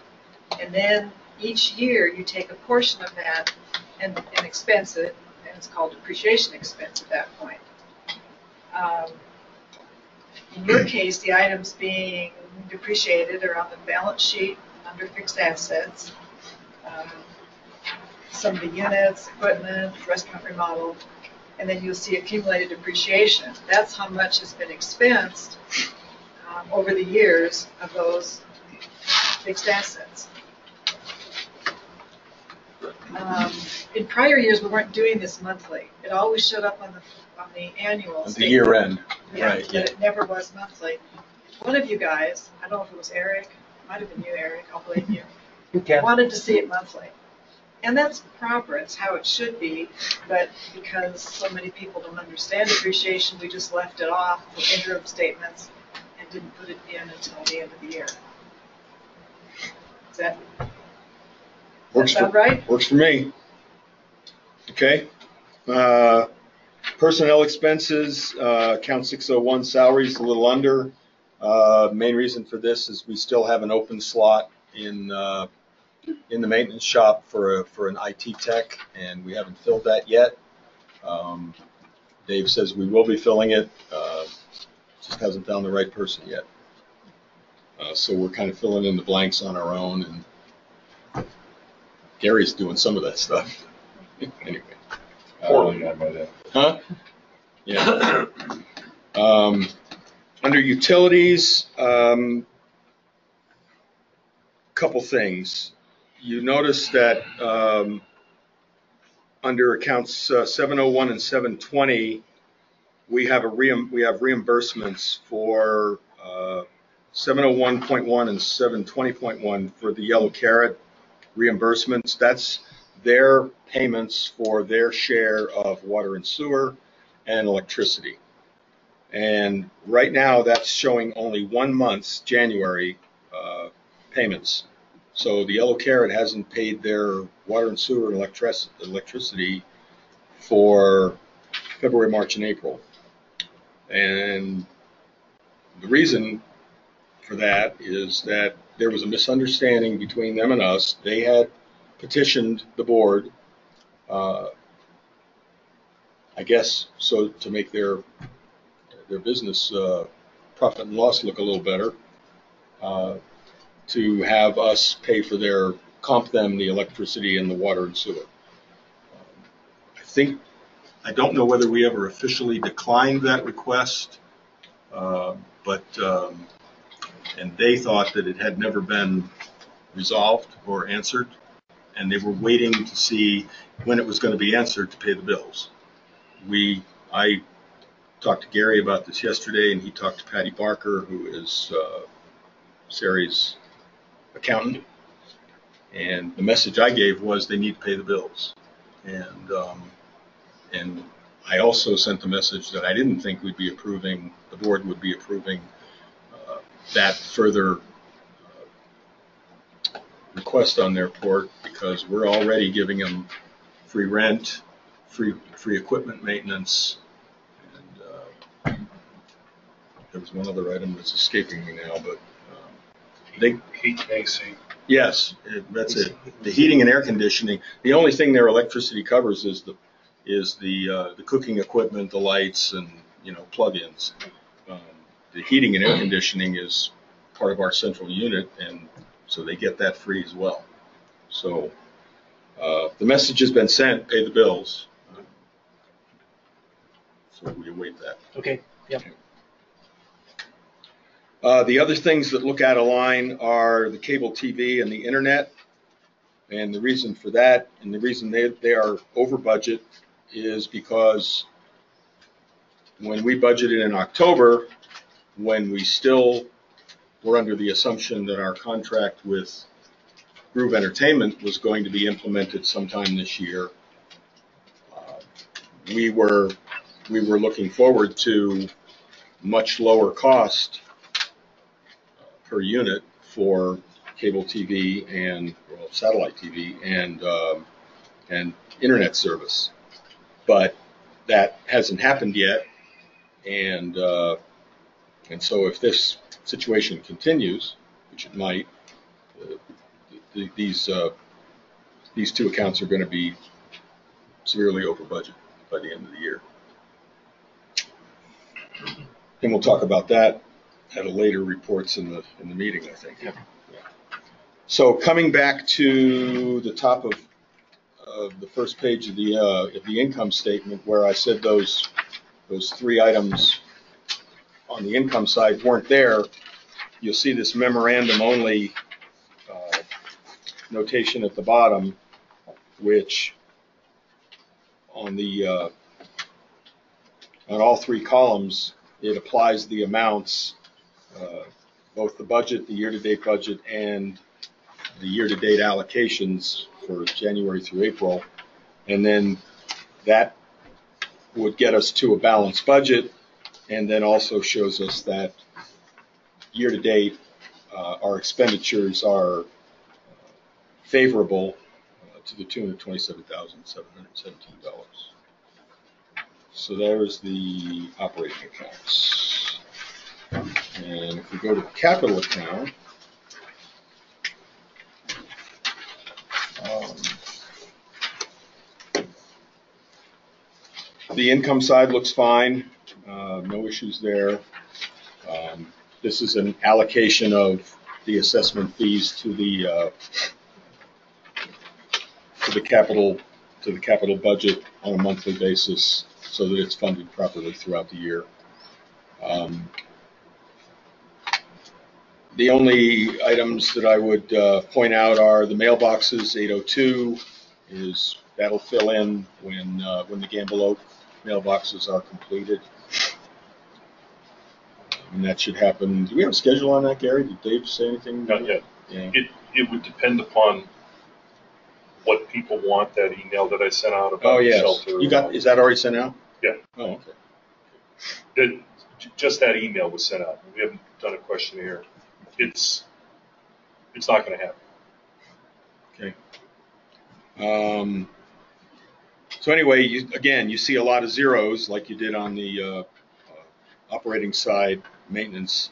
and then each year you take a portion of that and, and expense it, and it's called depreciation expense at that point. Um, in your case, the items being depreciated are on the balance sheet under fixed assets. Um, Some of the units, equipment, restaurant remodel, and then you'll see accumulated depreciation. That's how much has been expensed um, over the years of those fixed assets. Um, In prior years, we weren't doing this monthly. It always showed up on the, on the annual. The statement. year end, Yeah, right, but yeah. it never was monthly. One of you guys, I don't know if it was Eric, might have been you, Eric, I'll blame you, You can. wanted to see it monthly. And that's proper, it's how it should be, but because so many people don't understand depreciation, we just left it off for interim statements and didn't put it in until the end of the year. Is that, Works sound for, right? works for me. Okay. Uh, Personnel expenses, uh, account 601 salaries, a little under. Uh, Main reason for this is we still have an open slot in, uh, in the maintenance shop for, a- for an IT tech, and we haven't filled that yet. Um, Dave says we will be filling it, uh, just hasn't found the right person yet. Uh, So we're kind of filling in the blanks on our own, and Gary's doing some of that stuff. Anyway. Poorly, add. Huh? Yeah. Um, under utilities, um, couple things. You notice that, um, under accounts uh, 701 and 720, we have a we have reimbursements for, uh, 701.1 and 720.1 for the yellow carrot reimbursements. That's their payments for their share of water and sewer and electricity. And right now, that's showing only one month's January uh, payments. So the Yellow Carrot hasn't paid their water and sewer and electric- electricity for February, March, and April. And the reason for that is that there was a misunderstanding between them and us. They had petitioned the board, uh, I guess, so to make their, their business uh, profit and loss look a little better, uh, to have us pay for their, comp them the electricity and the water and sewer. I think, I don't know whether we ever officially declined that request, uh, but, um, and they thought that it had never been resolved or answered and they were waiting to see when it was going to be answered to pay the bills. We, I talked to Gary about this yesterday, and he talked to Patty Barker, who is uh, Sari's accountant. And the message I gave was they need to pay the bills. And um, and I also sent the message that I didn't think we'd be approving, the board would be approving uh, that further request on their port because we're already giving them free rent, free, free equipment maintenance. And, uh, there was one other item that's escaping me now, but, they, Heat and AC. yes, it- that's it. The heating and air conditioning, the only thing their electricity covers is the, is the, uh, the cooking equipment, the lights and, you know, plug-ins. Um, The heating and air conditioning is part of our central unit and so they get that free as well. So, uh, the message has been sent, pay the bills. So we await that. Okay, yep. Uh, the other things that look out of line are the cable TV and the internet. And the reason for that, and the reason they, they are over budget is because when we budgeted in October, when we still were under the assumption that our contract with Groove Entertainment was going to be implemented sometime this year, uh, we were, we were looking forward to much lower cost per unit for cable TV and, well, satellite TV and, um, and internet service. But that hasn't happened yet. And, uh, and so if this situation continues, which it might, uh, th- these, uh, these two accounts are going to be severely over budget by the end of the year. And we'll talk about that at a later reports in the, in the meeting, I think. Yeah. So coming back to the top of, of the first page of the, uh, of the income statement where I said those, those three items on the income side weren't there, you'll see this memorandum only uh, notation at the bottom, which on the, uh, on all three columns, it applies the amounts, uh, both the budget, the year-to-date budget, and the year-to-date allocations for January through April. And then that would get us to a balanced budget and then also shows us that year-to-date, uh, our expenditures are favorable uh, to the tune of twenty-seven thousand, seven hundred and seventeen dollars. So there's the operating accounts. And if we go to the capital account, um, the income side looks fine, uh, no issues there. Um, This is an allocation of the assessment fees to the, uh, to the capital, to the capital budget on a monthly basis so that it's funded properly throughout the year. Um, The only items that I would uh, point out are the mailboxes, 802 is, that'll fill in when, uh, when the Gamble Oak mailboxes are completed. And that should happen, do we have a schedule on that, Gary? Did Dave say anything? Not yet. Yeah. It, it would depend upon what people want, that email that I sent out Oh, about the yes. shelter. You got, is that already sent out? Yeah. Oh, okay. That, j- just that email was sent out. We haven't done a questionnaire. It's, it's not gonna happen. Okay. Um, so anyway, you, again, you see a lot of zeros like you did on the, uh, uh, operating side, maintenance,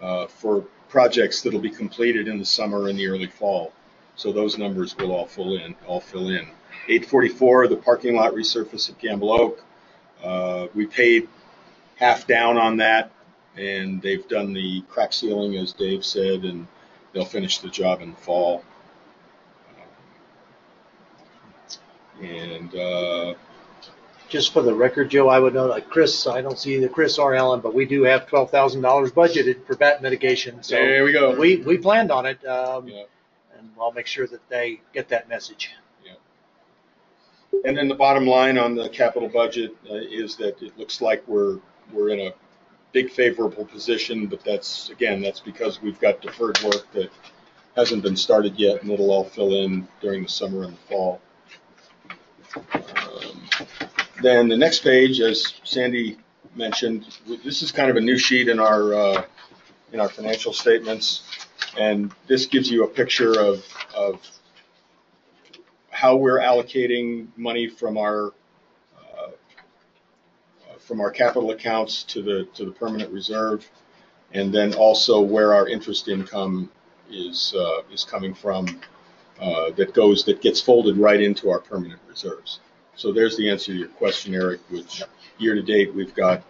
uh, for projects that'll be completed in the summer and the early fall. So those numbers will all fill in, all fill in. Eight forty-four, the parking lot resurface at Gamble Oak. Uh, we paid half down on that and they've done the crack sealing, as Dave said, and they'll finish the job in the fall. And, uh, Just for the record, Joe, I would know, that Chris, I don't see either Chris or Ellen, but we do have twelve thousand dollars budgeted for bat mitigation, so. There we go. We, we planned on it, um, Yeah. and I'll make sure that they get that message. And then the bottom line on the capital budget uh, is that it looks like we're, we're in a big favorable position, but that's, again, that's because we've got deferred work that hasn't been started yet, and it'll all fill in during the summer and the fall. Um, Then the next page, as Sandy mentioned, this is kind of a new sheet in our, uh, in our financial statements. And this gives you a picture of, of how we're allocating money from our, from our capital accounts to the, to the permanent reserve. And then also where our interest income is, uh, is coming from, uh, that goes, that gets folded right into our permanent reserves. So there's the answer to your question, Eric, which year-to-date, we've got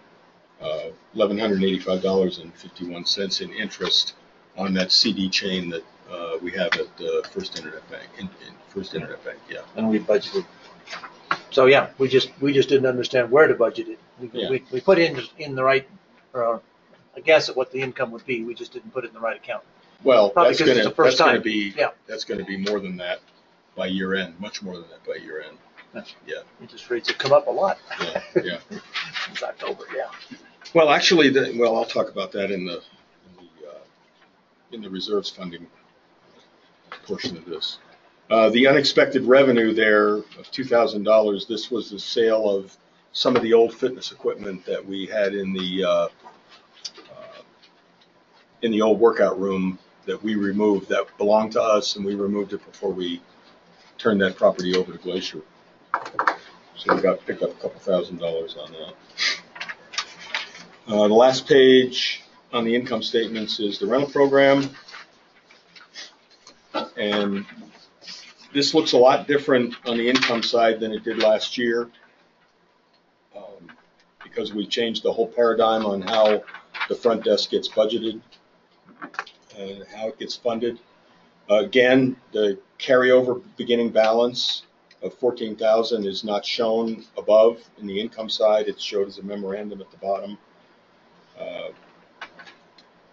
uh, $1,185.51 in interest on that CD chain that uh, we have at uh, First Internet Bank, in in First Internet Bank, yeah. And we budgeted. So, yeah, we just, we just didn't understand where to budget it. We, Yeah. we, we put in, in the right, uh, a guess at what the income would be, we just didn't put it in the right account. Well, Probably that's 'cause it's gonna, the first that's gonna time. be, Yeah. that's gonna be more than that by year end, much more than that by year end. Yeah, Interest rates have come up a lot. yeah, yeah. Since October, yeah. Well, actually, the, well, I'll talk about that in the, in the, uh, in the reserves funding portion of this. Uh, the unexpected revenue there of two thousand dollars, this was the sale of some of the old fitness equipment that we had in the, uh, uh, in the old workout room that we removed, that belonged to us, and we removed it before we turned that property over to Glacier. So we got, picked up a couple thousand dollars on that. Uh, the last page on the income statements is the rental program. And this looks a lot different on the income side than it did last year. um, Because we changed the whole paradigm on how the front desk gets budgeted and how it gets funded. Again, the carryover beginning balance of fourteen thousand is not shown above in the income side. It's showed as a memorandum at the bottom. Uh,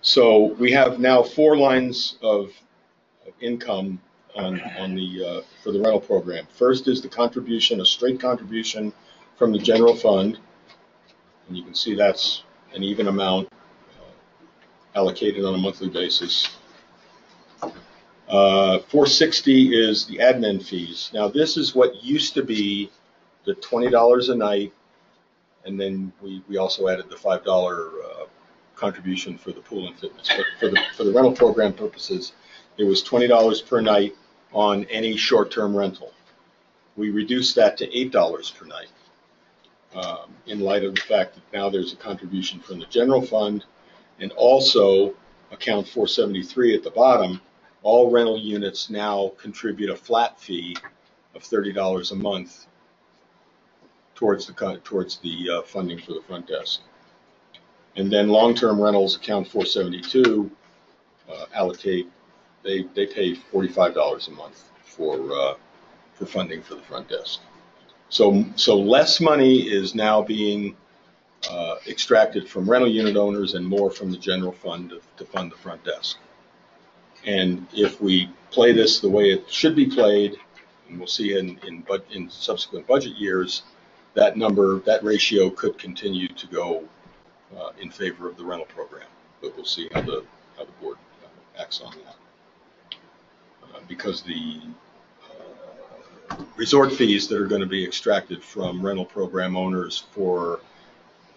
So we have now four lines of of income on, on the, uh, for the rental program. First is the contribution, a straight contribution from the general fund. And you can see that's an even amount uh, allocated on a monthly basis. Uh, 460 is the admin fees. Now, this is what used to be the $20 a night, and then we, we also added the $5 uh, contribution for the pool and fitness. But for the, for the rental program purposes, it was $20 per night on any short-term rental. We reduced that to $8 per night um, in light of the fact that now there's a contribution from the general fund and also account 473 at the bottom, all rental units now contribute a flat fee of $30 a month towards the, towards the uh, funding for the front desk. And then long-term rentals account 472 uh, allocate, they, they pay $45 a month for, uh, for funding for the front desk. So, so less money is now being uh, extracted from rental unit owners and more from the general fund to- to fund the front desk. And if we play this the way it should be played, and we'll see in, in, in subsequent budget years, that number, that ratio could continue to go uh, in favor of the rental program. But we'll see how the, how the board uh, acts on that. Uh, Because the uh, resort fees that are going to be extracted from rental program owners for,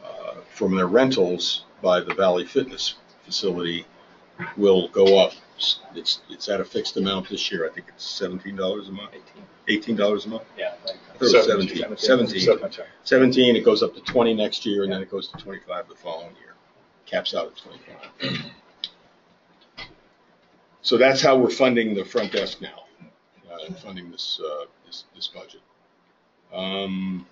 uh, from their rentals by the Valley Fitness facility will go up. It's, it's at a fixed amount this year. I think it's seventeen dollars a month. Eighteen dollars a month? Yeah. It was Seventeen. Seventeen. Seventeen, it goes up to twenty next year, and then it goes to twenty-five the following year. Caps out at twenty-five. So that's how we're funding the front desk now, uh, funding this, uh, this, this budget. Um,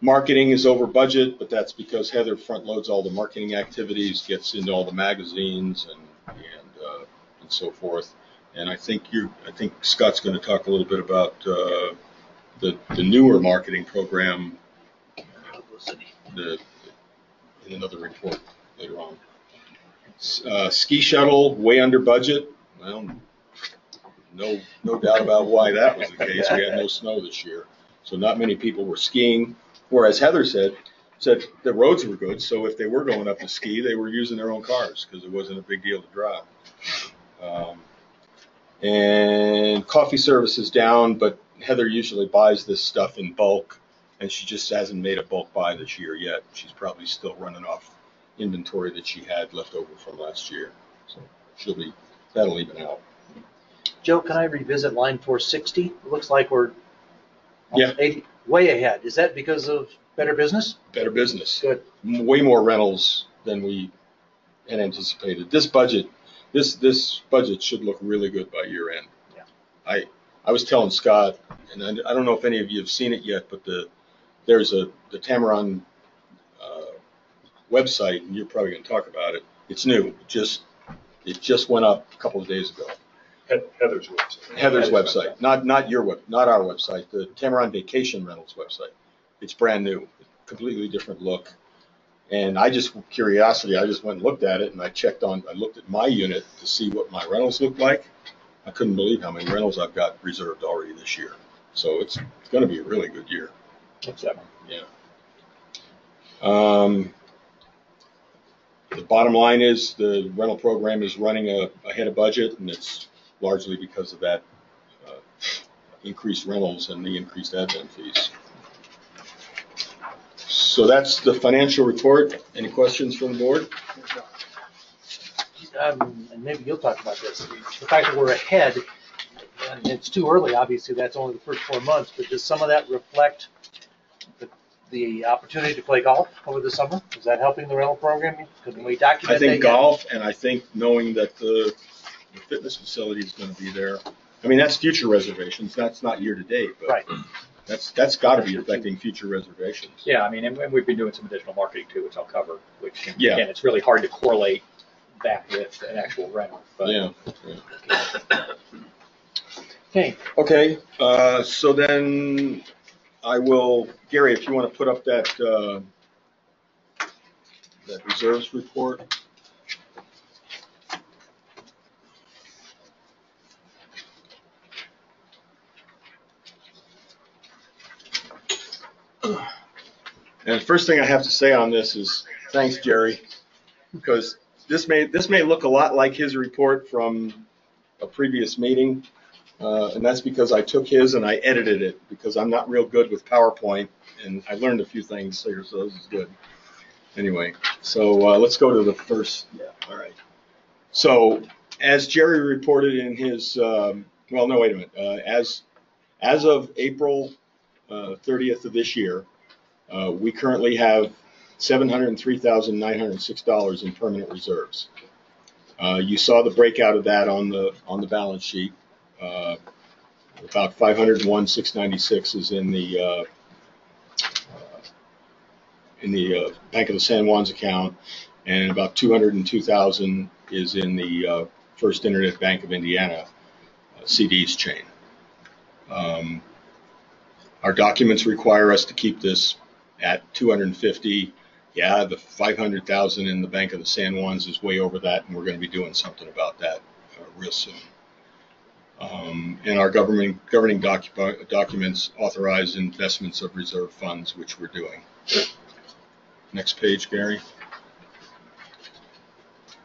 Marketing is over budget, but that's because Heather front loads all the marketing activities, gets into all the magazines and, and, uh, and so forth. And I think you, I think Scott's gonna talk a little bit about, uh, the, the newer marketing program, the, in another report later on. Uh, ski shuttle, way under budget. Well, no, no doubt about why that was the case. We had no snow this year. So not many people were skiing. Whereas Heather said, said the roads were good, so if they were going up to ski, they were using their own cars because it wasn't a big deal to drive. Um, and coffee service is down, but Heather usually buys this stuff in bulk, and she just hasn't made a bulk buy this year yet. She's probably still running off inventory that she had left over from last year. So she'll be, that'll even out. Joe, can I revisit line four sixty? It looks like we're Yeah. eighty, way ahead. Is that because of better business? Better business. Good. M- Way more rentals than we had anticipated. This budget, this, this budget should look really good by year end. Yeah. I, I was telling Scott, and I, I don't know if any of you have seen it yet, but the, there's a, the Tamarron, uh, website, and you're probably gonna talk about it. It's new, It just, it just went up a couple of days ago. Heather's website. Heather's website, not, not your web, not our website, the Tamarron Vacation Rentals website. It's brand new, completely different look. And I just, curiosity, I just went and looked at it and I checked on, I looked at my unit to see what my rentals looked like. I couldn't believe how many rentals I've got reserved already this year. So it's, it's gonna be a really good year. Yeah. Um, the bottom line is the rental program is running a, ahead of budget and it's largely because of that uh, increased rentals and the increased admin fees. So that's the financial report. Any questions from the board? Um, and maybe you'll talk about this. The fact that we're ahead, and it's too early, obviously, that's only the first four months, but does some of that reflect the, the opportunity to play golf over the summer? Is that helping the rental program? Can we document that? I think yet? golf and I think knowing that the, the fitness facility is gonna be there. I mean, that's future reservations. That's not year to date, but Right. that's, that's gotta be affecting future reservations. Yeah, I mean, and and we've been doing some additional marketing too, which I'll cover, which, Yeah. again, it's really hard to correlate that with an actual rental. but- Yeah. Okay, Okay, uh, so then I will, Gary, if you want to put up that, uh, that reserves report. And the first thing I have to say on this is, thanks, Jerry, because this may, this may look a lot like his report from a previous meeting. Uh, and that's because I took his and I edited it because I'm not real good with PowerPoint and I learned a few things here, so this is good. Anyway, so uh, let's go to the first. Yeah, all right. So as Jerry reported in his, um, well, no, wait a minute. Uh, as as of April uh, 30th of this year, uh, we currently have $703,906 in permanent reserves. Uh, you saw the breakout of that on the on the balance sheet. Uh, about 501,696 is in the uh, in the uh, Bank of the San Juans account, and about 202,000 is in the uh, First Internet Bank of Indiana uh, CDs chain. Um, our documents require us to keep this at 250. Yeah, the 500,000 in the Bank of the San Juans is way over that, and we're going to be doing something about that uh, real soon. Um, and our government governing docu- documents authorize investments of reserve funds, which we're doing. Next page, Gary.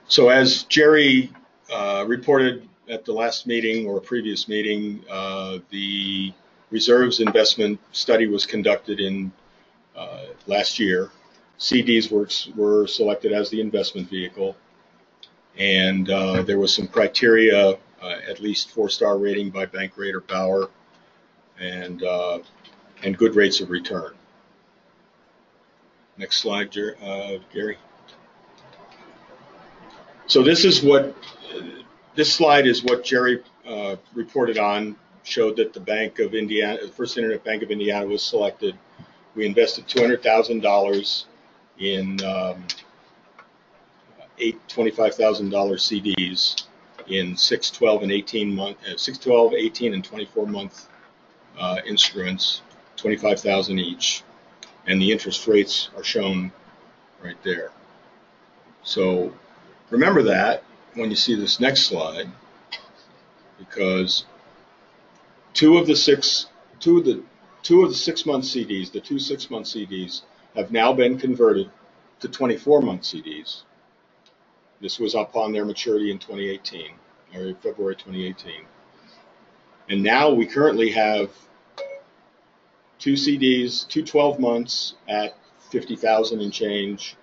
So as Jerry uh, reported at the last meeting or previous meeting, uh, the reserves investment study was conducted in uh, last year. CDs were, were selected as the investment vehicle, and uh, there was some criteria, at least four-star rating by Bankrate or Bauer, and uh, and good rates of return. Next slide, uh, Gary. So this is what, this slide is what Jerry uh, reported on, showed that the Bank of Indiana, the First Internet Bank of Indiana was selected. We invested $200,000 in um, eight $25,000 CDs in 6, 12, and 18 month, uh, 6, 12, 18, and 24 month uh, instruments, 25,000 each and the interest rates are shown right there. So remember that when you see this next slide, because two of the six, two of the two of the six month CDs, the two six month CDs, have now been converted to 24 month CDs. This was upon their maturity in 2018, or February 2018. And now we currently have two CDs, two 12 months at 50,000 and change,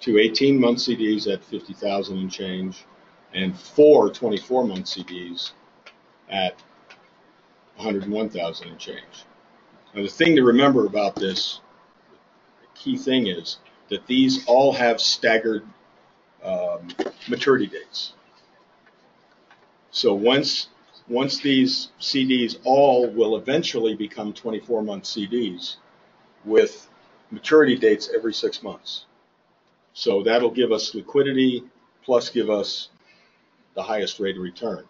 two 18 month CDs at 50,000 and change, and four 24 month CDs at 101,000 and change. Now, the thing to remember about this, the key thing is that these all have staggered um, maturity dates. So once once these CDs all will eventually become 24 month CDs with maturity dates every six months. So that'll give us liquidity plus give us the highest rate of return.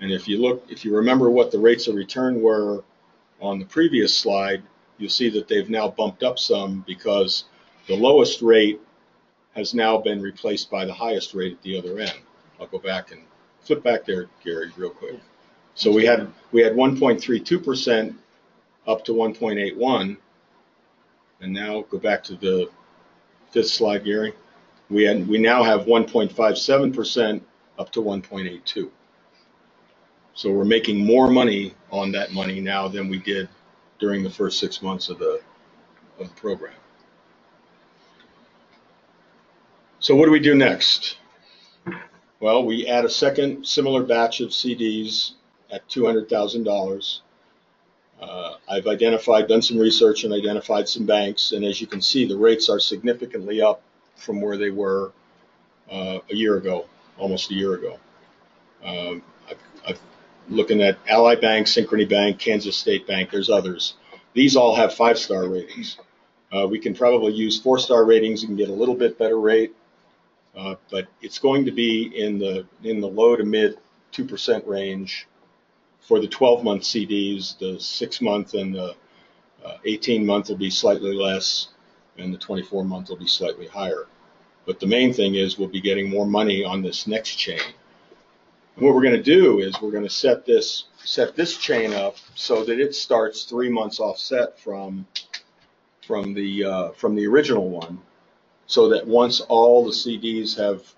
And if you look, if you remember what the rates of return were on the previous slide, you'll see that they've now bumped up some because the lowest rate has now been replaced by the highest rate at the other end. I'll go back and flip back there, Gary, real quick. So we had we had 1.32% up to 1.81, and now go back to the fifth slide, Gary. We had we now have 1.57% up to 1.82. So we're making more money on that money now than we did during the first six months of the of the program. So what do we do next? Well, we add a second similar batch of CDs at $200,000. Uh, I've identified, done some research and identified some banks, and as you can see, the rates are significantly up from where they were uh, a year ago, almost a year ago. Um, i am looking at Ally Bank, Synchrony Bank, Kansas State Bank, there's others. These all have five-star ratings. Uh, we can probably use four-star ratings and get a little bit better rate, uh, but it's going to be in the in the low to mid 2% range for the 12 month CDs, the six month and the uh, 18 month will be slightly less, and the 24 month will be slightly higher. But the main thing is we'll be getting more money on this next chain. And what we're going to do is we're going to set this set this chain up so that it starts three months offset from from the uh, from the original one, so that once all the CDs have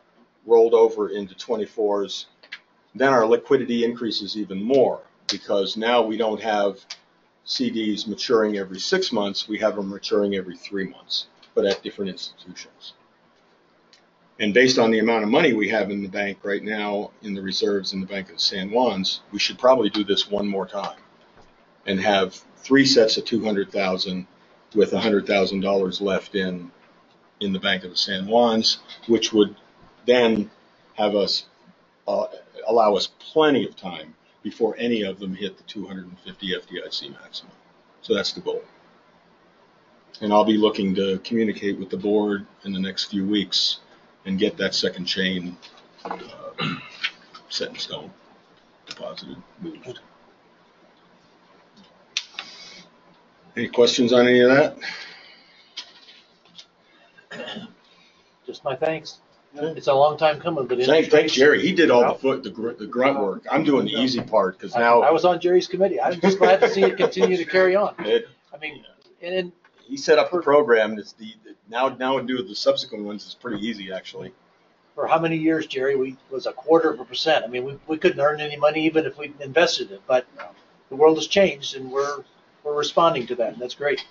rolled over into 24s, then our liquidity increases even more because now we don't have CDs maturing every six months, we have them maturing every three months, but at different institutions. And based on the amount of money we have in the bank right now, in the reserves in the Bank of San Juans, we should probably do this one more time and have three sets of two hundred thousand with hundred thousand dollars left in, in the Bank of the San Juans, which would then have us, uh, allow us plenty of time before any of them hit the two hundred and fifty FDIC maximum. So that's the goal. And I'll be looking to communicate with the board in the next few weeks and get that second chain, uh, set in stone, deposited, moved. Any questions on any of that? Just my thanks. It's a long time coming, but. Thank, interest thank Jerry. He did all the foot, the gr- the grunt work. I'm doing the easy part because I now. I was on Jerry's committee. I'm just glad to see it continue to carry on. It- I mean, and, and He set up the program. It's the, now, now to do the subsequent ones is pretty easy, actually. for how many years, Jerry, we, was a quarter of a percent. I mean, we, we couldn't earn any money even if we invested it, but uh, the world has changed and we're, we're responding to that, and that's great.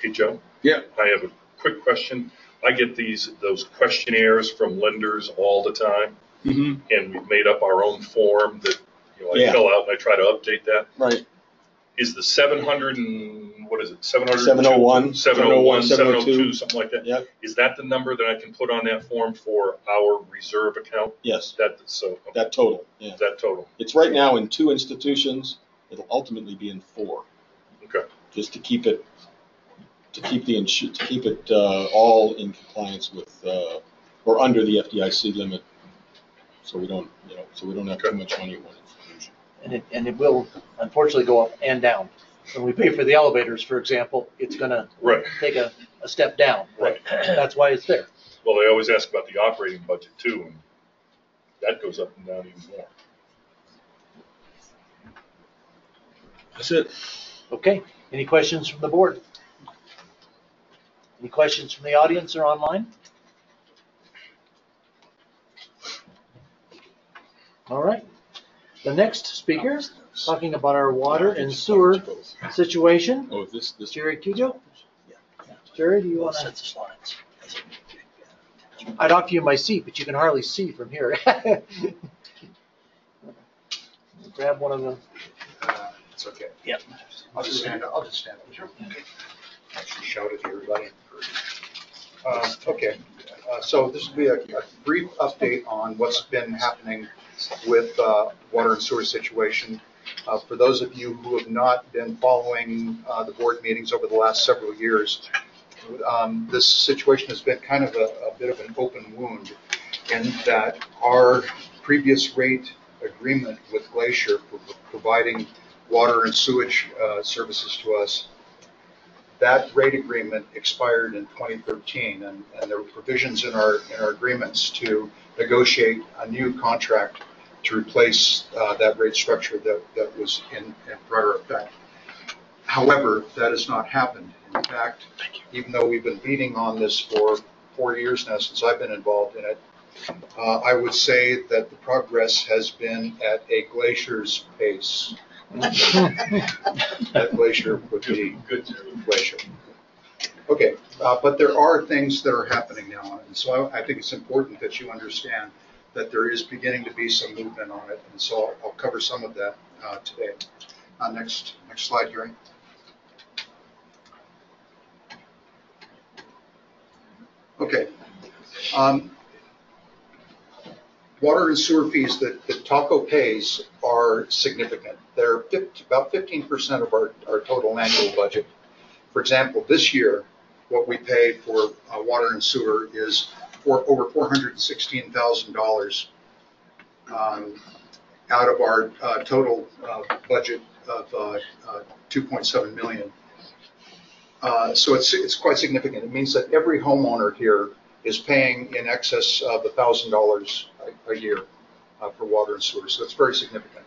Hey, Joe? Yeah. I have a quick question. I get these, those questionnaires from lenders all the time, Mm-hmm. and we've made up our own form that, you know, I Yeah. fill out and I try to update that. Right. Is the seven hundred and, what is it, seven hundred? 701, Seven oh one, seven oh 702, two, something like that? Yep. Is that the number that I can put on that form for our reserve account? Yes, That, so, that total, yeah. that total, It's right now in two institutions. It'll ultimately be in four, okay. just to keep it, to keep the, to keep it, uh, all in compliance with, uh, or under the FDIC limit. So we don't, you know, so we don't have too much money in one institution. And it, and it will unfortunately go up and down. When we pay for the elevators, for example, it's gonna take a, a step down. but That's why it's there. Well, they always ask about the operating budget too, and that goes up and down even more. That's it. Okay, any questions from the board? Any questions from the audience or online? All right. The next speaker, talking about our water and sewer situation, Oh, this, this. Jerry Cujo. Jerry, do you want Set to? the slides. I'd offer you my seat, but you can hardly see from here. Grab one of them. Uh, It's okay. Yep. I'll just stand, up, I'll just stand up. Sure. Actually shout it to everybody. Uh, Okay, uh, so this will be a a brief update on what's been happening with uh, water and sewer situation. Uh, For those of you who have not been following uh, the board meetings over the last several years, um, this situation has been kind of a a bit of an open wound in that our previous rate agreement with Glacier for providing water and sewage uh, services to us, that rate agreement expired in 2013, and, and there were provisions in our, in our agreements to negotiate a new contract to replace uh, that rate structure that, that was in, in prior effect. However, that has not happened. In fact, even though we've been beating on this for four years now since I've been involved in it, uh, I would say that the progress has been at a glacier's pace. That glacier would be Good. glacier. Okay, uh, but there are things that are happening now, and so I I think it's important that you understand that there is beginning to be some movement on it, and so I'll- I'll cover some of that uh, today. Uh, Next, next slide, Gary. Okay. Um, Water and sewer fees that, that TACO pays are significant. They're 50, about 15% of our, our total annual budget. For example, this year, what we pay for uh, water and sewer is for over $416,000 um, out of our uh, total uh, budget of uh, uh, 2.7 million. Uh, So it's, it's quite significant. It means that every homeowner here is paying in excess of $1,000 a- a year uh, for water and sewer. So it's very significant.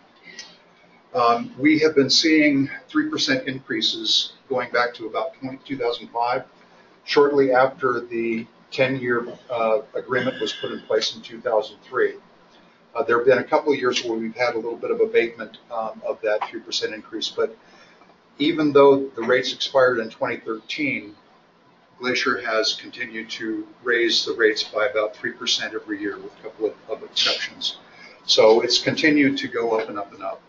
Um, We have been seeing 3% increases going back to about 20 2005, shortly after the 10-year uh, agreement was put in place in 2003. Uh, There have been a couple of years where we've had a little bit of abatement um, of that 3% increase, but even though the rates expired in 2013, Glacier has continued to raise the rates by about 3% every year with a couple of- of exceptions. So it's continued to go up and up and up.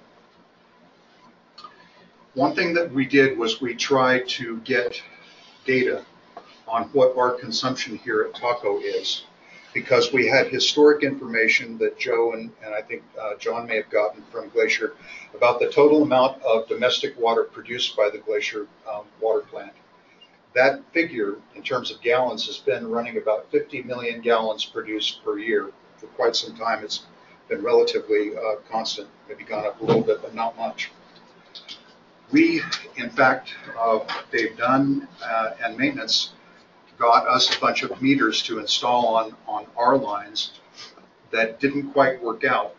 One thing that we did was we tried to get data on what our consumption here at TACO is, because we had historic information that Joe and, and I think uh, John may have gotten from Glacier about the total amount of domestic water produced by the Glacier um, water plant. That figure, in terms of gallons, has been running about 50 million gallons produced per year. For quite some time, it's been relatively uh, constant, maybe gone up a little bit, but not much. We, in fact, uh, Dave Dunn uh, and maintenance got us a bunch of meters to install on, on our lines that didn't quite work out.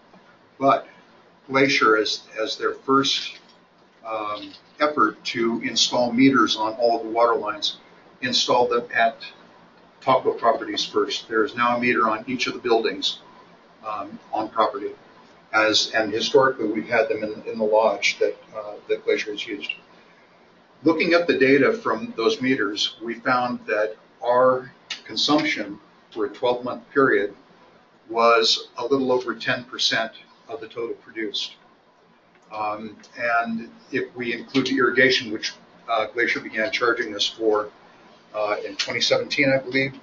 But Glacier, as, as their first um, effort to install meters on all the water lines, installed them at TACO properties first. There is now a meter on each of the buildings um, on property. As, and historically, we've had them in, in the lodge that, uh, that Glacier has used. Looking at the data from those meters, we found that our consumption for a 12-month period was a little over 10% of the total produced. Um, and if we include the irrigation, which uh, Glacier began charging us for uh, in 2017, I believe,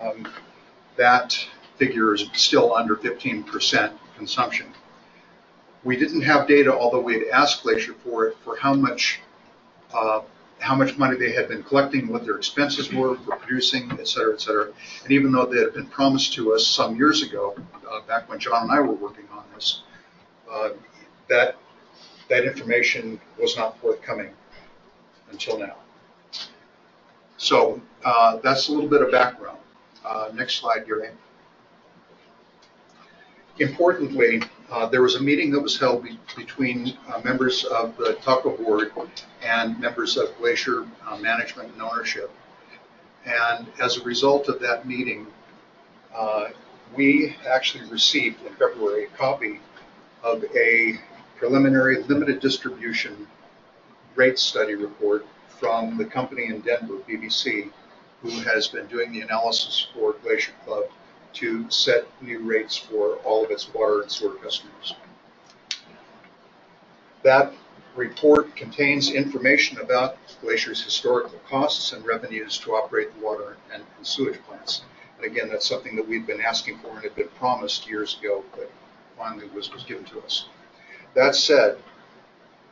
um, that figure is still under 15% consumption. We didn't have data, although we had asked Glacier for it, for how much uh, how much money they had been collecting, what their expenses were for producing, et cetera, et cetera. And even though they had been promised to us some years ago, uh, back when John and I were working on this, uh, that that information was not forthcoming until now. So uh, that's a little bit of background. Uh, next slide, Gary. Importantly, uh, there was a meeting that was held be between uh, members of the TACO Board and members of Glacier uh, Management and Ownership. And as a result of that meeting, uh, we actually received in February a copy of a preliminary limited distribution rate study report from the company in Denver, BBC, who has been doing the analysis for Glacier Club to set new rates for all of its water and sewer customers. That report contains information about Glacier's historical costs and revenues to operate the water and, and sewage plants. And again, that's something that we've been asking for and had been promised years ago, but finally was, was given to us. That said,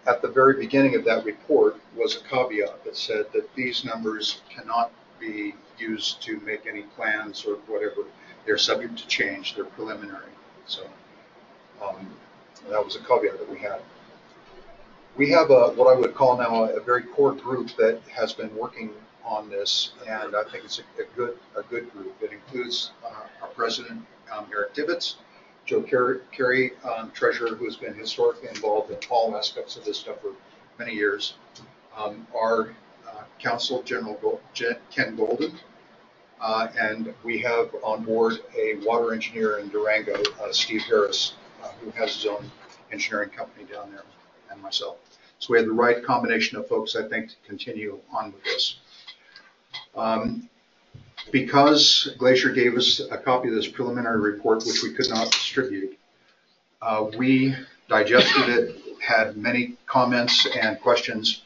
at the very beginning of that report was a caveat that said that these numbers cannot be used to make any plans or whatever. They're subject to change, they're preliminary. So um, that was a caveat that we had. We have a, what I would call now a, a very core group that has been working on this, and I think it's a, a good a good group. It includes uh, our president, um, Eric Divitz, Joe Carey, Carey um, treasurer, who has been historically involved in all aspects of this stuff for many years, um, our uh, counsel, General Ken Golden, uh, and we have on board a water engineer in Durango, uh, Steve Harris, uh, who has his own engineering company down there, and myself. So we have the right combination of folks, I think, to continue on with this. Um, because Glacier gave us a copy of this preliminary report, which we could not distribute, uh, we digested it, had many comments and questions.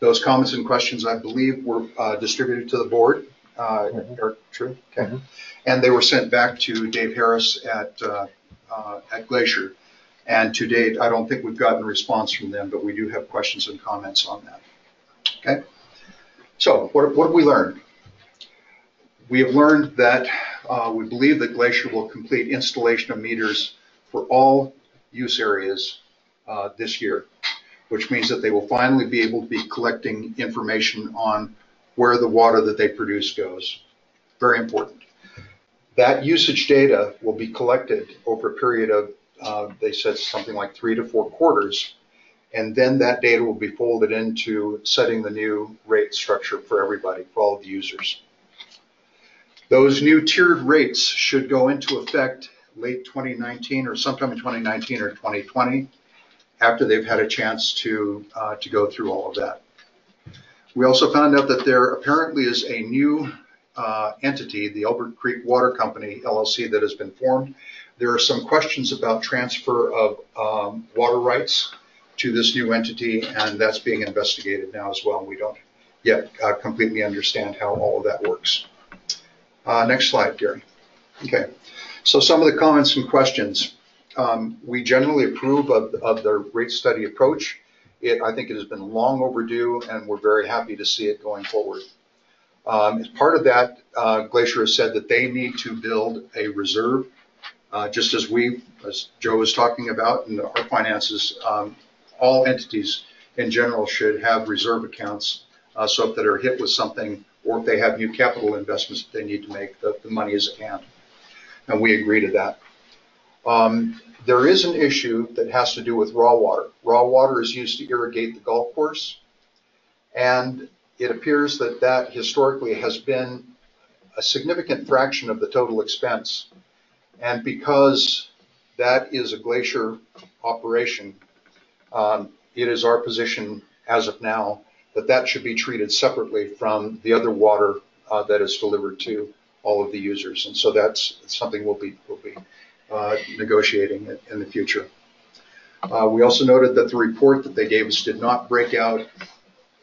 Those comments and questions, I believe, were uh, distributed to the board. Uh, are true? Okay. And they were sent back to Dave Harris at, uh, uh, at Glacier. And to date, I don't think we've gotten a response from them, but we do have questions and comments on that. Okay? So, what, what have we learned? We have learned that uh, we believe that Glacier will complete installation of meters for all use areas uh, this year, which means that they will finally be able to be collecting information on where the water that they produce goes. Very important. That usage data will be collected over a period of, uh, they said something like three to four quarters, and then that data will be folded into setting the new rate structure for everybody, for all the users. Those new tiered rates should go into effect late 2019 or sometime in 2019 or 2020, after they've had a chance to, uh, to go through all of that. We also found out that there apparently is a new uh, entity, the Elbert Creek Water Company LLC, that has been formed. There are some questions about transfer of um, water rights to this new entity, and that's being investigated now as well. We don't yet uh, completely understand how all of that works. Uh, Next slide, Gary. Okay, so some of the comments and questions. Um, We generally approve of, of the rate study approach. It, I think it has been long overdue, and we're very happy to see it going forward. Um, As part of that, uh, Glacier has said that they need to build a reserve, uh, just as we, as Joe was talking about, in our finances, um, all entities in general should have reserve accounts, uh, so if they're hit with something, or if they have new capital investments that they need to make, the, the money is at hand. And we agree to that. Um, there is an issue that has to do with raw water. Raw water is used to irrigate the golf course. And it appears that that historically has been a significant fraction of the total expense. And because that is a glacier operation, um, it is our position as of now that that should be treated separately from the other water uh, that is delivered to all of the users. And so that's something we'll be, we'll be uh, negotiating in, in the future. Uh, we also noted that the report that they gave us did not break out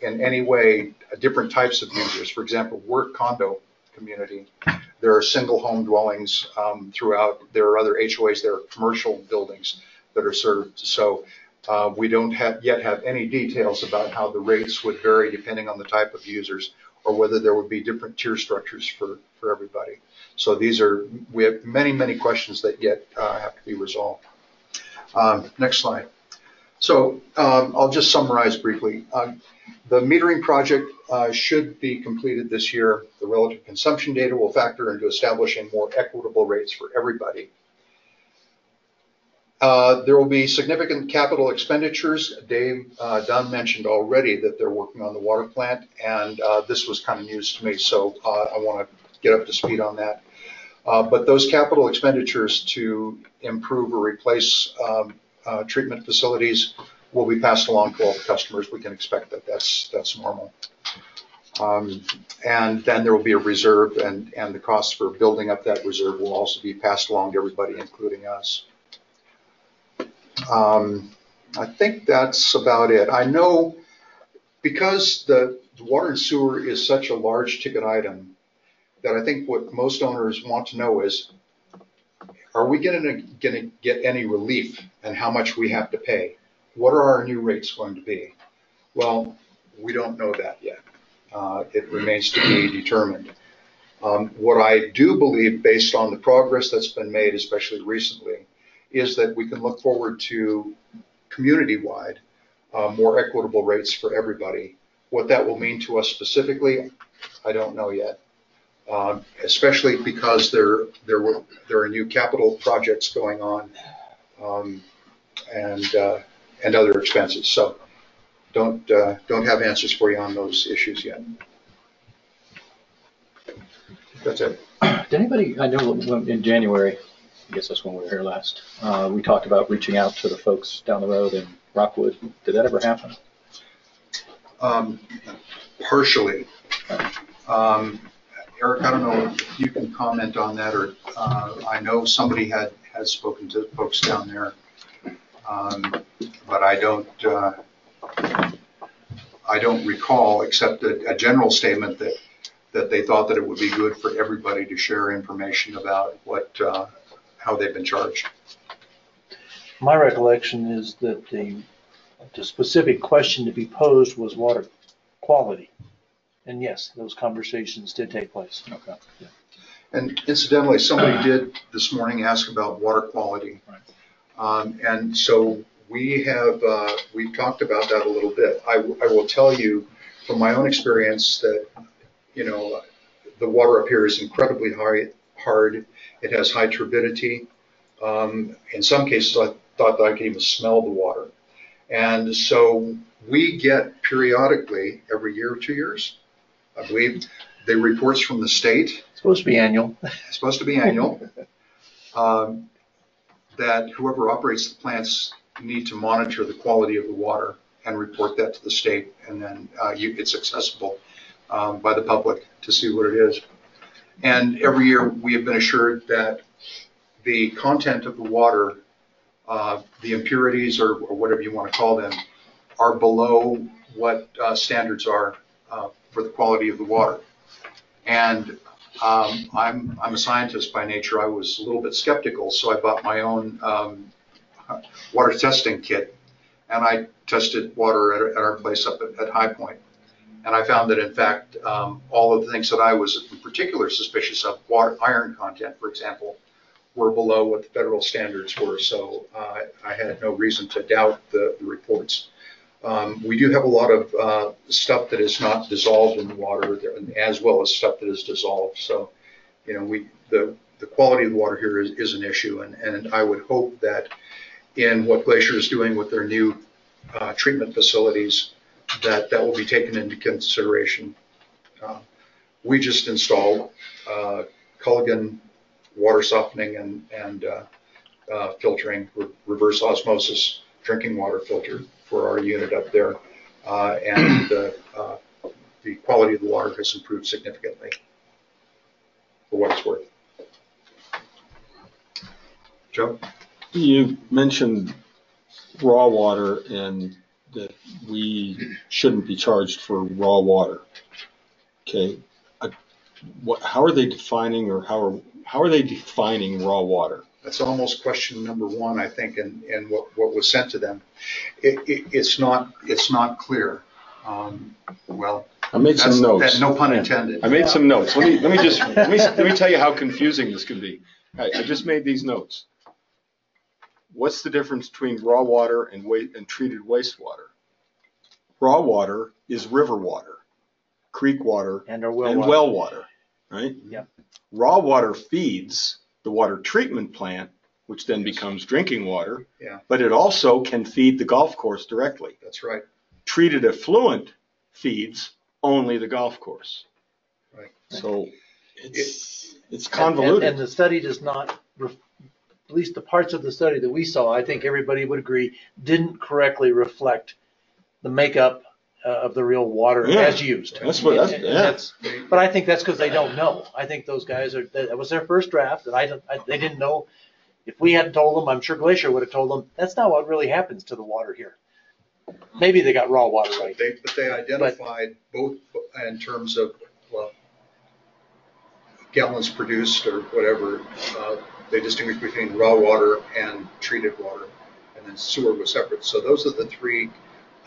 in any way different types of users. For example, work condo community. There are single home dwellings um, throughout. There are other HOAs. There are commercial buildings that are served. So uh, we don't have, yet have any details about how the rates would vary depending on the type of users or whether there would be different tier structures for, for everybody. So these are, we have many, many questions that yet uh, have to be resolved. Um, next slide. So um, I'll just summarize briefly. Um, the metering project uh, should be completed this year. The relative consumption data will factor into establishing more equitable rates for everybody. Uh, there will be significant capital expenditures. Dave uh, mentioned already that they're working on the water plant, and uh, this was kind of news to me, so uh, I want to get up to speed on that. Uh, but those capital expenditures to improve or replace um, uh, treatment facilities will be passed along to all the customers. We can expect that that's that's normal. Um, and then there will be a reserve, and and the costs for building up that reserve will also be passed along to everybody, including us. Um, I think that's about it. I know because the water and sewer is such a large ticket item that I think what most owners want to know is, are we going to get any relief and how much we have to pay? What are our new rates going to be? Well, we don't know that yet. Uh, it remains to be determined. Um, what I do believe, based on the progress that's been made, especially recently, is that we can look forward to community-wide uh, more equitable rates for everybody. What that will mean to us specifically, I don't know yet. Um, especially because there there were there are new capital projects going on, um, and uh, and other expenses. So don't uh, don't have answers for you on those issues yet. That's it. Did anybody, I know in January, I guess that's when we were here last, uh, we talked about reaching out to the folks down the road in Rockwood. Did that ever happen? Um, partially. Um, Eric, I don't know if you can comment on that, or uh, I know somebody had, had spoken to folks down there, um, but I don't, uh, I don't recall except a, a general statement that that they thought that it would be good for everybody to share information about what uh, how they've been charged. My recollection is that the, the specific question to be posed was water quality. And yes, those conversations did take place. Okay. Yeah. And incidentally, somebody did this morning ask about water quality. Um, and so we have, uh, we've talked about that a little bit. I, I will tell you from my own experience that, you know, the water up here is incredibly hard, hard. It has high turbidity. Um, in some cases, I thought that I could even smell the water. And so we get periodically, every year or two years, I believe, the reports from the state. It's supposed to be annual. It's supposed to be annual. Um, that whoever operates the plants need to monitor the quality of the water and report that to the state, and then uh, you, it's accessible um, by the public to see what it is. And every year, we have been assured that the content of the water, uh, the impurities or or whatever you want to call them, are below what uh, standards are uh, for the quality of the water. And um, I'm, I'm a scientist by nature. I was a little bit skeptical, so I bought my own um, water testing kit. And I tested water at, at our place up at, at High Point. And I found that in fact, um, all of the things that I was in particular suspicious of, water, iron content, for example, were below what the federal standards were. So uh, I had no reason to doubt the, the reports. Um, we do have a lot of uh, stuff that is not dissolved in the water, as well as stuff that is dissolved. So, you know, we the the quality of the water here is, is an issue, and, and I would hope that in what Glacier is doing with their new uh, treatment facilities, that that will be taken into consideration. Uh, we just installed uh, Culligan water softening and and uh, uh, filtering, re- reverse osmosis drinking water filter for our unit up there, uh, and the, uh, the quality of the water has improved significantly for what it's worth. Joe? You mentioned raw water and that we shouldn't be charged for raw water. Okay, uh, what, how are they defining or how are, how are they defining raw water? That's almost question number one, I think, and, in what, what was sent to them. It, it, it's not, it's not clear. Um, well. I made some notes. that- No pun intended. I made some notes. Let me, let me just, let me, let me tell you how confusing this can be. I, I just made these notes. What's the difference between raw water and wa, and treated wastewater? Raw water is river water, creek water, And our well and water. well water, right? Yep. Raw water feeds the water treatment plant, which then becomes drinking water, Yeah, but it also can feed the golf course directly. that's right. Treated effluent feeds only the golf course. Right. So it's, it's And- convoluted. And the study does not, ref- at least the parts of the study that we saw, I think everybody would agree, didn't correctly reflect the makeup uh, of the real water Yeah. as used. That's what- that's- And- and yeah. that's- But I think that's because they don't know. I think those guys are, that was their first draft, and I don't, I- they didn't know. If we hadn't told them, I'm sure Glacier would have told them, that's not what really happens to the water here. Maybe they got raw water right. They, but they identified both in terms of, well, gallons produced or whatever. Uh, They distinguished between raw water and treated water, and then sewer was separate. So those are the three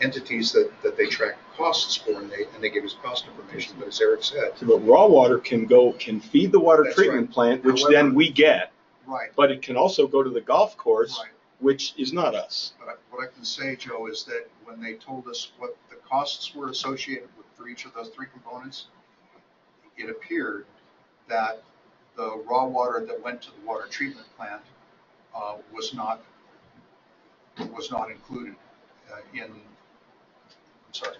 entities that, that they track costs for, and they, and they give us cost information. But as Eric said, But raw water can go, can feed the water treatment right. plant, which However- then we get, right, but it can also go to the golf course, right. which is not us. But I- what I can say, Joe, is that when they told us what the costs were associated with, for each of those three components, it appeared that the raw water that went to the water treatment plant uh, was not, was not included uh, in, sorry,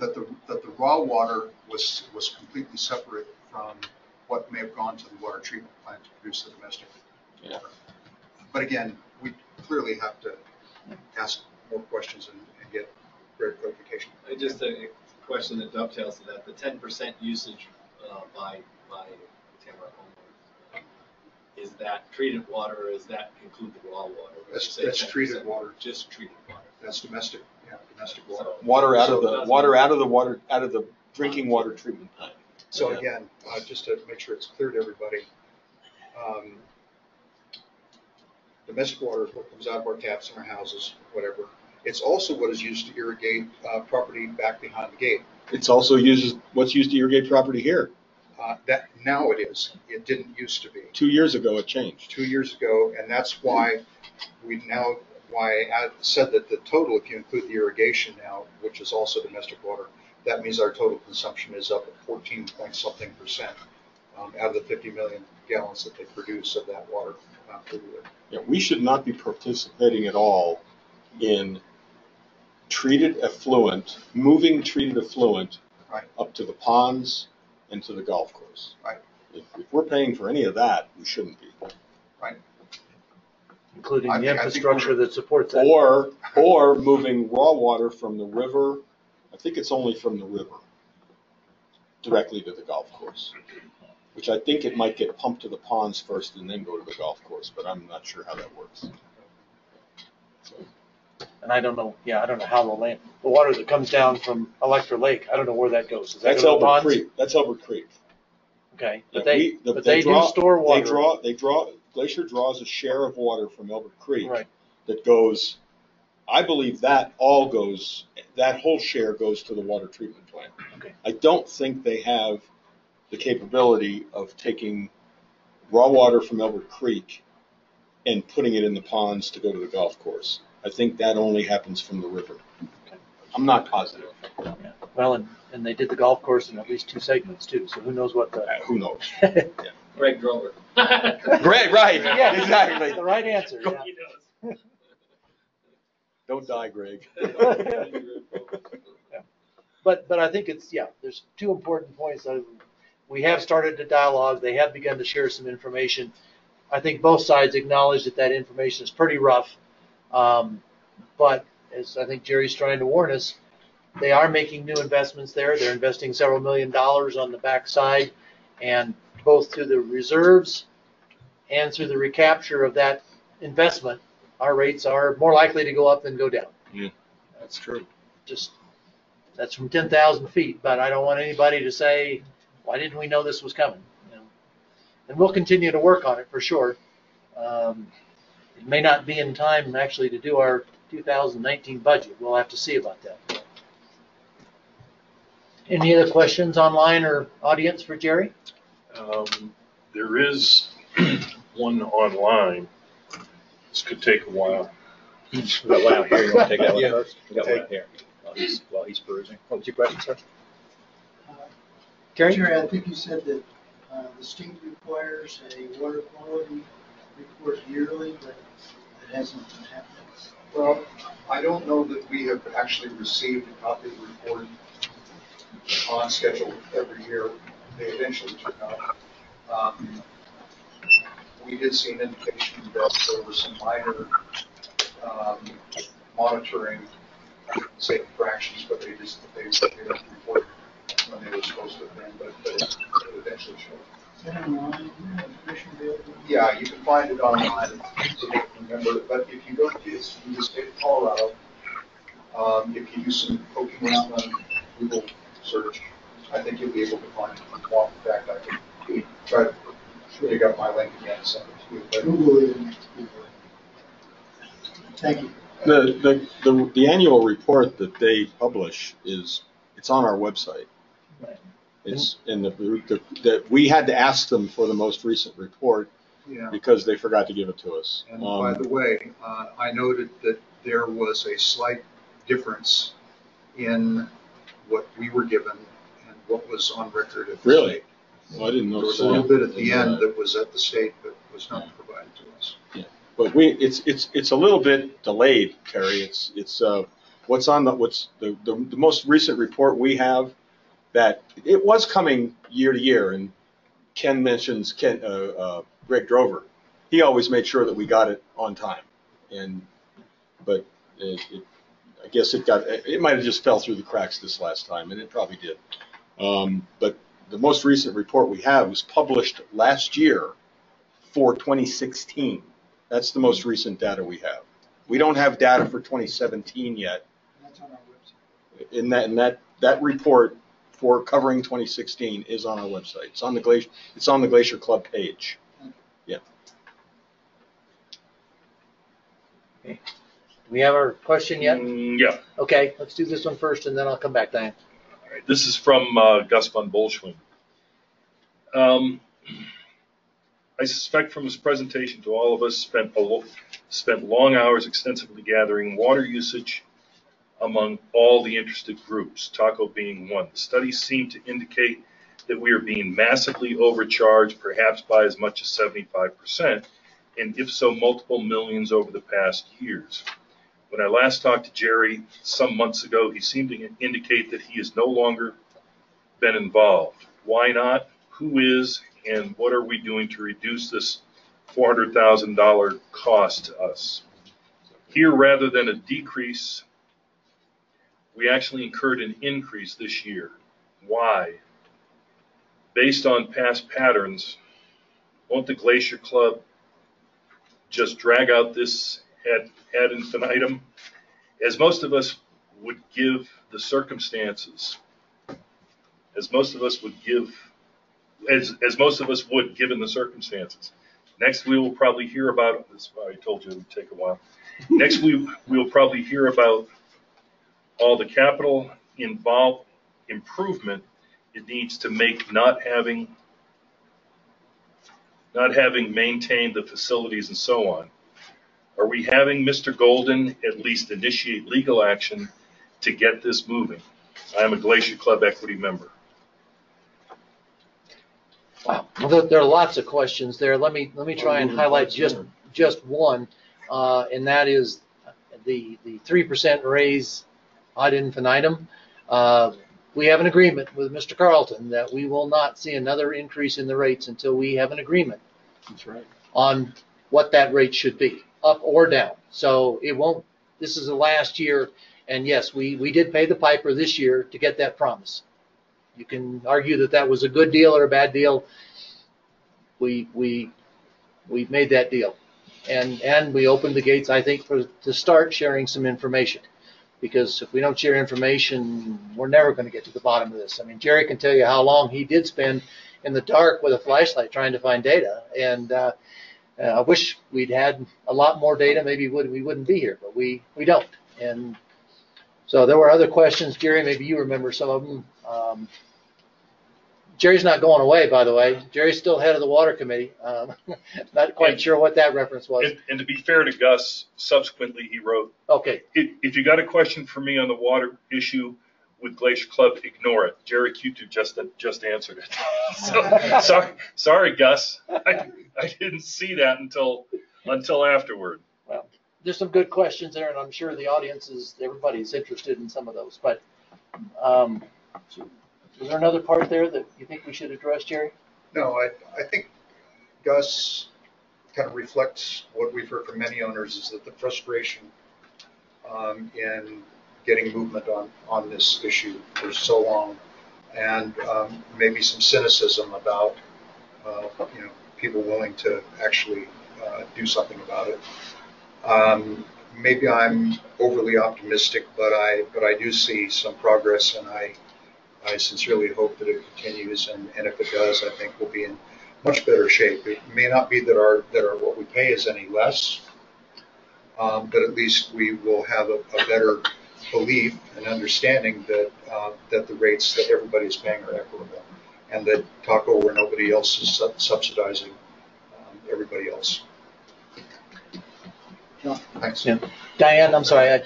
that the, that the raw water was, was completely separate from what may have gone to the water treatment plant to produce the domestic Yeah. but again, we clearly have to ask more questions and, and get greater clarification. I Just a question that dovetails to that, the ten percent usage uh, by, by Tamarron homeowners. Is that treated water or is that include the raw water? When you That's, say that's 10%, treated water. Just treated water. That's domestic, yeah, domestic water. Water out of the, water out of the water, out of the drinking water treatment plant. So again, uh, just to make sure it's clear to everybody, um, domestic water is what comes out of our taps in our houses, whatever. It's also what is used to irrigate, uh, property back behind the gate. It's also uses, what's used to irrigate property here. Uh, that, now it is. It didn't used to be. Two years ago, it changed. two years ago, and that's why we now, why I said that the total, if you include the irrigation now, which is also domestic water, that means our total consumption is up at fourteen point something percent um, out of the fifty million gallons that they produce of that water uh, per year. Yeah, we should not be participating at all in treated effluent, moving treated effluent Right. up to the ponds and to the golf course. Right. If, if we're paying for any of that, we shouldn't be. Right. Including I the think- I think infrastructure that supports that. Or, or moving raw water from the river, I think it's only from the river, directly to the golf course. Which I think it might get pumped to the ponds first and then go to the golf course, but I'm not sure how that works. And I don't know, yeah, I don't know how the land, the water that comes down from Electra Lake, I don't know where that goes. Does that That's go to the Elbert ponds? Creek, that's Elbert Creek. Okay, Yeah, but they, we- but they do draw- store water. They draw, they draw, Glacier draws a share of water from Elbert Creek. Right. That goes, I believe that all goes, that whole share goes to the water treatment plant. Okay. I don't think they have the capability of taking raw water from Elbert Creek and putting it in the ponds to go to the golf course. I think that only happens from the river. I'm not positive. Well, and, and they did the golf course in at least two segments too, so who knows what the. Uh, Who knows? Greg Drover. Greg, right, Yes, exactly. The right answer, yeah. Don't die, Greg. But, but I think it's, yeah, there's two important points. We have started the dialogue. They have begun to share some information. I think both sides acknowledge that that information is pretty rough. Um, but as I think Jerry's trying to warn us, they are making new investments there. They're investing several million dollars on the backside. And both through the reserves and through the recapture of that investment, our rates are more likely to go up than go down. Yeah, that's true. Just, that's from ten thousand feet, but I don't want anybody to say, why didn't we know this was coming? You know? And we'll continue to work on it for sure. Um, it may not be in time actually to do our two thousand nineteen budget. We'll have to see about that. Any other questions online or audience for Jerry? Um, there is one online. This could take a while. We've got one here. You want to take that one Yeah. first? We got one here while he's, while he's perusing. What was your question, sir? Jerry? Jerry, I think you said that uh, the state requires a water quality report yearly, but it hasn't been happening. Well, I don't know that we have actually received a copy of the report on schedule every year. They eventually turn out. Um, We did see an indication that there were some minor um, monitoring, say infractions, but they just, they, they don't report when they were supposed to have been, but, but it it eventually showed. Is that online, information available? Yeah, you can find it online, so you can remember, but if you go to, in the state of Colorado, um, if you do some poking around on Google search, I think you'll be able to find it. Well, in fact, I can try to dig up my link again and send it but. Google it. and Google it. Thank you. The, the, the, the annual report that they publish is, it's on our website. Right. It's in the, the, that, we had to ask them for the most recent report Yeah. because they forgot to give it to us. And by Um, the way, uh, I noted that there was a slight difference in what we were given and what was on record at the Really? state. Well, I didn't There was a little bit at the end that was at the state that was not provided to us. Yeah. But we, it's, it's, it's a little bit delayed, Terry. It's, it's, uh, what's on the, what's, the, the, the most recent report we have that, it was coming year to year and Ken mentions Ken, uh, uh, Greg Drover. He always made sure that we got it on time. And, but it, it, I guess it got, it might have just fell through the cracks this last time and it probably did. Um, but the most recent report we have was published last year for 2016. That's the most recent data we have. We don't have data for 2017 yet. That's on our website. In that, in that, that report for covering 2016 is on our website. It's on the Glacier, it's on the Glacier Club page. Yeah. Do we have our question yet? Mm, yeah. Okay, let's do this one first and then I'll come back, Diane. Right, This is from uh, Gus von Bolschwing. Um, I suspect from his presentation to all of us, spent lo- spent long hours extensively gathering water usage among all the interested groups, TACO being one. The studies seem to indicate that we are being massively overcharged, perhaps by as much as 75%, and if so, multiple millions over the past years. When I last talked to Jerry some months ago, he seemed to indicate that he has no longer been involved. Why not? Who is? And what are we doing to reduce this four hundred thousand dollar cost to us. Here, rather than a decrease, we actually incurred an increase this year. Why? Based on past patterns, won't the Glacier Club just drag out this ad, ad infinitum? As most of us would give the circumstances, as most of us would give, as, as most of us would, given the circumstances. Next, we will probably hear about, this, I told you it would take a while. Next, we, we'll probably hear about all the capital involved improvement it needs to make not having, not having maintained the facilities and so on. Are we having Mr. Golden at least initiate legal action to get this moving? I am a Glacier Club equity member. Wow, Well, there, there are lots of questions there. Let me, let me try and highlight just, just one. Uh, and that is the, the three percent raise ad infinitum. Uh, we have an agreement with Mr. Carlton that we will not see another increase in the rates until we have an agreement That's right. on what that rate should be, up or down. So it won't, this is the last year, and yes, we, we did pay the piper this year to get that promise. You can argue that that was a good deal or a bad deal. We, we, we made that deal. And, and we opened the gates, I think, for, to start sharing some information. Because if we don't share information, we're never gonna get to the bottom of this. I mean, Jerry can tell you how long he did spend in the dark with a flashlight trying to find data. And, uh, uh, I wish we'd had a lot more data. Maybe would we wouldn't be here, but we we don't. And so there were other questions, Jerry. Maybe you remember some of them. Um, Jerry's not going away, by the way. Jerry's still head of the water committee. Um, not quite sure what that reference was. And, and to be fair to Gus, subsequently he wrote, Okay, if, if you got a question for me on the water issue with Glacier Club, ignore it. Jerry Q2 just, just answered it. So, sorry, sorry, Gus. I, I didn't see that until, until afterward. well, there's some good questions there, and I'm sure the audience is everybody's interested in some of those. But um, so is there another part there that you think we should address, Jerry? No, I, I think Gus kind of reflects what we've heard from many owners is that the frustration um, in getting movement on, on this issue for so long and um, maybe some cynicism about, uh, you know, people willing to actually uh, do something about it. Um, maybe I'm overly optimistic, but I, but I do see some progress and I, I sincerely hope that it continues, and, and if it does, I think we'll be in much better shape. It may not be that our, that our, what we pay is any less, um, but at least we will have a, a better belief and understanding that, uh, that the rates that everybody is paying are equitable, and that TACO, where nobody else is sub- subsidizing um, everybody else. Thanks. Yeah. Diane, I'm sorry. I,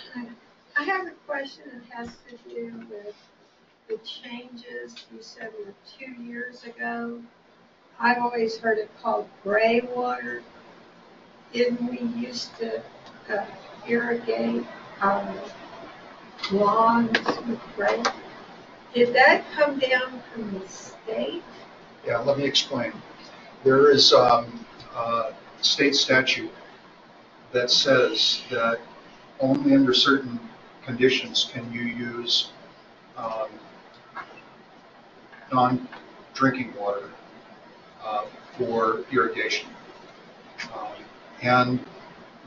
I have a question that has to do with the changes you said were two years ago. I've always heard it called gray water. Didn't we used to uh, irrigate our lawns with gray? Did that come down from the state? Yeah, let me explain. There is um, a state statute that says that only under certain conditions can you use um, non-drinking water uh, for irrigation. Um, And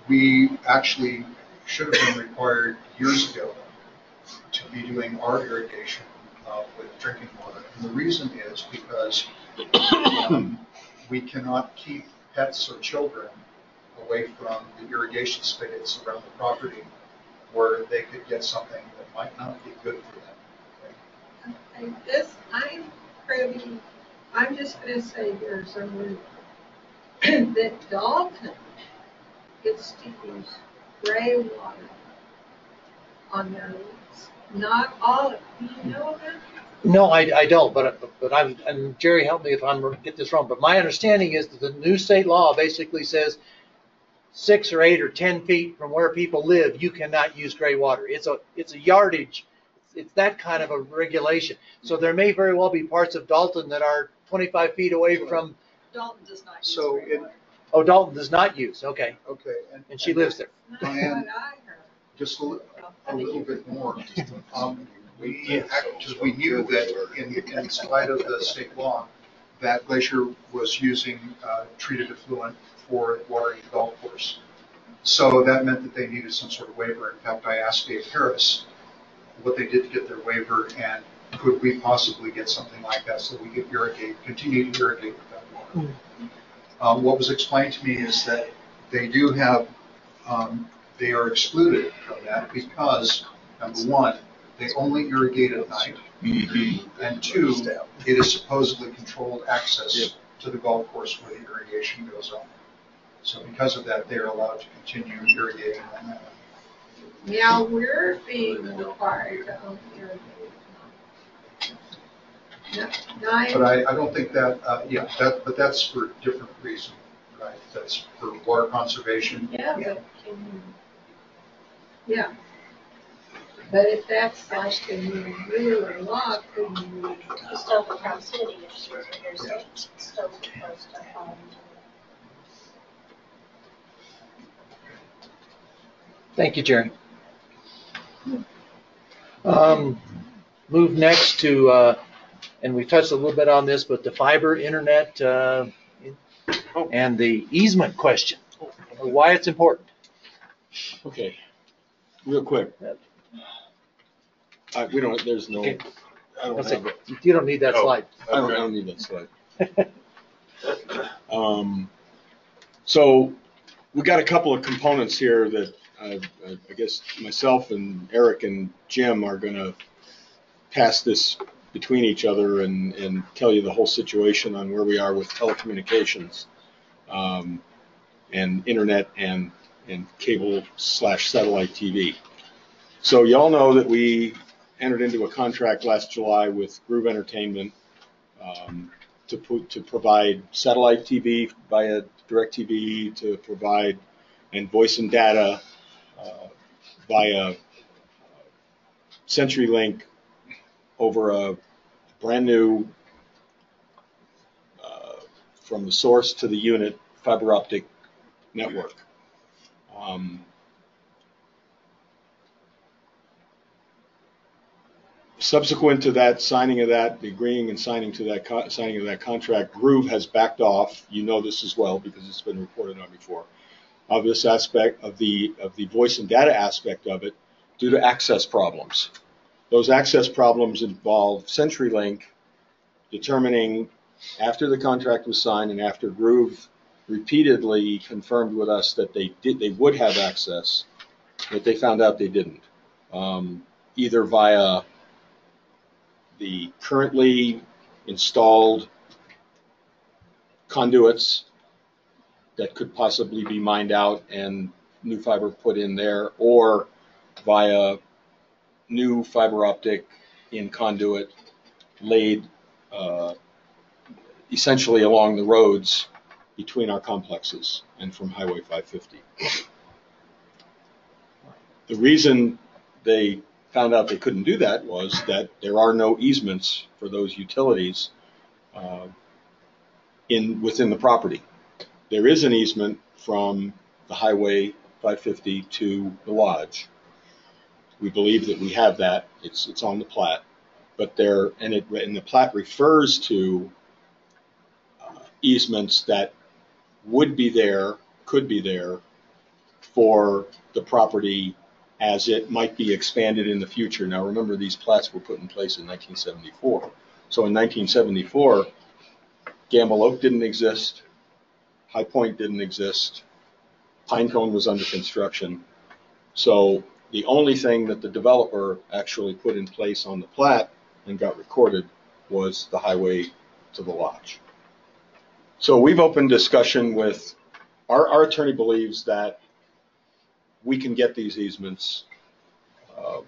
we actually should have been required years ago to be doing our irrigation uh, with drinking water. And the reason is because um, we cannot keep pets or children away from the irrigation spigots around the property where they could get something that might not be good for them. And this, I'm privy, I'm just gonna say here somewhere, that Dalton gets to use gray water on their. Not all of, do you know that? no, I, I don't. But but I'm and Jerry, help me if I'm get this wrong. But my understanding is that the new state law basically says six or eight or ten feet from where people live, you cannot use gray water. It's a it's a yardage. It's that kind of a regulation. So there may very well be parts of Dalton that are 25 feet away from. Dalton does not use So gray it, water. Oh, Dalton does not use, okay. Okay. And she lives there. Diane, just a li- a little bit more. Um, We, because we knew that in, in spite of the state law, that Glacier was using uh, treated effluent for watering the golf course. So that meant that they needed some sort of waiver. In fact, I asked Dave Harris what they did to get their waiver and could we possibly get something like that so we could irrigate, continue to irrigate with that water. Um, what was explained to me is that they do have, um, they are excluded from that because, number one, they only irrigate at night. And two, it is supposedly controlled access to the golf course where the irrigation goes on. So because of that, they are allowed to continue irrigating on that. Now, we're being required to own irrigate. Nine, But I, I don't think that, uh, yeah, that, but that's for a different reason, right? That's for water conservation. yeah, but can you, yeah. But if that's like the rural law, could you? Just over Crown City, if she's what you're saying, she's still supposed to own. Thank you, Jerry. Um, move next to, uh, and we touched a little bit on this, but the fiber internet, uh, and the easement question, why it's important. Okay, real quick. I, we don't, there's no, I don't That's have it. it. You don't need that Oh, slide. I don't, I don't need that slide. Um, so we got a couple of components here that I, I I guess myself and Eric and Jim are gonna pass this between each other and, and tell you the whole situation on where we are with telecommunications, um, and internet and, and cable slash satellite TV. So y'all know that we entered into a contract last July with Groove Entertainment, um, to put, to provide satellite TV via DirecTV, to provide, and voice and data, uh, via CenturyLink over a brand new, uh, from the source to the unit fiber optic network. Um, subsequent to that signing of that, the agreeing and signing to that signing of that contract, Groove has backed off. You know this as well because it's been reported on before. Of this aspect of the of the voice and data aspect of it, due to access problems. Those access problems involve CenturyLink determining after the contract was signed and after Groove repeatedly confirmed with us that they did they would have access, but they found out they didn't, um, either via the currently installed conduits that could possibly be mined out and new fiber put in there, or via new fiber optic in conduit laid uh, essentially along the roads between our complexes and from Highway 550. The reason they found out they couldn't do that was that there are no easements for those utilities uh, in within the property. There is an easement from the Highway 550 to the lodge. We believe that we have that. It's it's on the plat, but there and it and the plat refers to uh, easements that would be there, could be there for the property as it might be expanded in the future. Now, remember, these plats were put in place in 1974. So in 1974, Gamble Oak didn't exist, High Point didn't exist, Pinecone was under construction. So the only thing that the developer actually put in place on the plat and got recorded was the highway to the lodge. So we've opened discussion with, our, our attorney believes that we can get these easements uh,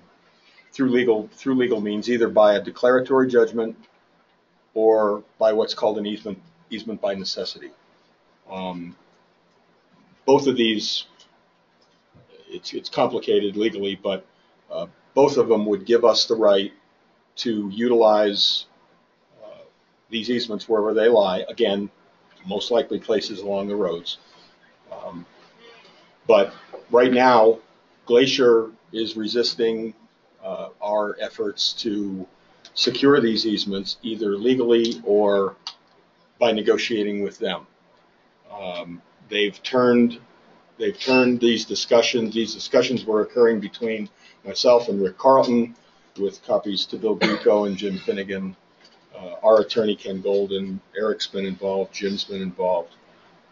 through legal, through legal means, either by a declaratory judgment or by what's called an easement, easement by necessity. Um, Both of these, it's, it's complicated legally, but uh, both of them would give us the right to utilize uh, these easements wherever they lie, again, most likely places along the roads, But right now, Glacier is resisting uh, our efforts to secure these easements either legally or by negotiating with them. Um, They've turned, they've turned these discussions, these discussions were occurring between myself and Rick Carlton with copies to Bill Greco and Jim Finnegan. Uh, Our attorney Ken Golden, Eric's been involved, Jim's been involved.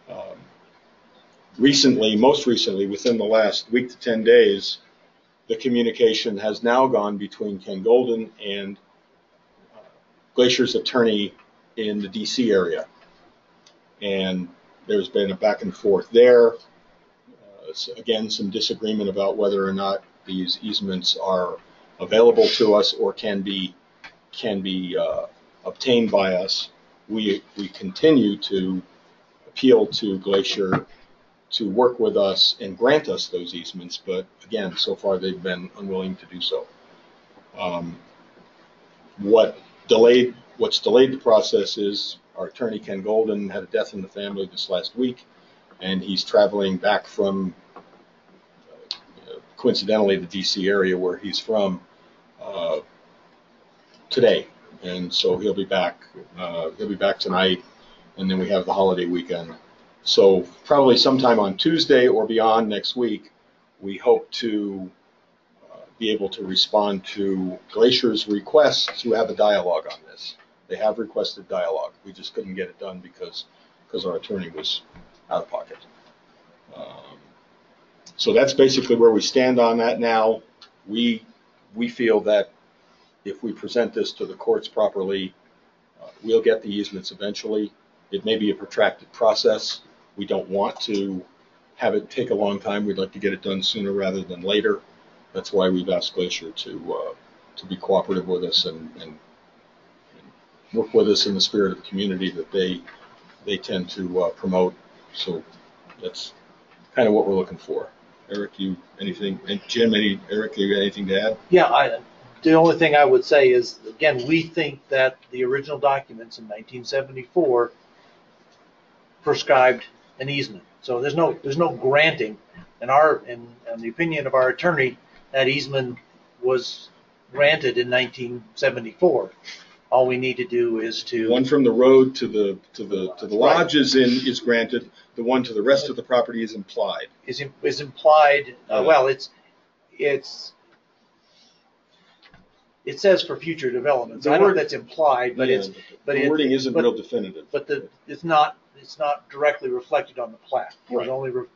Um, Recently, most recently, within the last week to 10 days, the communication has now gone between Ken Golden and uh, Glacier's attorney in the DC area. And there's been a back and forth there. Uh, s- Again, some disagreement about whether or not these easements are available to us or can be, can be uh, obtained by us. We, we continue to appeal to Glacier to work with us and grant us those easements, but again, so far they've been unwilling to do so. Um, What delayed, what's delayed the process is our attorney Ken Golden had a death in the family this last week, and he's traveling back from uh, coincidentally the DC area where he's from uh, today, and so he'll be back. Uh, he'll be back tonight, and then we have the holiday weekend. So probably sometime on Tuesday or beyond next week, we hope to uh, be able to respond to Glacier's request to have a dialogue on this. They have requested dialogue. We just couldn't get it done because, because our attorney was out of pocket. Um, So that's basically where we stand on that now. We, we feel that if we present this to the courts properly, uh, we'll get the easements eventually. It may be a protracted process. We don't want to have it take a long time. We'd like to get it done sooner rather than later. That's why we've asked Glacier to, uh, to be cooperative with us and, and and work with us in the spirit of the community that they, they tend to uh, promote. So that's kind of what we're looking for. Eric, you, anything, and Jim, any, Eric, you got anything to add? Yeah, I, the only thing I would say is, again, we think that the original documents in 1974 prescribed an easement. So there's no, there's no granting. In our, in, in the opinion of our attorney, that easement was granted in 1974. All we need to do is to. One from the road to the, to the, to the Right. lodge is in, is granted. The one to the rest of the property is implied. is, im- is implied, uh, Yeah. well, it's, it's, it says for future developments. The I know word- that's implied, but it's, but The it. wording isn't but- real definitive. But the, it's not, it's not directly reflected on the plat. It's Right. only re-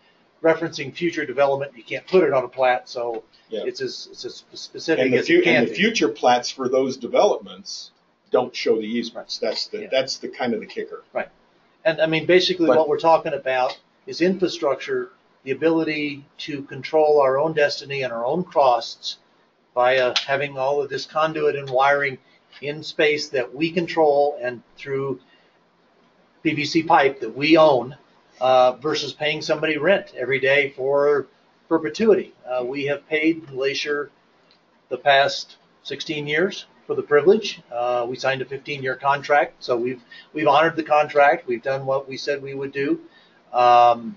referencing future development. You can't put it on a plat, so Yeah. it's as, it's as specific And the as fu- it can and the be. future plats for those developments don't show the easements. That's the, Yeah. that's the kind of the kicker. Right. And I mean, basically But- what we're talking about is infrastructure, the ability to control our own destiny and our own costs via having all of this conduit and wiring in space that we control and through PVC pipe that we own uh, versus paying somebody rent every day for perpetuity. Uh, we have paid Glacier the past 16 years for the privilege. Uh, we signed a 15-year contract, so we've we've honored the contract. We've done what we said we would do, um,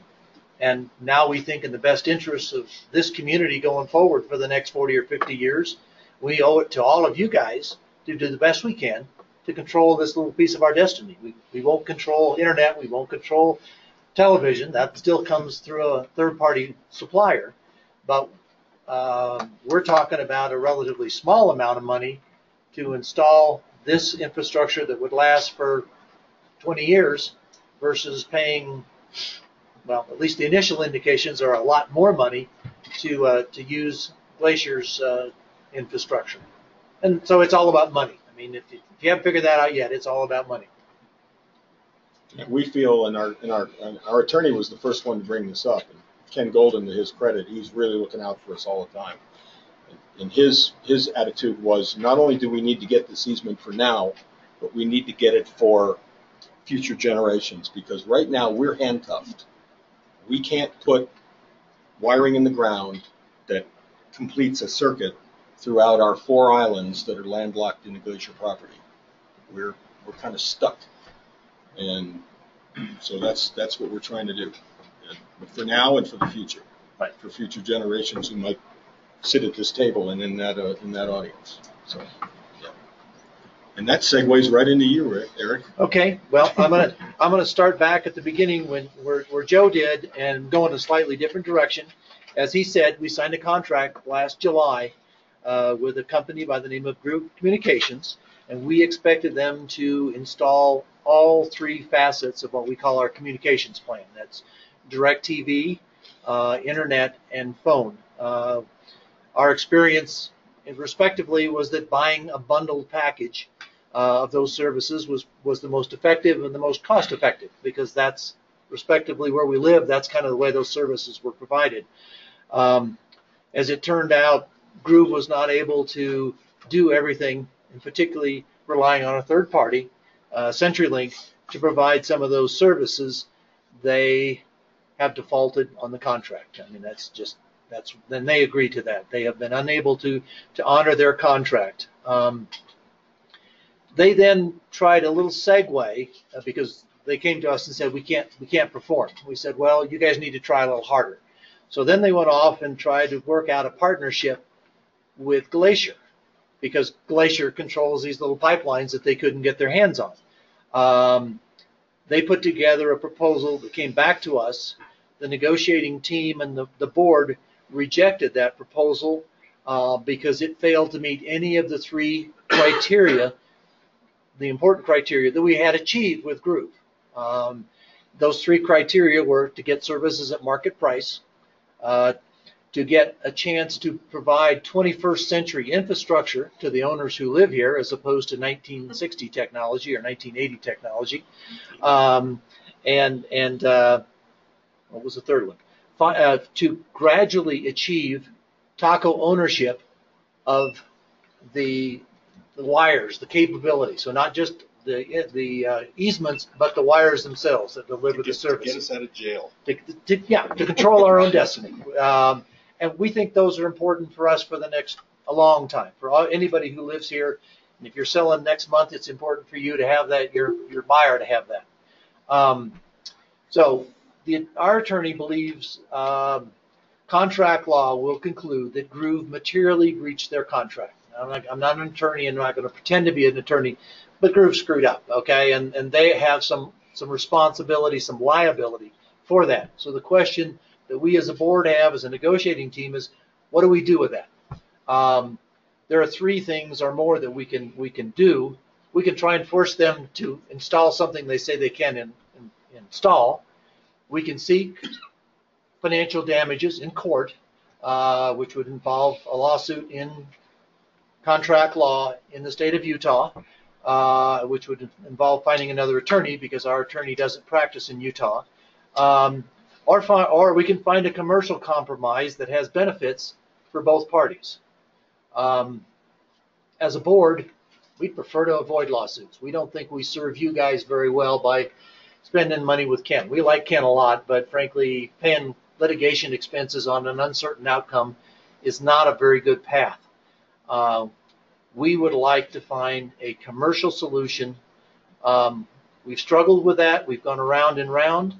and now we think in the best interests of this community going forward for the next 40 or 50 years, we owe it to all of you guys to do the best we can to control this little piece of our destiny. We we won't control internet. We won't control television. That still comes through a third-party supplier, but uh, we're talking about a relatively small amount of money to install this infrastructure that would last for 20 years versus paying, well, at least the initial indications are a lot more money to, uh, to use Glacier's uh, infrastructure. And so it's all about money. I mean, if you, if you haven't figured that out yet, it's all about money. We feel, and our, and our, and our attorney was the first one to bring this up. And Ken Golden, to his credit, he's really looking out for us all the time. And his, his attitude was, not only do we need to get this easement for now, but we need to get it for future generations, because right now, we're handcuffed. We can't put wiring in the ground that completes a circuit throughout our four islands that are landlocked in the glacier property. We're, we're kind of stuck. And so that's, that's what we're trying to do, for now and for the future. Right. For future generations who might sit at this table and in that, uh, in that audience, so. And that segues right into you, Eric. Okay, well, I'm gonna, I'm gonna start back at the beginning when, where, where Joe did and go in a slightly different direction. As he said, we signed a contract last July, uh, with a company by the name of Groove Communications. And we expected them to install all three facets of what we call our communications plan. That's DirecTV, uh, internet, and phone. Uh, our experience, respectively, was that buying a bundled package uh, of those services was was the most effective and the most cost effective because that's respectively where we live. That's kind of the way those services were provided. Um, as it turned out, Groove was not able to do everything, and particularly relying on a third party, uh, CenturyLink, to provide some of those services. They have defaulted on the contract. I mean, that's just that's then they agree to that. They have been unable to to honor their contract. Um, they then tried a little segue uh, because they came to us and said we can't we can't perform. We said, well, you guys need to try a little harder. So then they went off and tried to work out a partnership with Glacier because Glacier controls these little pipelines that they couldn't get their hands on. Um, they put together a proposal that came back to us. The negotiating team and the, the board rejected that proposal uh, because it failed to meet any of the three criteria, the important criteria that we had achieved with Groove. Um, those three criteria were to get services at market price, uh, to get a chance to provide 21st century infrastructure to the owners who live here as opposed to 1960 technology or 1980 technology. Um, and and uh, what was the third one? Uh, to gradually achieve TACO ownership of the, the wires, the capability. So not just the the uh, easements, but the wires themselves that deliver the service. Get us out of jail. To, to, yeah, to control our own destiny. Um, and we think those are important for us for the next a long time. For all, anybody who lives here, and if you're selling next month, it's important for you to have that. Your your buyer to have that. Um, so the, our attorney believes um, contract law will conclude that Groove materially breached their contract. I'm not, I'm not an attorney and I'm not going to pretend to be an attorney, but Groove screwed up, okay? And, and they have some, some responsibility, some liability for that. So the question that we as a board have, as a negotiating team, is what do we do with that? Um, there are three things or more that we can we can do. We can try and force them to install something they say they can in, in, install. We can seek financial damages in court, uh, which would involve a lawsuit in contract law in the state of Utah, uh, which would involve finding another attorney because our attorney doesn't practice in Utah. Um, or, fi- or we can find a commercial compromise that has benefits for both parties. Um, as a board, we prefer to avoid lawsuits. We don't think we serve you guys very well by spending money with Ken. We like Ken a lot, but frankly, paying litigation expenses on an uncertain outcome is not a very good path. Uh, we would like to find a commercial solution. Um, we've struggled with that. We've gone around and round.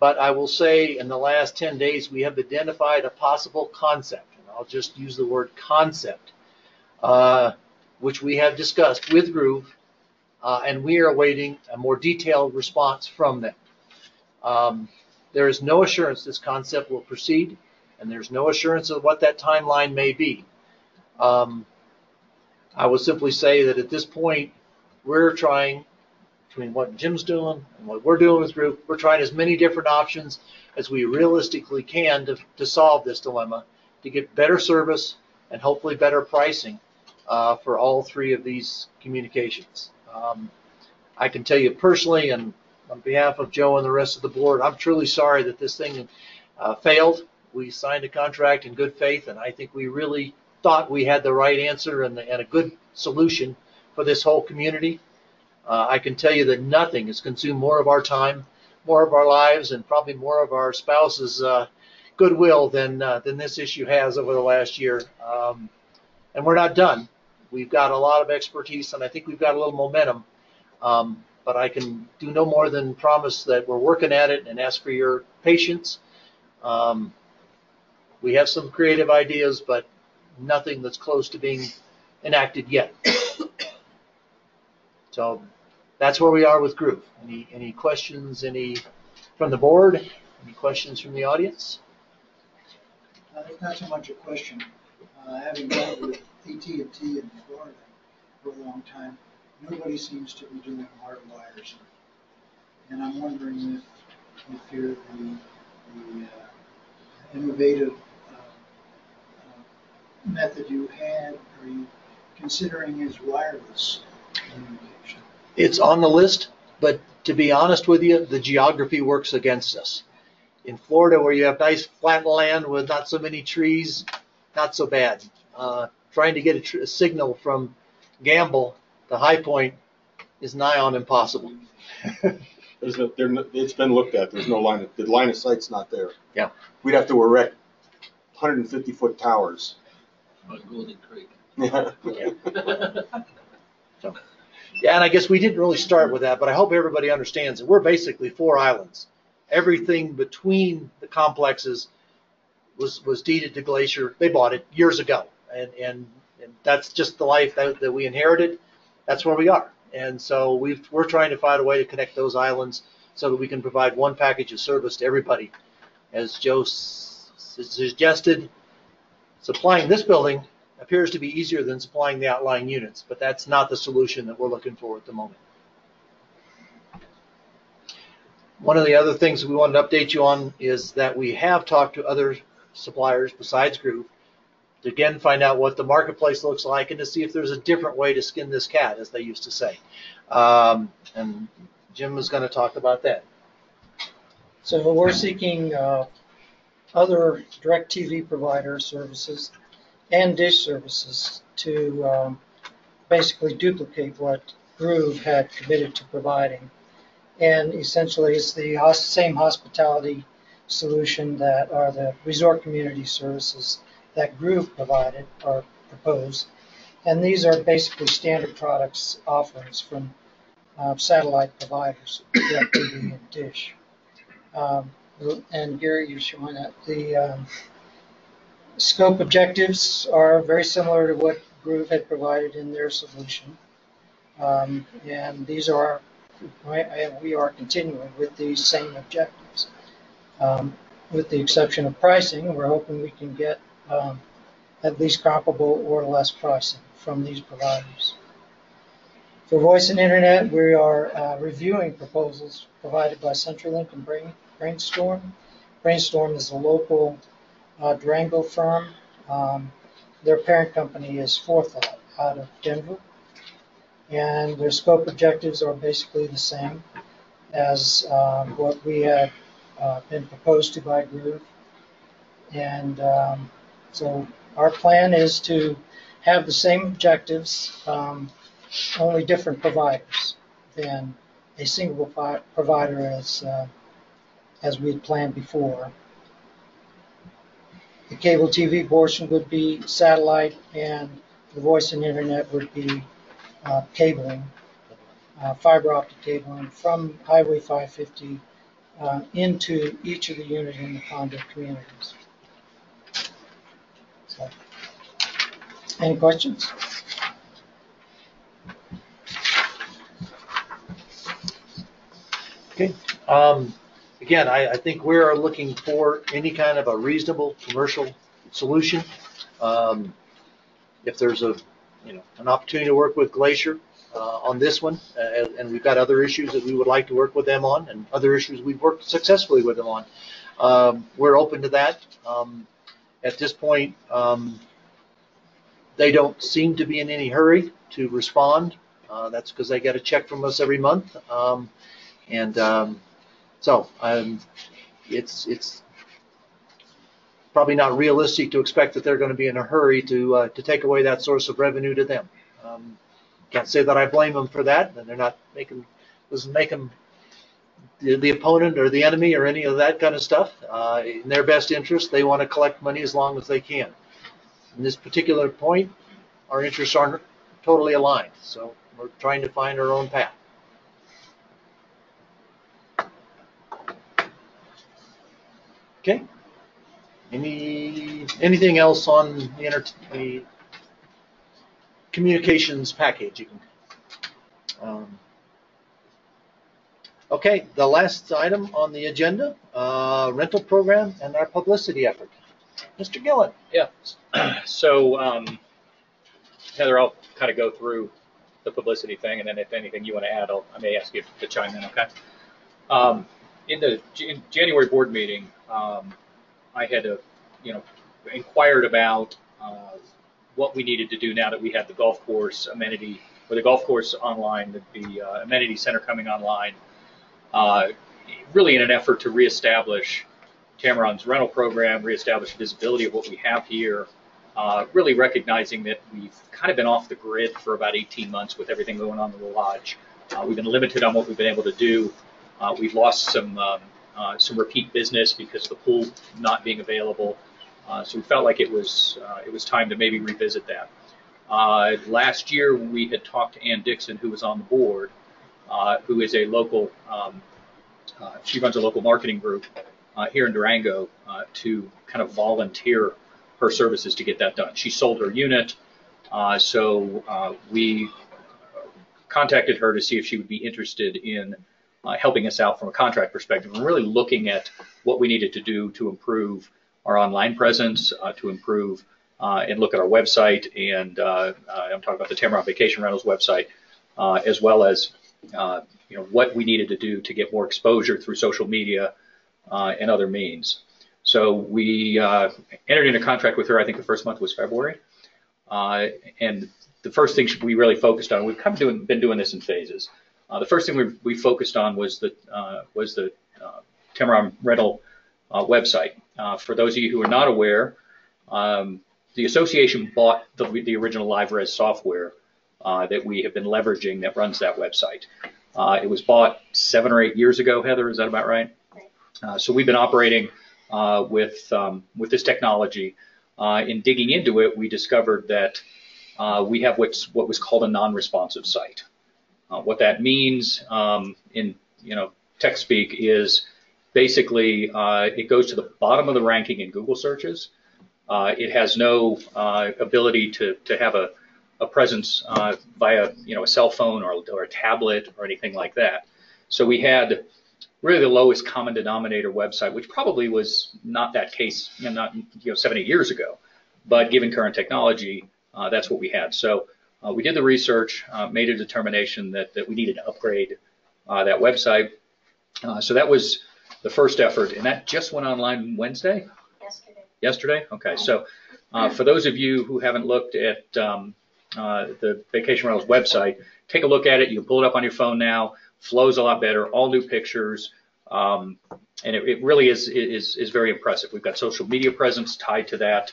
But I will say in the last 10 days, we have identified a possible concept, and I'll just use the word concept, uh, which we have discussed with Groove, uh, and we are awaiting a more detailed response from them. Um, there is no assurance this concept will proceed, and there's no assurance of what that timeline may be. Um, I would simply say that at this point, we're trying between what Jim's doing and what we're doing with Groove, we're trying as many different options as we realistically can to, to solve this dilemma, to get better service and hopefully better pricing uh, for all three of these communications. Um, I can tell you personally, and on behalf of Joe and the rest of the board, I'm truly sorry that this thing uh, failed. We signed a contract in good faith, and I think we really thought we had the right answer and, and a good solution for this whole community. Uh, I can tell you that nothing has consumed more of our time, more of our lives, and probably more of our spouses' uh, goodwill than uh, than this issue has over the last year. Um, and we're not done. We've got a lot of expertise, and I think we've got a little momentum. Um, but I can do no more than promise that we're working at it and ask for your patience. Um, We have some creative ideas, but nothing that's close to being enacted yet. So that's where we are with Groove. Any, any questions, any from the board? Any questions from the audience? Uh, not so much a question. Uh, Having dealt with AT&T in Florida for a long time, nobody seems to be doing hard wires. And I'm wondering if, if you're the, the uh, innovative method you had, are you considering is wireless communication? It's on the list, but to be honest with you, the geography works against us. In Florida, where you have nice flat land with not so many trees, not so bad. Uh, trying to get a, tr- a signal from Gamble to High Point is nigh on impossible. There's no, there, it's been looked at, there's no line, of- the line of sight's not there. Yeah. We'd have to erect hundred and fifty foot towers. On Golden Creek. Yeah. So, yeah, and I guess we didn't really start with that, but I hope everybody understands that we're basically four islands. Everything between the complexes was was deeded to Glacier. They bought it years ago, and and, and that's just the life that, that we inherited. That's where we are, and so we've we're trying to find a way to connect those islands so that we can provide one package of service to everybody. As Joe suggested, supplying this building appears to be easier than supplying the outlying units, but that's not the solution that we're looking for at the moment. One of the other things we wanted to update you on is that we have talked to other suppliers besides Groove to again find out what the marketplace looks like and to see if there's a different way to skin this cat, as they used to say. Um, and Jim is going to talk about that. So we're seeking uh, other DirecTV provider services and dish services to um, basically duplicate what Groove had committed to providing. And essentially, it's the same hospitality solution that are the resort community services that Groove provided or proposed. And these are basically standard products offerings from uh, satellite providers, DirecTV and Dish. Um, and Gary, you're showing that the um, scope objectives are very similar to what Groove had provided in their solution. Um, and these are, we are continuing with these same objectives. Um, with the exception of pricing, we're hoping we can get um, at least comparable or less pricing from these providers. For voice and internet, we are uh, reviewing proposals provided by CenturyLink and Brain, Brainstorm. Brainstorm is a local uh, Durango firm. Um, their parent company is Forethought out of Denver. And their scope objectives are basically the same as um, what we had uh, been proposed to by Groove. And um, so our plan is to have the same objectives, um, only different providers than a single provider as uh, as we had planned before. The cable TV portion would be satellite, and the voice and internet would be uh, cabling, uh, fiber optic cabling from Highway 550 uh, into each of the units in the condo communities. So, any questions? Okay. Um, again, I, I think we are looking for any kind of a reasonable commercial solution. Um, if there's a, you know, an opportunity to work with Glacier uh, on this one, uh, and, we've got other issues that we would like to work with them on, and other issues we've worked successfully with them on, um, we're open to that. Um, at this point, um, they don't seem to be in any hurry to respond. Uh, that's because they get a check from us every month. Um, and um, so um, it's it's probably not realistic to expect that they're going to be in a hurry to uh, to take away that source of revenue to them. Um, can't say that I blame them for that, and they're not making doesn't make them the, opponent or the enemy or any of that kind of stuff. Uh, in their best interest, they want to collect money as long as they can. In this particular point, our interests aren't totally aligned, so we're trying to find our own path. Okay. Any, anything else on the inter, the communications package? You can- um, Okay, the last item on the agenda, uh, rental program and our publicity effort. Mr. Gillen. Yeah. So, um, Heather, I'll kind of go through the publicity thing, and then if anything you want to add, I'll, I may ask you to chime in, okay? Um, in the Jan- January board meeting, um, I had, a, you know, inquired about uh, what we needed to do now that we had the golf course amenity, or the golf course online, the, the uh, amenity center coming online, uh, really in an effort to reestablish Tamarron's rental program, reestablish visibility of what we have here, uh, really recognizing that we've kind of been off the grid for about 18 months with everything going on in the lodge. Uh, we've been limited on what we've been able to do. Uh, we've lost some um, uh, some repeat business because the pool not being available. Uh, so we felt like it was uh, it was time to maybe revisit that. Uh, last year we had talked to Ann Dixon, who was on the board, uh, who is a local. Um, she runs a local marketing group here in Durango to kind of volunteer her services to get that done. She sold her unit, so we contacted her to see if she would be interested in uh, helping us out from a contract perspective and really looking at what we needed to do to improve our online presence, uh, to improve uh, and look at our website, and uh, uh, I'm talking about the Tamarron Vacation Rentals website, as well as you know what we needed to do to get more exposure through social media and other means. So we entered into contract with her. I think the first month was February, and the first thing we really focused on. We've of doing, been doing this in phases. Uh, the first thing we, we focused on was the uh, was the uh, Tamarron rental uh, website. Uh, for those of you who are not aware, um, the association bought the, the original LiveRez software uh, that we have been leveraging that runs that website. Uh, it was bought seven or eight years ago. Heather, is that about right? Uh, so we've been operating uh, with um, with this technology. Uh, in digging into it, we discovered that uh, we have what's what was called a non-responsive site. Uh, what that means um, in you know tech speak is basically uh, it goes to the bottom of the ranking in Google searches. Uh, it has no uh, ability to, to have a, a presence uh, via you know a cell phone or, or a tablet or anything like that. So we had really the lowest common denominator website, which probably was not that case, you know, not you know seven eight years ago, but given current technology, uh, that's what we had. So uh, we did the research, uh, made a determination that that we needed to upgrade uh, that website. Uh, so that was the first effort, and that just went online Wednesday. Yesterday. Yesterday? Okay. So uh, for those of you who haven't looked at um, uh, the Vacation Rentals website, take a look at it. You can pull it up on your phone now. Flows a lot better. All new pictures. Um, and it, it really is, is, is very impressive. We've got social media presence tied to that.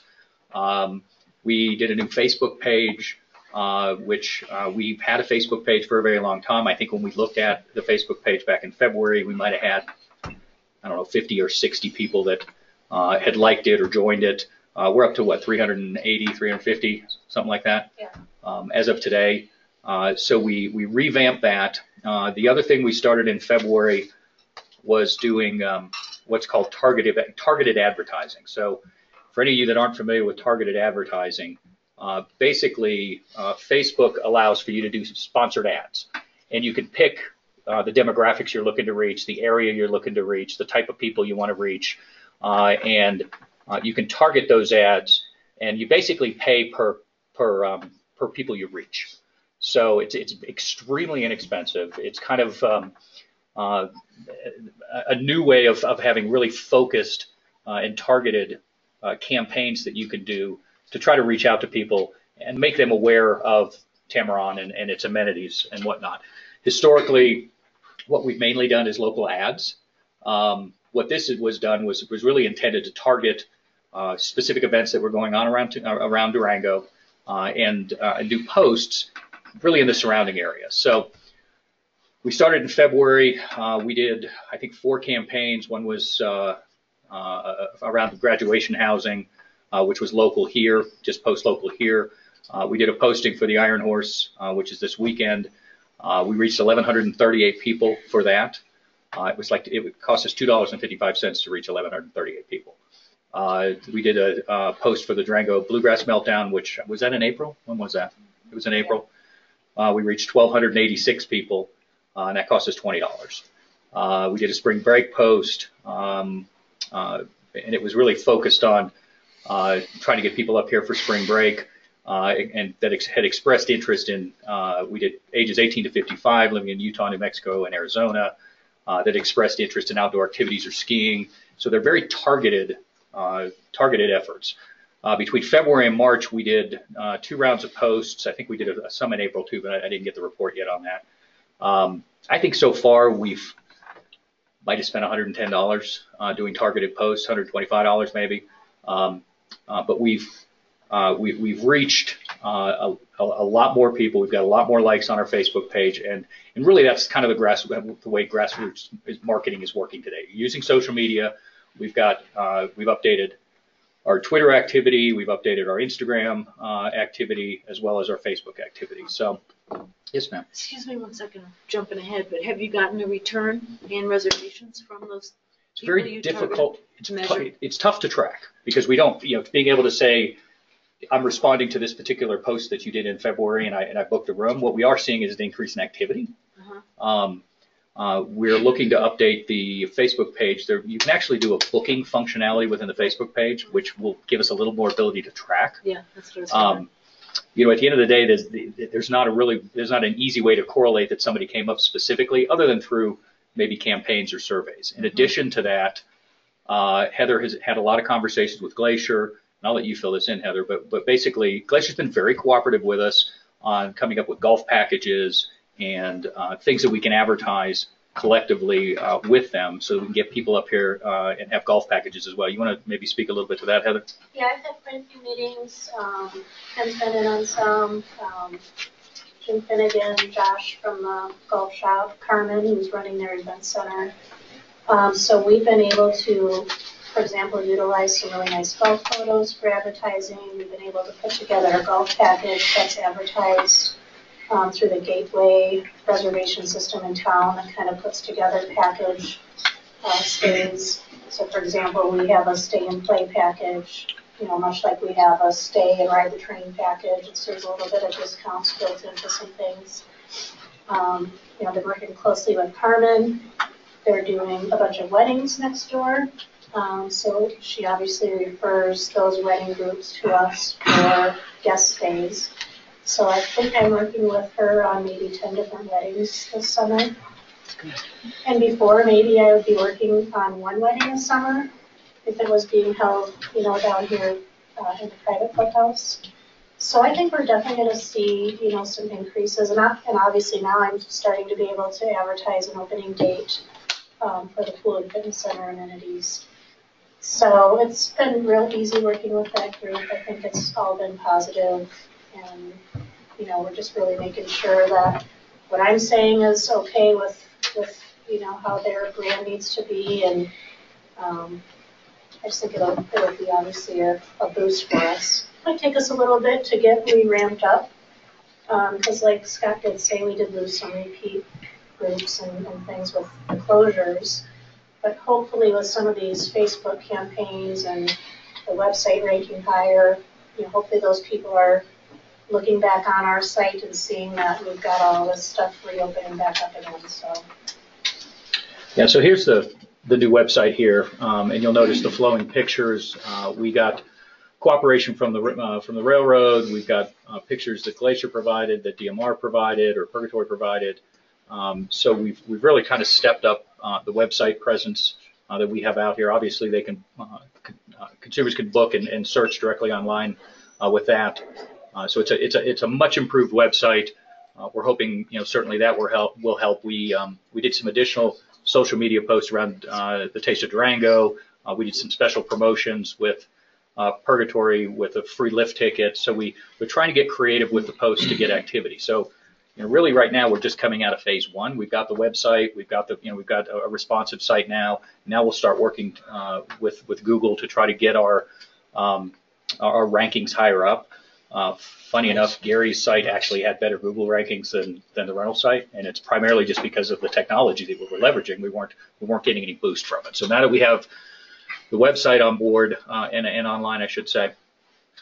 Um, we did a new Facebook page, uh, which uh, we've had a Facebook page for a very long time. I think when we looked at the Facebook page back in February, we might have had, I don't know, 50 or 60 people that uh, had liked it or joined it. Uh, we're up to what, 380, 350, something like that, Yeah. um, as of today. Uh, so we, we revamped that. Uh, the other thing we started in February was doing um, what's called targeted targeted advertising. So for any of you that aren't familiar with targeted advertising, uh, basically uh, Facebook allows for you to do sponsored ads, and you can pick uh, the demographics you're looking to reach, the area you're looking to reach, the type of people you want to reach, uh, and uh, you can target those ads, and you basically pay per per um, per people you reach. So it's it's extremely inexpensive. It's kind of um, a new way of, of having really focused and targeted campaigns that you can do to try to reach out to people and make them aware of Tamarron and, and its amenities and whatnot. Historically, what we've mainly done is local ads. Um, what this was done was was really intended to target uh, specific events that were going on around around Durango uh, and, uh, and do posts really in the surrounding area. So we started in February. Uh, we did, I think, four campaigns. One was uh, uh, around graduation housing, uh, which was local here, just post local here. Uh, we did a posting for the Iron Horse, uh, which is this weekend. Uh, we reached 1,138 people for that. Uh, it was like it would cost us two dollars and fifty-five cents to reach 1,138 people. Uh, we did a, uh post for the Durango Bluegrass Meltdown, which was that in April? When was that? It was in April. Uh, we reached 1,286 people, uh, and that cost us $20. Uh, we did a spring break post, um, uh, and it was really focused on uh, trying to get people up here for spring break, uh, and that ex- had expressed interest in. Uh, we did ages 18 to 55, living in Utah, New Mexico, and Arizona, uh, that expressed interest in outdoor activities or skiing. So they're very targeted, uh, targeted efforts. Uh, between February and March, we did uh, two rounds of posts. I think we did a, some in April too, but I, I didn't get the report yet on that. Um, I think so far we've might have spent $110 uh, doing targeted posts, $125 maybe. Um, but we've uh, we, we've reached uh, a, a lot more people. We've got a lot more likes on our Facebook page, and and really that's kind of the grass the way grassroots marketing is working today. Using social media, we've got uh, we've updated our Twitter activity, we've updated our Instagram uh, activity, as well as our Facebook activity. So, yes, ma'am. Excuse me one second, I'm jumping ahead, but have you gotten a return in reservations from those It's very difficult. It's, measure? it's tough to track because we don't, you know, being able to say, I'm responding to this particular post that you did in February and I, and I booked a room. What we are seeing is an increase in activity. Uh-huh. Um, uh, we're looking to update the Facebook page. There, you can actually do a booking functionality within the Facebook page, which will give us a little more ability to track. Yeah, that's what. Um, you know, at the end of the day, there's, there's not a really, there's not an easy way to correlate that somebody came up specifically, other than through maybe campaigns or surveys. In addition to that, uh, Heather has had a lot of conversations with Glacier, and I'll let you fill this in, Heather. But but basically, Glacier's been very cooperative with us on coming up with golf packages and uh, things that we can advertise collectively uh, with them, so we can get people up here uh, and have golf packages as well. You want to maybe speak a little bit to that, Heather? Yeah, I've had quite a few meetings, um, Ken's been in on some, um, Jim Finnegan, Josh from the golf shop, Carmen, who's running their event center. Um, so we've been able to, for example, utilize some really nice golf photos for advertising. We've been able to put together a golf package that's advertised um, through the Gateway reservation system in town that kind of puts together package uh, stays. So for example, we have a stay and play package, you know, much like we have a stay and ride the train package. So there's a little bit of discounts built into some things. Um, you know, they're working closely with Carmen. They're doing a bunch of weddings next door. Um, so she obviously refers those wedding groups to us for guest stays. So I think I'm working with her on maybe ten different weddings this summer. And before, maybe I would be working on one wedding this summer, if it was being held, you know, down here, uh, in the private courthouse. So I think we're definitely gonna see, you know, some increases, and I, and obviously now I'm starting to be able to advertise an opening date, um, for the pool and fitness center amenities. So it's been real easy working with that group, I think it's all been positive, and, you know, we're just really making sure that what I'm saying is okay with, with, you know, how their brand needs to be, and, um, I just think it'll, it'll be obviously a, a boost for us. Might take us a little bit to get re-ramped up, um, cause like Scott did say, we did lose some repeat groups and, and things with the closures. But hopefully with some of these Facebook campaigns and the website ranking higher, you know, hopefully those people are looking back on our site and seeing that we've got all this stuff reopening back up again, so. Yeah, so here's the, the new website here, um, and you'll notice the flowing pictures. Uh, we got cooperation from the, uh, from the railroad. We've got, uh, pictures that Glacier provided, that DMR provided, or Purgatory provided. Um, so we've, we've really kind of stepped up, uh, the website presence, uh, that we have out here. Obviously, they can, uh, consumers can book and, and search directly online, with that. So it's a, it's a, it's a much improved website. We're hoping, you know, certainly that will help, will help. We, um, we did some additional social media posts around, uh, the Taste of Durango. Uh, we did some special promotions with, uh, Purgatory with a free lift ticket. So we, we're trying to get creative with the posts to get activity. So, you know, really right now we're just coming out of phase one. We've got the website, we've got the, you know, we've got a, responsive site now. Now we'll start working, uh, with, with Google to try to get our, um, our rankings higher up. Uh, funny enough, Gary's site actually had better Google rankings than, than the rental site, and it's primarily just because of the technology that we were leveraging. We weren't we weren't getting any boost from it. So now that we have the website on board uh, and, and online, I should say.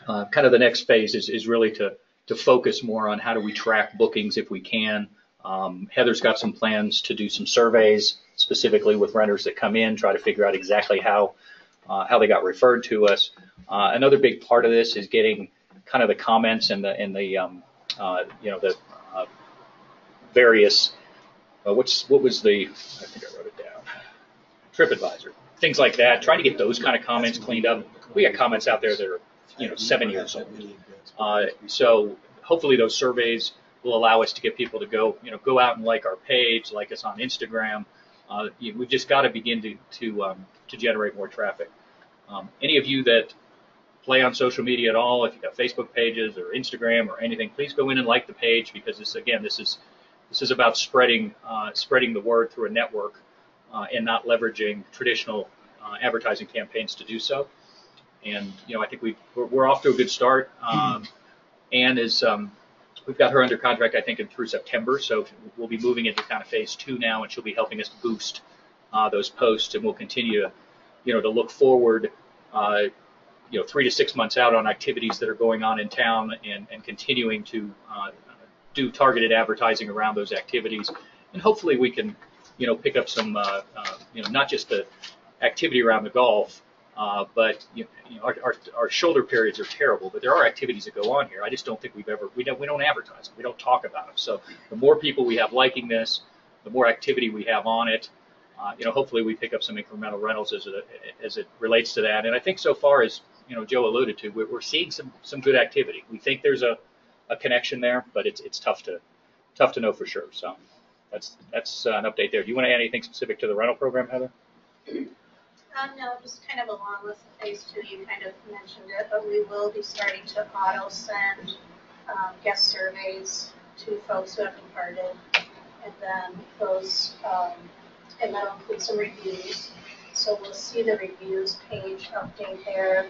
Uh, kind of the next phase is, is really to, to focus more on how do we track bookings if we can. Um, Heather's got some plans to do some surveys specifically with renters that come in, try to figure out exactly how uh, how they got referred to us. Uh, another big part of this is getting kind of the comments and the and the um, uh, you know the uh, various uh, what's what was the I think I wrote it down TripAdvisor things like that. Trying to get those kind of comments cleaned up. We got comments out there that are you know seven years old. Uh, so hopefully those surveys will allow us to get people to go you know go out and like our page, like us on Instagram. Uh, we've just got to begin to to um, to generate more traffic. Um, any of you that play on social media at all, if you've got Facebook pages or Instagram or anything, please go in and like the page because this again this is this is about spreading uh, spreading the word through a network uh, and not leveraging traditional uh, advertising campaigns to do so. And you know I think we we're, we're off to a good start. Um, Anne is um, we've got her under contract I think in through September, so we'll be moving into kind of phase two now, and she'll be helping us boost uh, those posts, and we'll continue you know to look forward. You know, three to six months out on activities that are going on in town and, and continuing to uh, do targeted advertising around those activities. And hopefully we can, you know, pick up some, uh, uh, you know, not just the activity around the golf, uh, but you know, our, our, our shoulder periods are terrible, but there are activities that go on here. I just don't think we've ever, we don't, we don't advertise them. We don't talk about them. So the more people we have liking this, the more activity we have on it, uh, you know, hopefully we pick up some incremental rentals as it, as it relates to that. And I think so far as, you know, Joe alluded to, we're, seeing some, some good activity. We think there's a, a connection there, but it's, it's tough to, tough to know for sure. So that's, that's uh, an update there. Do you want to add anything specific to the rental program, Heather? Um, no, just kind of along with phase two, you kind of mentioned it, but we will be starting to auto send, um, guest surveys to folks who have departed. And then those, um, and that'll include some reviews. So we'll see the reviews page update there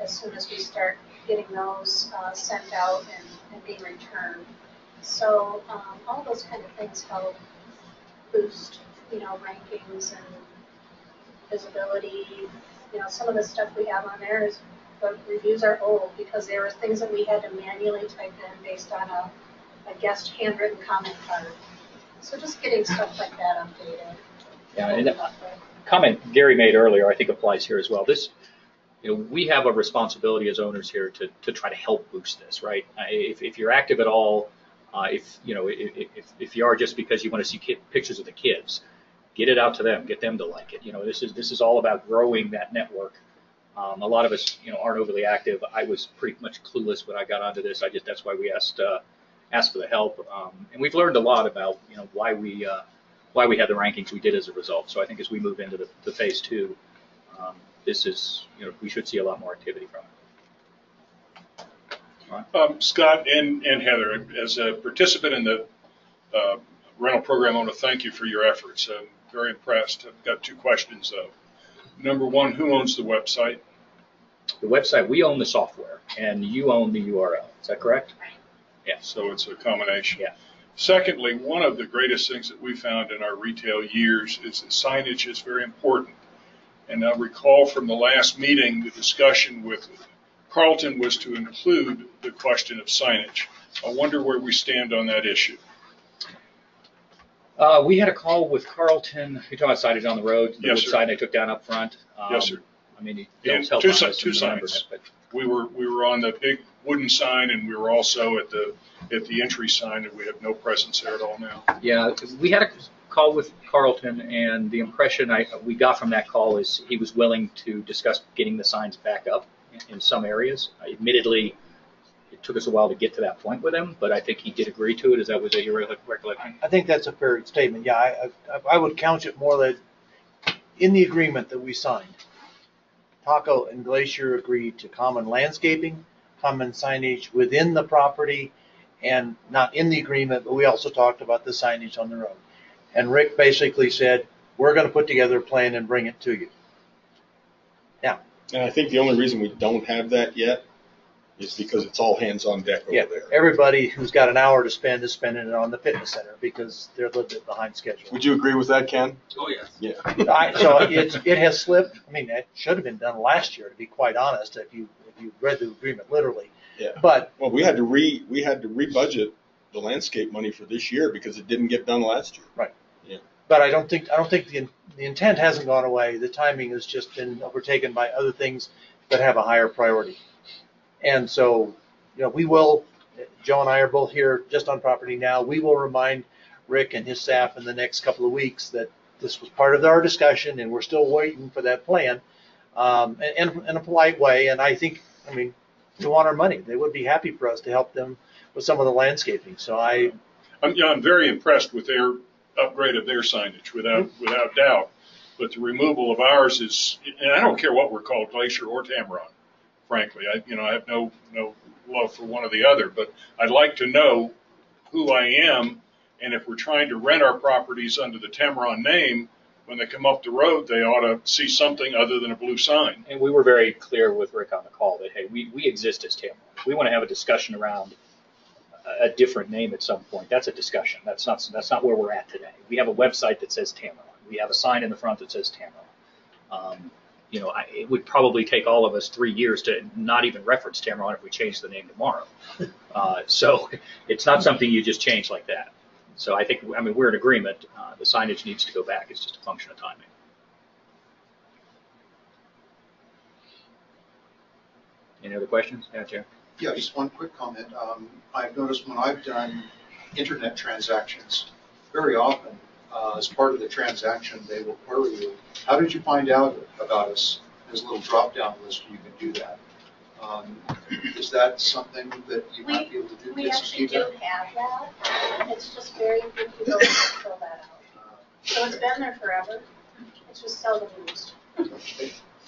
as soon as we start getting those, uh, sent out and, and being returned. So, um, all those kind of things help boost, you know, rankings and visibility. You know, some of the stuff we have on there is, the reviews are old because there were things that we had to manually type in based on a, a guest handwritten comment card. So just getting stuff like that updated. Yeah, and comment Gary made earlier, I think applies here as well. This, you know, we have a responsibility as owners here to, to try to help boost this, right? Uh, If, if you're active at all, uh, if, you know, if, if, if you are just because you want to see pictures of the kids, get it out to them, get them to like it. You know, this is, this is all about growing that network. Um, a lot of us, you know, aren't overly active. I was pretty much clueless when I got onto this. I just, that's why we asked, uh, asked for the help. Um, and we've learned a lot about, you know, why we, uh, why we had the rankings we did as a result. So I think as we move into the, the phase two, um, this is, you know, we should see a lot more activity from it. Um, Scott and, and Heather, as a participant in the uh, rental program, I want to thank you for your efforts. I'm very impressed. I've got two questions though. Number one, who owns the website? The website, we own the software and you own the URL. Is that correct? Yeah. So it's a combination. Yeah. Secondly, one of the greatest things that we found in our retail years is that signage is very important. And I recall from the last meeting, the discussion with Carlton was to include the question of signage. I wonder where we stand on that issue. Uh, we had a call with Carlton. You're talking about signage on the road, the Yes, wood sir. sign they took down up front. Yes, Um, sir. I mean, he Yeah, Bill's helped two si- us two signs. it, but We were, we were on the big wooden sign and we were also at the, at the entry sign and we have no presence there at all now. Yeah, we had a call with Carlton, and the impression I, we got from that call is he was willing to discuss getting the signs back up in, in some areas. Admittedly, it took us a while to get to that point with him, but I think he did agree to it. Is that was your recollection? I think that's a fair statement. Yeah, I, I, I would couch it more that in the agreement that we signed, TACO and Glacier agreed to common landscaping, common signage within the property, and not in the agreement, but we also talked about the signage on the road. And Rick basically said, we're gonna put together a plan and bring it to you. Now. And I think the only reason we don't have that yet is because it's all hands on deck Yeah, over there. everybody who's got an hour to spend is spending it on the fitness center because they're a little bit behind schedule. Would you agree with that, Ken? Oh, yes. Yeah. I, so it, it has slipped. I mean, it should have been done last year, to be quite honest, if you, if you read the agreement literally. Yeah. But Well, we had to re, we had to rebudget the landscape money for this year because it didn't get done last year. Right. But I don't think, I don't think the, the intent hasn't gone away. The timing has just been overtaken by other things that have a higher priority. And so, you know, we will, Joe and I are both here just on property now. We will remind Rick and his staff in the next couple of weeks that this was part of our discussion and we're still waiting for that plan. Um, and, and in a polite way. And I think, I mean, we want our money. They would be happy for us to help them with some of the landscaping. So I, I'm, I'm very impressed with their upgrade of their signage, without, without doubt. But the removal of ours is, and I don't care what we're called, Glacier or Tamarron, frankly. I, you know, I have no, no love for one or the other, but I'd like to know who I am. And if we're trying to rent our properties under the Tamarron name, when they come up the road, they ought to see something other than a blue sign. And we were very clear with Rick on the call that, hey, we, we exist as Tamarron. We want to have a discussion around a, different name at some point, that's a discussion. That's not, that's not where we're at today. We have a website that says Tamarron. We have a sign in the front that says Tamarron. Um, you know, I, it would probably take all of us three years to not even reference Tamarron if we changed the name tomorrow. Uh, so it's not something you just change like that. So I think, I mean, we're in agreement. Uh, the signage needs to go back. It's just a function of timing. Any other questions? Yeah, Chair. Yeah, just one quick comment. Um, I've noticed when I've done internet transactions, very often, uh, as part of the transaction, they will query you, how did you find out about us? There's a little drop-down list, where you can do that. Um, Is that something that you might be able to do? We Get some actually do feedback? have that. It's just very few people that fill that out. So it's been there forever. It's just seldom used.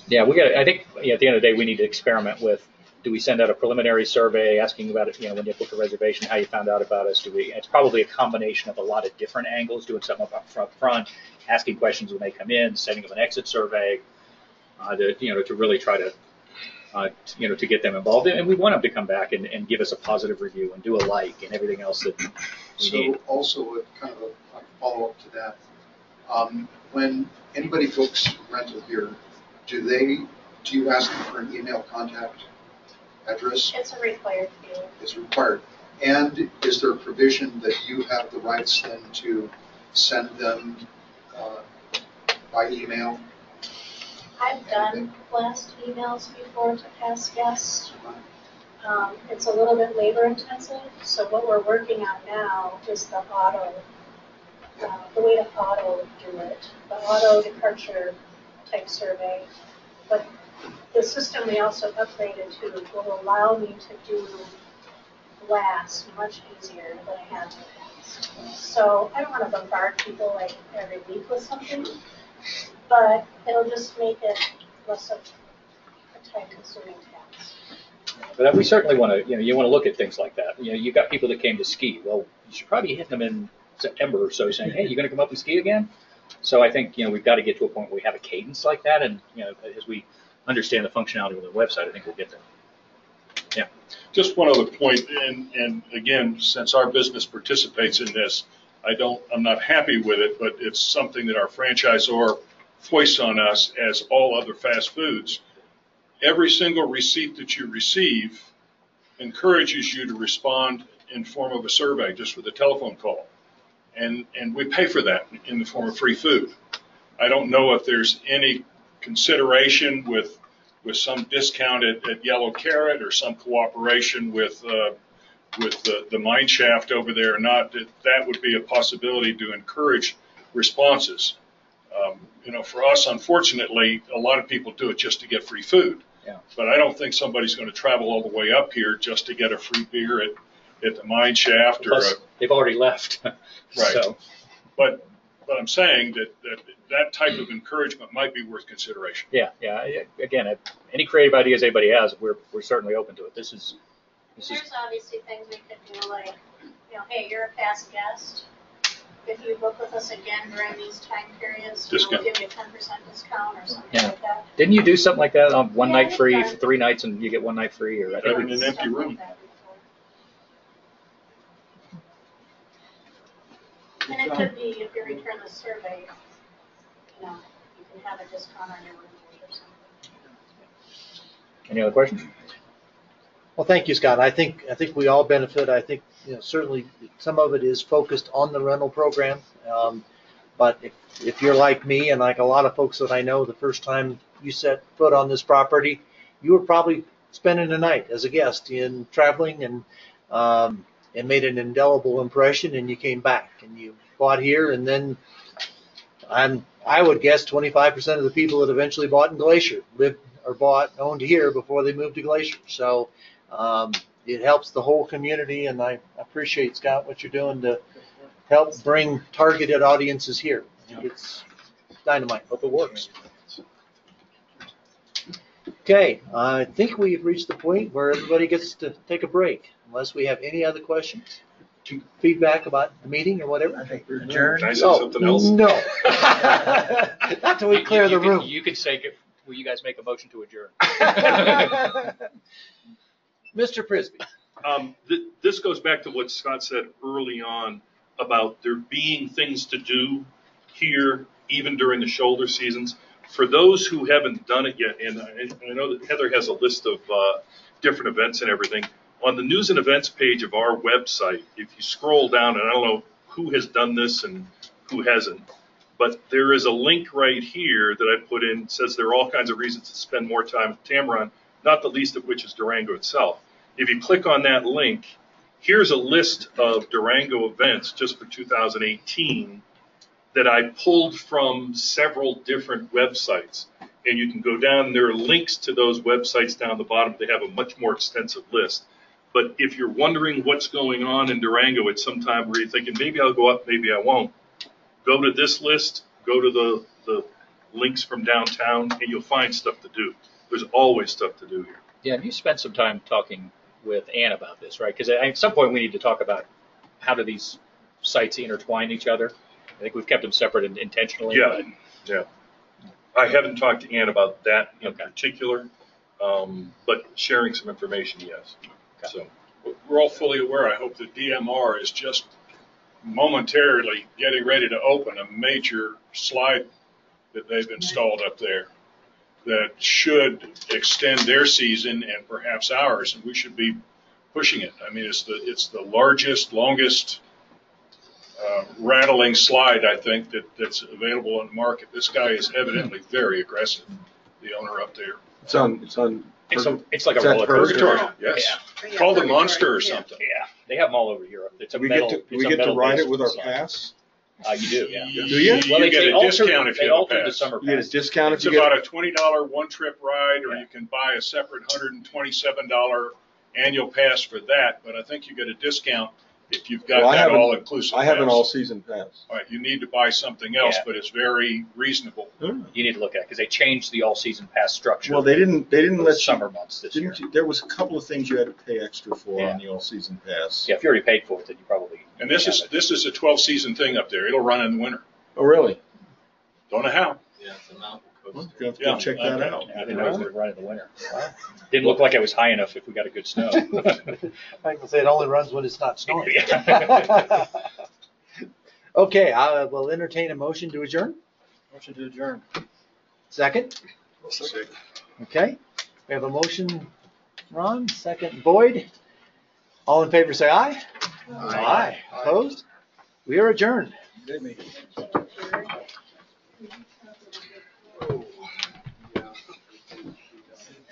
Yeah, we got. I think yeah, at the end of the day, we need to experiment with. Do we send out a preliminary survey asking about it? You know, when you book a reservation, how you found out about us? Do we? It's probably a combination of a lot of different angles. Doing something up front, front asking questions when they come in, setting up an exit survey, uh, to you know, to really try to. Uh, to, you know, to get them involved, and we want them to come back and, and give us a positive review and do a like and everything else that we need. So also, a kind of a a follow-up to that, um, when anybody books rental here, do they, do you ask them for an email contact address? It's a required field. Is required? And is there a provision that you have the rights then to send them uh, by email? I've done blast emails before to past guests. Um, it's a little bit labor intensive, so what we're working on now is the auto, uh, the way to auto do it, the auto departure type survey. But the system we also upgraded to will allow me to do blasts much easier than I had in the past. So I don't want to bombard people like every week with something, but it'll just make it less of a time consuming task. But we certainly want to, you know, you want to look at things like that. You know, you've got people that came to ski. Well, you should probably hit them in September or so, saying, "Hey, you're going to come up and ski again?" So I think you know we've got to get to a point where we have a cadence like that, and you know, as we understand the functionality of the website, I think we'll get there. Yeah. Just one other point, and, and again, since our business participates in this, I don't, I'm not happy with it, but it's something that our franchisor foists on us as all other fast foods. Every single receipt that you receive encourages you to respond in form of a survey, just with a telephone call. And, and we pay for that in the form of free food. I don't know if there's any consideration with, with some discount at, at Yellow Carrot or some cooperation with, uh, with the, the mine shaft over there or not, that that would be a possibility to encourage responses. Um, you know, for us, unfortunately, a lot of people do it just to get free food. Yeah. But I don't think somebody's going to travel all the way up here just to get a free beer at, at the mine shaft or a, Plus, they've already left. Right. So, but, but I'm saying that, that that type of encouragement might be worth consideration. yeah, yeah. Again, if any creative ideas anybody has, we're we're certainly open to it. This is this is There's obviously things we could do like, you know, hey, you're a past guest. if you book with us again during these time periods, we'll give you a ten percent discount or something Yeah. like that. Didn't you do something like that on one Yeah, night free for three nights and you get one night free or I think Better an empty room. And it could be, if you return the survey, you know, you can have a discount on your room or something. Any other questions? Well, thank you, Scott. I think, I think we all benefit. I think, you know, certainly some of it is focused on the rental program. Um, But if, if you're like me and like a lot of folks that I know, the first time you set foot on this property, you were probably spending the night as a guest in traveling and, um, and made an indelible impression and you came back and you bought here and then I'm, I would guess twenty-five percent of the people that eventually bought in Glacier lived or bought, owned here before they moved to Glacier. So, um, it helps the whole community and I appreciate Scott, what you're doing to help bring targeted audiences here. It's dynamite. Hope it works. Okay, I think we've reached the point where everybody gets to take a break unless we have any other questions, to feedback about the meeting or whatever. i think the Adjourned. Can I say Oh, something else? No. Not till we clear You- the can- room. You can say, it- will you guys make a motion to adjourn? Mr. Prisby, Um, th- this goes back to what Scott said early on about there being things to do here, even during the shoulder seasons. For those who haven't done it yet, and I, and I know that Heather has a list of, uh, different events and everything. On the news and events page of our website, if you scroll down, and I don't know who has done this and who hasn't, but there is a link right here that I put in, says there are all kinds of reasons to spend more time at Tamarron, not the least of which is Durango itself. If you click on that link, here's a list of Durango events just for 2018 that I pulled from several different websites. And you can go down, there are links to those websites down the bottom. They have a much more extensive list. But if you're wondering what's going on in Durango at some time where you're thinking, maybe I'll go up, maybe I won't, go to this list, go to the, the links from downtown, and you'll find stuff to do. There's always stuff to do here. Yeah, and you spent some time talking with Ann about this, right? Because at some point we need to talk about how do these sites intertwine each other. I think we've kept them separate in- intentionally. Yeah, yeah. I haven't talked to Ann about that in particular, um, but sharing some information, yes. So, We're all fully aware, I hope, that DMR is just momentarily getting ready to open a major slide that they've installed up there that should extend their season and perhaps ours, and we should be pushing it. I mean, it's the, it's the largest, longest uh, rattling slide, I think, that, that's available on the market. This guy is evidently very aggressive, the owner up there. It's on, it's on. It's, a, it's like a Is that roller coaster. Purgatory, yes. Yeah. Called the Monster or something. Yeah, they have them all over Europe. It's a We metal. get to, it's we a get to metal ride it with our slide. pass? Uh, you do, yeah. Do you? Well, they, You get they a altered, discount if they you have a altered the pass. summer You get a pass. discount if It's you get. about a twenty dollar one trip ride, or you can buy a separate hundred and twenty-seven dollar annual pass for that, but I think you get a discount if you've got Well, I that have an- all inclusive. I have an all-season pass. All right, you need to buy something else, Yeah. but it's very reasonable. You need to look at because they changed the all-season pass structure. Well, they didn't, they didn't for let the you, summer months this year. didn't you, there was a couple of things you had to pay extra for Yeah. on the all-season pass. Yeah, if you already paid for it, then you probably. And this is, it. this is a twelve season thing up there. It'll run in the winter. Oh, really? Don't know how. Yeah, it's a mountain Well, you have to Yeah, go check that okay. out. I didn't know it was going to run in the winter. Didn't look like it was high enough if we got a good snow. I can say it only runs when it's not snowing. Okay, I will entertain a motion to adjourn. Motion to adjourn. Second? Okay, we have a motion, Ron, second Boyd. All in favor, say aye. Aye. Opposed? We are adjourned. Good meeting.